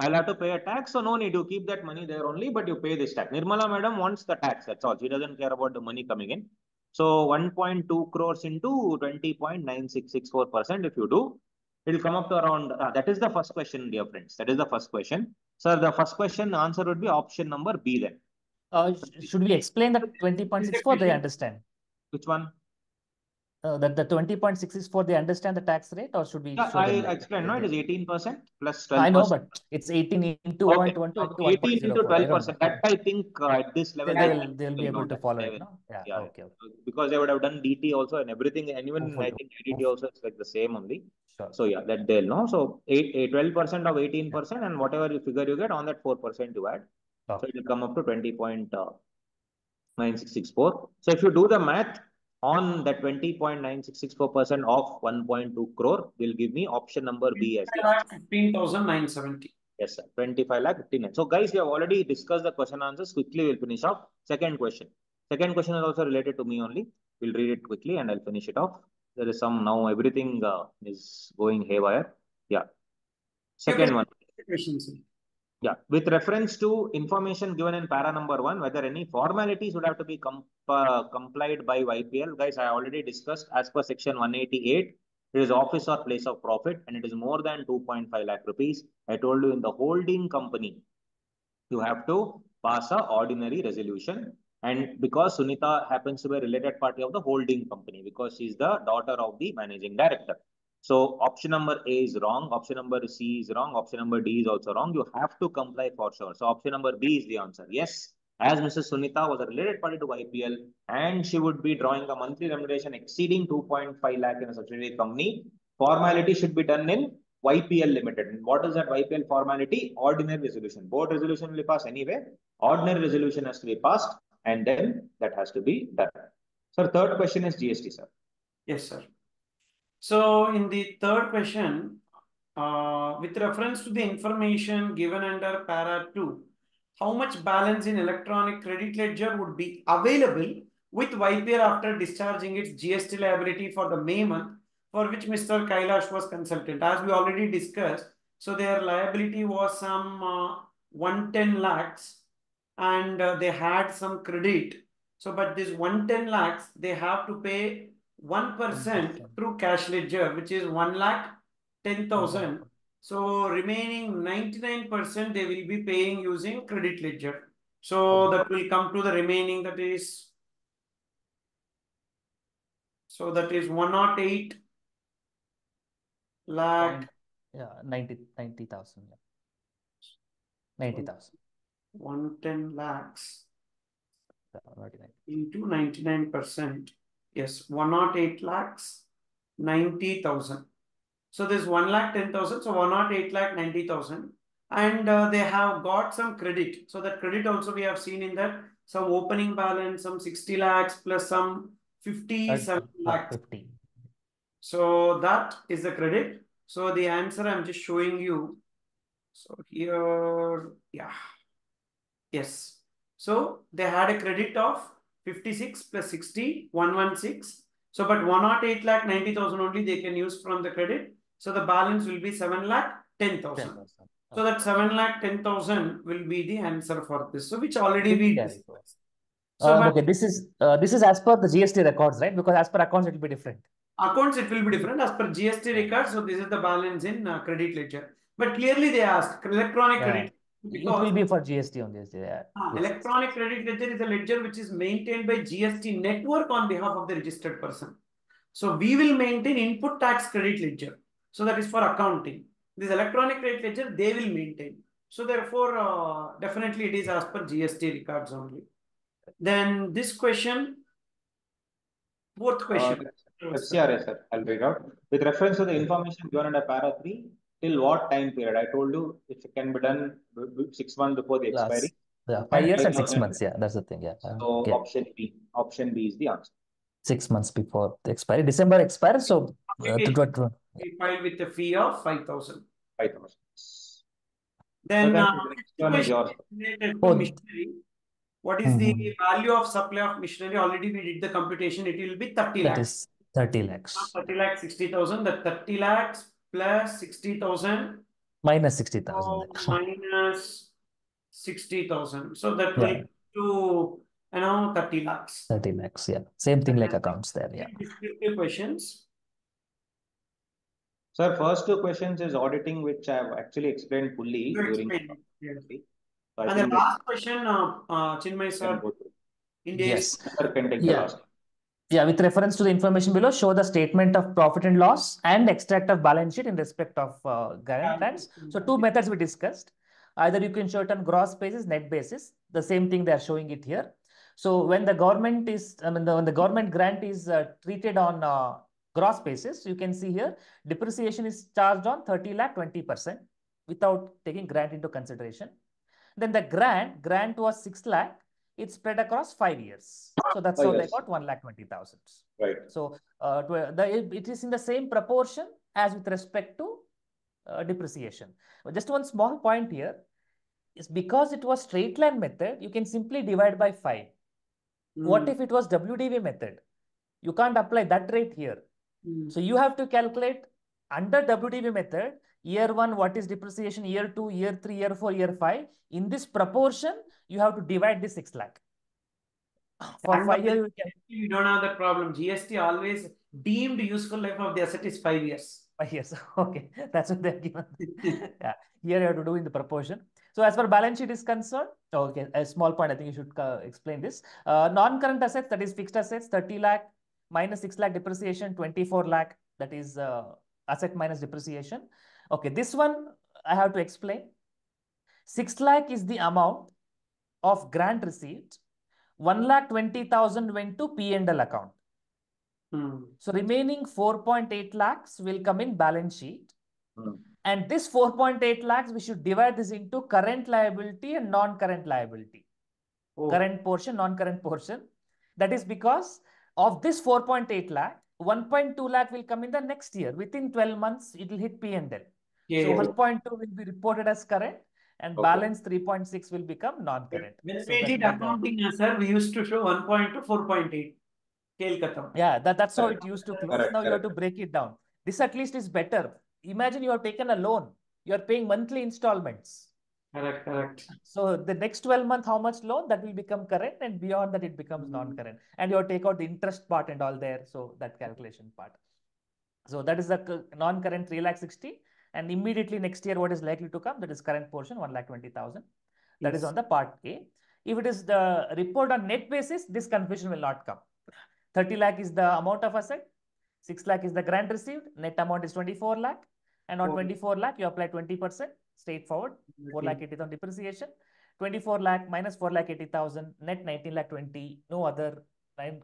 I'll have to pay a tax, so no need to keep that money there only, but you pay this tax. Nirmala madam wants the tax, that's all. She doesn't care about the money coming in. So 1.2 crores into 20.9664% if you do, it'll come up to around, uh, that is the first question, dear friends. That is the first question. Sir, the first question answer would be option number B then. Uh, should we explain that 20.64? They understand. Which one? Uh, that the 20.6 is for they understand the tax rate or should we Yeah, I explained, no, it is 18% plus 12%. I know, but it's 18 into Okay, 1.12 so into 18 into 1.04. I don't 12%. That I think uh, at this level. They'll, they'll be able to follow it, no? Yeah, Yeah, okay, okay. Because they would have done DT also and everything, and even Hopefully. I think dt also is like the same only. Sure. So yeah, that they'll know. So eight, eight, 12% of 18% and whatever you figure you get on that 4% you add. So it will come up to 20.9664. So if you do the math on that 20.9664% of 1.2 crore will give me option number B as the answer. 15,970. Yes, sir. 25 lakh 59. So guys, we have already discussed the question answers. Quickly, we'll finish off. Second question. Second question is also related to me only. We'll read it quickly and I'll finish it off. There is some now everything uh, is going haywire. Yeah. Second one. Question, sir. Yeah. With reference to information given in para number one, whether any formalities would have to be com uh, complied by YPL. Guys, I already discussed as per section 188. It is office or place of profit and it is more than 2.5 lakh rupees. I told you in the holding company, you have to pass a ordinary resolution. And because Sunita happens to be a related party of the holding company, because she's the daughter of the managing director. So option number A is wrong. Option number C is wrong. Option number D is also wrong. You have to comply for sure. So option number B is the answer. Yes, as Mrs. Sunita was a related party to YPL and she would be drawing a monthly remuneration exceeding 2.5 lakh in a subsidiary company, formality should be done in YPL Limited. And what is that YPL formality? Ordinary resolution. Board resolution will be passed anyway. Ordinary resolution has to be passed and then that has to be done. Sir, third question is GST, sir. Yes, sir. So in the third question, uh, with reference to the information given under para 2, how much balance in electronic credit ledger would be available with YPL after discharging its GST liability for the May month for which Mr. Kailash was consultant. As we already discussed, so their liability was some uh, 110 lakhs and uh, they had some credit. So, but this 110 lakhs, they have to pay 1% 1%. through cash ledger, which is 1 lakh 10,000. Mm-hmm. So remaining 99% they will be paying using credit ledger. So that will come to the remaining that is so that is 108 lakh Yeah, 90, 90,000. Yeah. 90,000. 110 lakhs Yeah, 99. into 99%. Yes, 108 lakhs 90,000. So this 1 lakh 10,000, so 108 lakh 90,000. And uh, they have got some credit. So that credit also we have seen in that some opening balance, some 60 lakhs plus some 57 Thirty- yeah, lakhs. 50. So that is the credit. So the answer I'm just showing you. So here, yeah. Yes. So they had a credit of 56 plus 60, 116. So but 108 lakh 90,000 only they can use from the credit. So the balance will be 7 lakh 10,000. 10,000. So that 7 lakh 10,000 will be the answer for this. So which already we discussed. So Uh, okay, this is uh, this is as per the GST records, right? Because as per accounts, it will be different. accounts it will be different as per GST records. So this is the balance in uh, credit ledger. But clearly they asked electronic Yeah. credit It will be for GST on this. Yeah. Ah, Yes. electronic credit ledger is a ledger which is maintained by GST network on behalf of the registered person. So we will maintain input tax credit ledger. So that is for accounting. This electronic credit ledger they will maintain. So therefore, uh, definitely it is as per GST records only. Then this question, fourth question. FCRA, sir, I'll read out. With reference to the information given under para three, till what time period? I told you it can be done b- b- six months before the Last- expiry. Yeah, five years and six six thousand. months. Yeah, that's the thing. Yeah. So okay. option B, option B is the answer. Six months before the expiry. December expires. So, uh, to, to, to- We filed with a fee of 5,000. Five thousand. Then then uh, the next next one is question yours. is related to Oh. machinery. What is the value of supply of machinery? Already we did the computation. It will be 30 that lakhs. is 30 lakhs. Not 30 lakhs, 60,000. The 30 lakhs plus 60,000 Minus 60,000. so then. minus 60,000. So that Yeah. will to you know 30 lakhs. 30 lakhs. Yeah. Same thing like accounts there. Yeah. Descriptive questions. Sir, first two questions is auditing, which I have actually explained fully You during. explained. Yes. So And the last question, uh, uh, Chinmay sir, go through. India Yes. Sir can take the last. Yeah, with reference to the information below, show the statement of profit and loss and extract of balance sheet in respect of uh, grant grants. So two methods we discussed. Either you can show it on gross basis, net basis. The same thing they are showing it here. So when the government is, I mean, the, when the government grant is uh, treated on uh, gross basis, you can see here depreciation is charged on 30 lakh 20% without taking grant into consideration. Then the grant, grant was 6 lakh, it's spread across five years. So that's how they got 1 lakh 20,000. Right. So uh, to, the, it- is in the same proportion as with respect to uh, depreciation. But Just one small point here is because it was straight line method, you can simply divide by 5. What Mm, if it was WDV method? You can't apply that rate here. mm. So you have to calculate under WDV method, year one, what is depreciation, year two, year three, year four, year five. In this proportion, you have to divide the 6 lakh. For And five years, you can You don't have that problem. GST always deemed useful life of the asset is five years. Five years. Okay, that's what they're given. Yeah, here you have to do in the proportion. So as far balance sheet is concerned, okay, a small point, I think you should uh, explain this. Uh, non-current assets, that is fixed assets, 30 lakh minus 6 lakh depreciation, 24 lakh, that is uh, asset minus depreciation. Okay, this one I have to explain. 6 lakh is the amount of grant received. 1 lakh 20,000 went to P&L account. Hmm. So remaining 4.8 lakhs will come in balance sheet. Hmm. And this 4.8 lakhs, we should divide this into current liability and non-current liability. Oh, Current portion, non-current portion. That is because of this 4.8 lakh, 1.2 lakh will come in the next year. Within 12 months, it will hit P&L. Okay. So 1.2 will be reported as current and Okay. balance 3.6 will become non-current. When So we that did will be the- accounting, sir, we used to show 1.2, 4.8. Tail khatam. Yeah, that, that's how Correct. it used to close. Correct, Now you have to break it down. This at least is better. Imagine you have taken a loan. You are paying monthly installments. Correct, correct. So the next 12 month, how much loan that will become current and beyond that it becomes Mm. non-current. And you have to take out the interest part and all there. So that calculation part. So that is the non-current 3 lakh 60 and immediately next year what is likely to come that is current portion 1 lakh 20,000. That is on the part A. If it is the report on net basis, this confusion will not come. 30 lakh is the amount of asset, 6 lakh is the grant received, net amount is 24 lakh. And on Oh. 24 lakh, you apply 20%, straightforward, 4 lakh 80,000 depreciation. 24 lakh minus 4 lakh 80,000, net 19 lakh 20, no other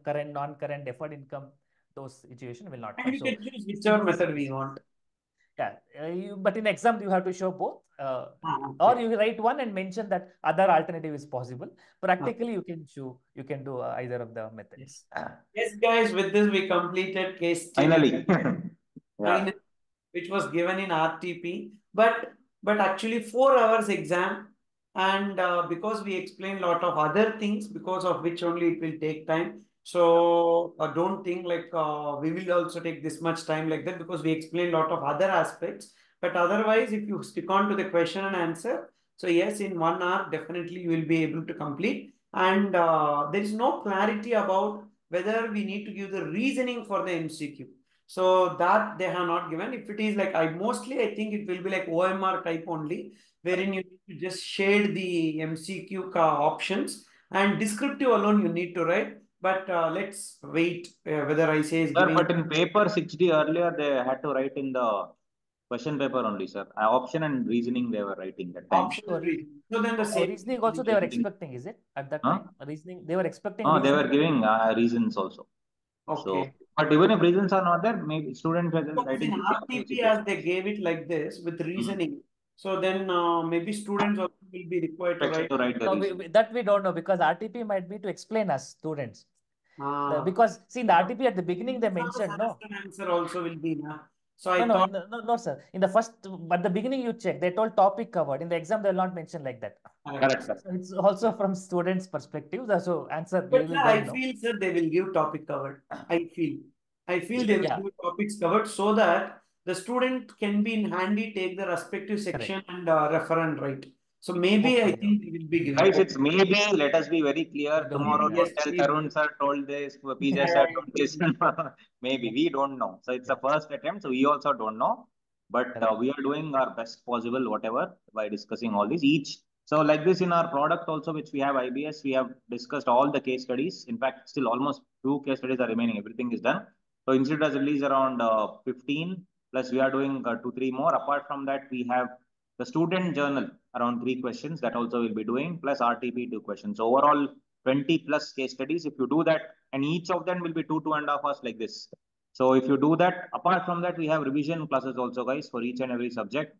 current, non-current deferred income, those situation will not And come. we So can choose whichever method we want. Yeah, uh, you, but in exam you have to show both. Uh, Ah, or you write one and mention that other alternative is possible. Practically, you can choose, you can do uh, either of the methods. Yes, guys, with this we completed case study. Finally. Yeah. Which was given in RTP, but but actually four hours exam, and uh, because we explained a lot of other things, because of which only it will take time. So uh, don't think like uh, we will also take this much time like that because we explained a lot of other aspects. But otherwise, if you stick on to the question and answer, so yes, in one hour definitely you will be able to complete. And uh, there is no clarity about whether we need to give the reasoning for the MCQ. So that they have not given. If it is like I mostly I think it will be like OMR type only, wherein you need to just shade the MCQ ca- options and descriptive alone you need to write. But uh, let's wait uh, whether I say is Sir, giving but in paper 6D earlier, they had to write in the question paper only, sir. Uh, Option and reasoning they were writing that time. option Sorry. So then the So same. reasoning also they were expecting, is it? At that Huh? time, reasoning, they were expecting. Oh, they were giving uh, reasons also. So, Okay. but even if reasons are not there, maybe students were just writing. in RTP as they gave it like this with reasoning. So then uh, maybe students also will be required to write. to write the No, we, we- that we don't know because RTP might be to explain us students. The- Ah. because see in the RTP at the beginning they Some of the mentioned no. suggested Answer also will be na. So I No, no, thought no, no, no, sir. In the first, but the beginning you check, they told topic covered. In the exam, they'll not mention like that. Correct, sir. So it's also from students' perspective. the- So answer But will yeah, I know. feel, sir, they will give topic covered. I feel. I feel they will Yeah. give topics covered so that the student can be in handy, take the respective section and uh, refer and write. So maybe I think it will be given. Guys, it's maybe, let us be very clear. Tomorrow, know. don't Yes, tell we- Tharun sir told this, PJ sir told this. Maybe, we don't know. So it's the first attempt, so we also don't know. But uh, we are doing our best possible, whatever, by discussing all these each. So like this in our product also, which we have IBS, we have discussed all the case studies. In fact, still almost two case studies are remaining. Everything is done. So Institute has released around uh, 15, plus we are doing uh, two, three more. Apart from that, we have the student journal around three questions that also we'll be doing, plus RTP two questions. Overall, 20 plus case studies. If you do that, and each of them will be two, two and a half hours like this. So if you do that, apart from that, we have revision classes also, guys, for each and every subject.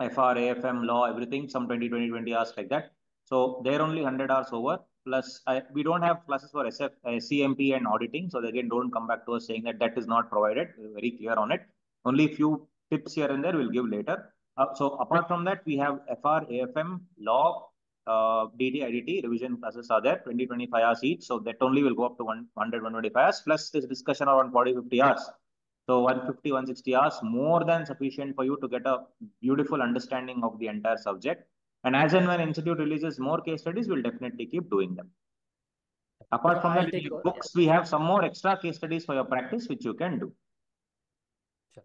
FR, AFM, law, everything, some 20, 20, 20 hours like that. So they're only 100 hours over. Plus, I, we don't have classes for SF, uh, CMP and auditing. So again, don't come back to us saying that that is not provided. We're very clear on it. Only few tips here and there we'll give later. Uh, so apart from that, we have FR, AFM, law, uh, DT, IDT, revision classes are there, 20, 25 hours each. So that only will go up to 100, 125 hours, plus this discussion around 40, 50 hours. So 150, 160 hours, more than sufficient for you to get a beautiful understanding of the entire subject. And as and when institute releases more case studies, we'll definitely keep doing them. Apart from I'll that, take books, we have some more extra case studies for your practice, which you can do.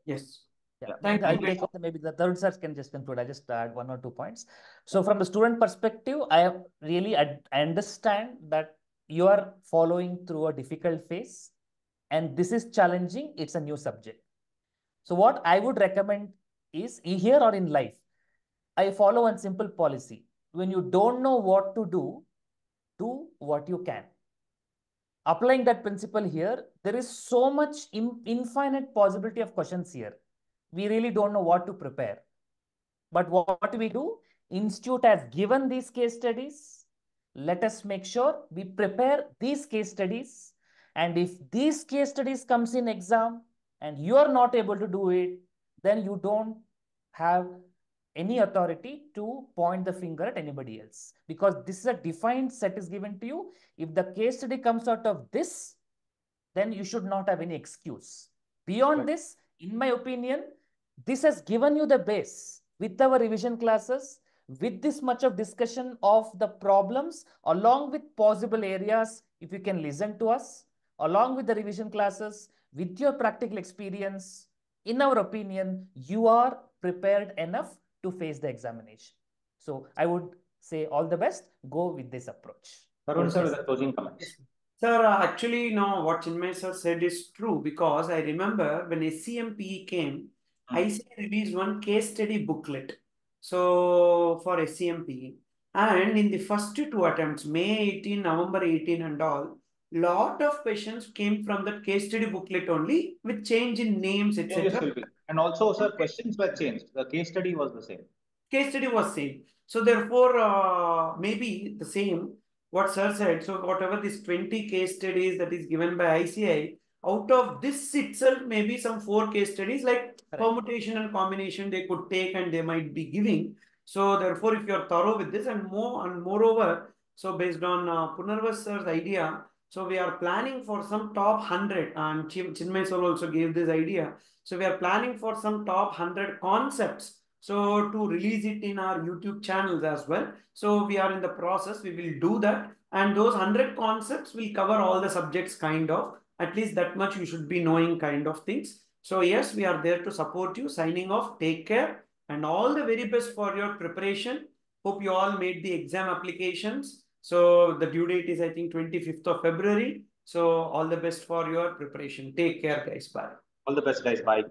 Yes. Yeah, Thank I'll you. take over. Maybe the third sir can just conclude. I just add one or two points. So from the student perspective, I really I understand that you are following through a difficult phase, and this is challenging. It's a new subject. So what I would recommend is here or in life, I follow one simple policy. When you don't know what to do, do what you can. Applying that principle here, there is so much in, infinite possibility of questions here. We really don't know what to prepare. But what we do, Institute has given these case studies. Let us make sure we prepare these case studies. And if these case studies comes in exam and you are not able to do it, then you don't have any authority to point the finger at anybody else because this is a defined set is given to you. If the case study comes out of this, then you should not have any excuse. Beyond Right. this, in my opinion, this has given you the base with our revision classes, with this much of discussion of the problems, along with possible areas, if you can listen to us, along with the revision classes, with your practical experience, in our opinion, you are prepared enough to face the examination. So I would say all the best, go with this approach. Tharun sir, Yes, with the closing comments. Sir, uh, actually, no, what Chinmay sir said is true because I remember when SCMP came. ICA released one case study booklet. So for SCMP, and in the first two attempts, May 18, November 18, and all, lot of questions came from that case study booklet only with change in names, Changes etc. will. And also, sir, questions were changed. The case study was the same. case study was same. So therefore, uh, maybe the same what sir said. So whatever this 20 case studies that is given by ICI, out of this itself, maybe some four case studies like permutation and combination they could take and they might be giving. So therefore, if you're thorough with this and more and moreover, so based on uh, Punarvas sir's idea, so we are planning for some top 100 and Chin- Chinmay sir also gave this idea. So we are planning for some top 100 concepts so to release it in our YouTube channels as well. So we are in the process, we will do that. And those 100 concepts will cover all the subjects kind of, at least that much you should be knowing kind of things. So yes, we are there to support you. Signing off, take care and all the very best for your preparation. Hope you all made the exam applications. So the due date is I think 25th of February. So all the best for your preparation. Take care guys. Bye. All the best, guys. Bye.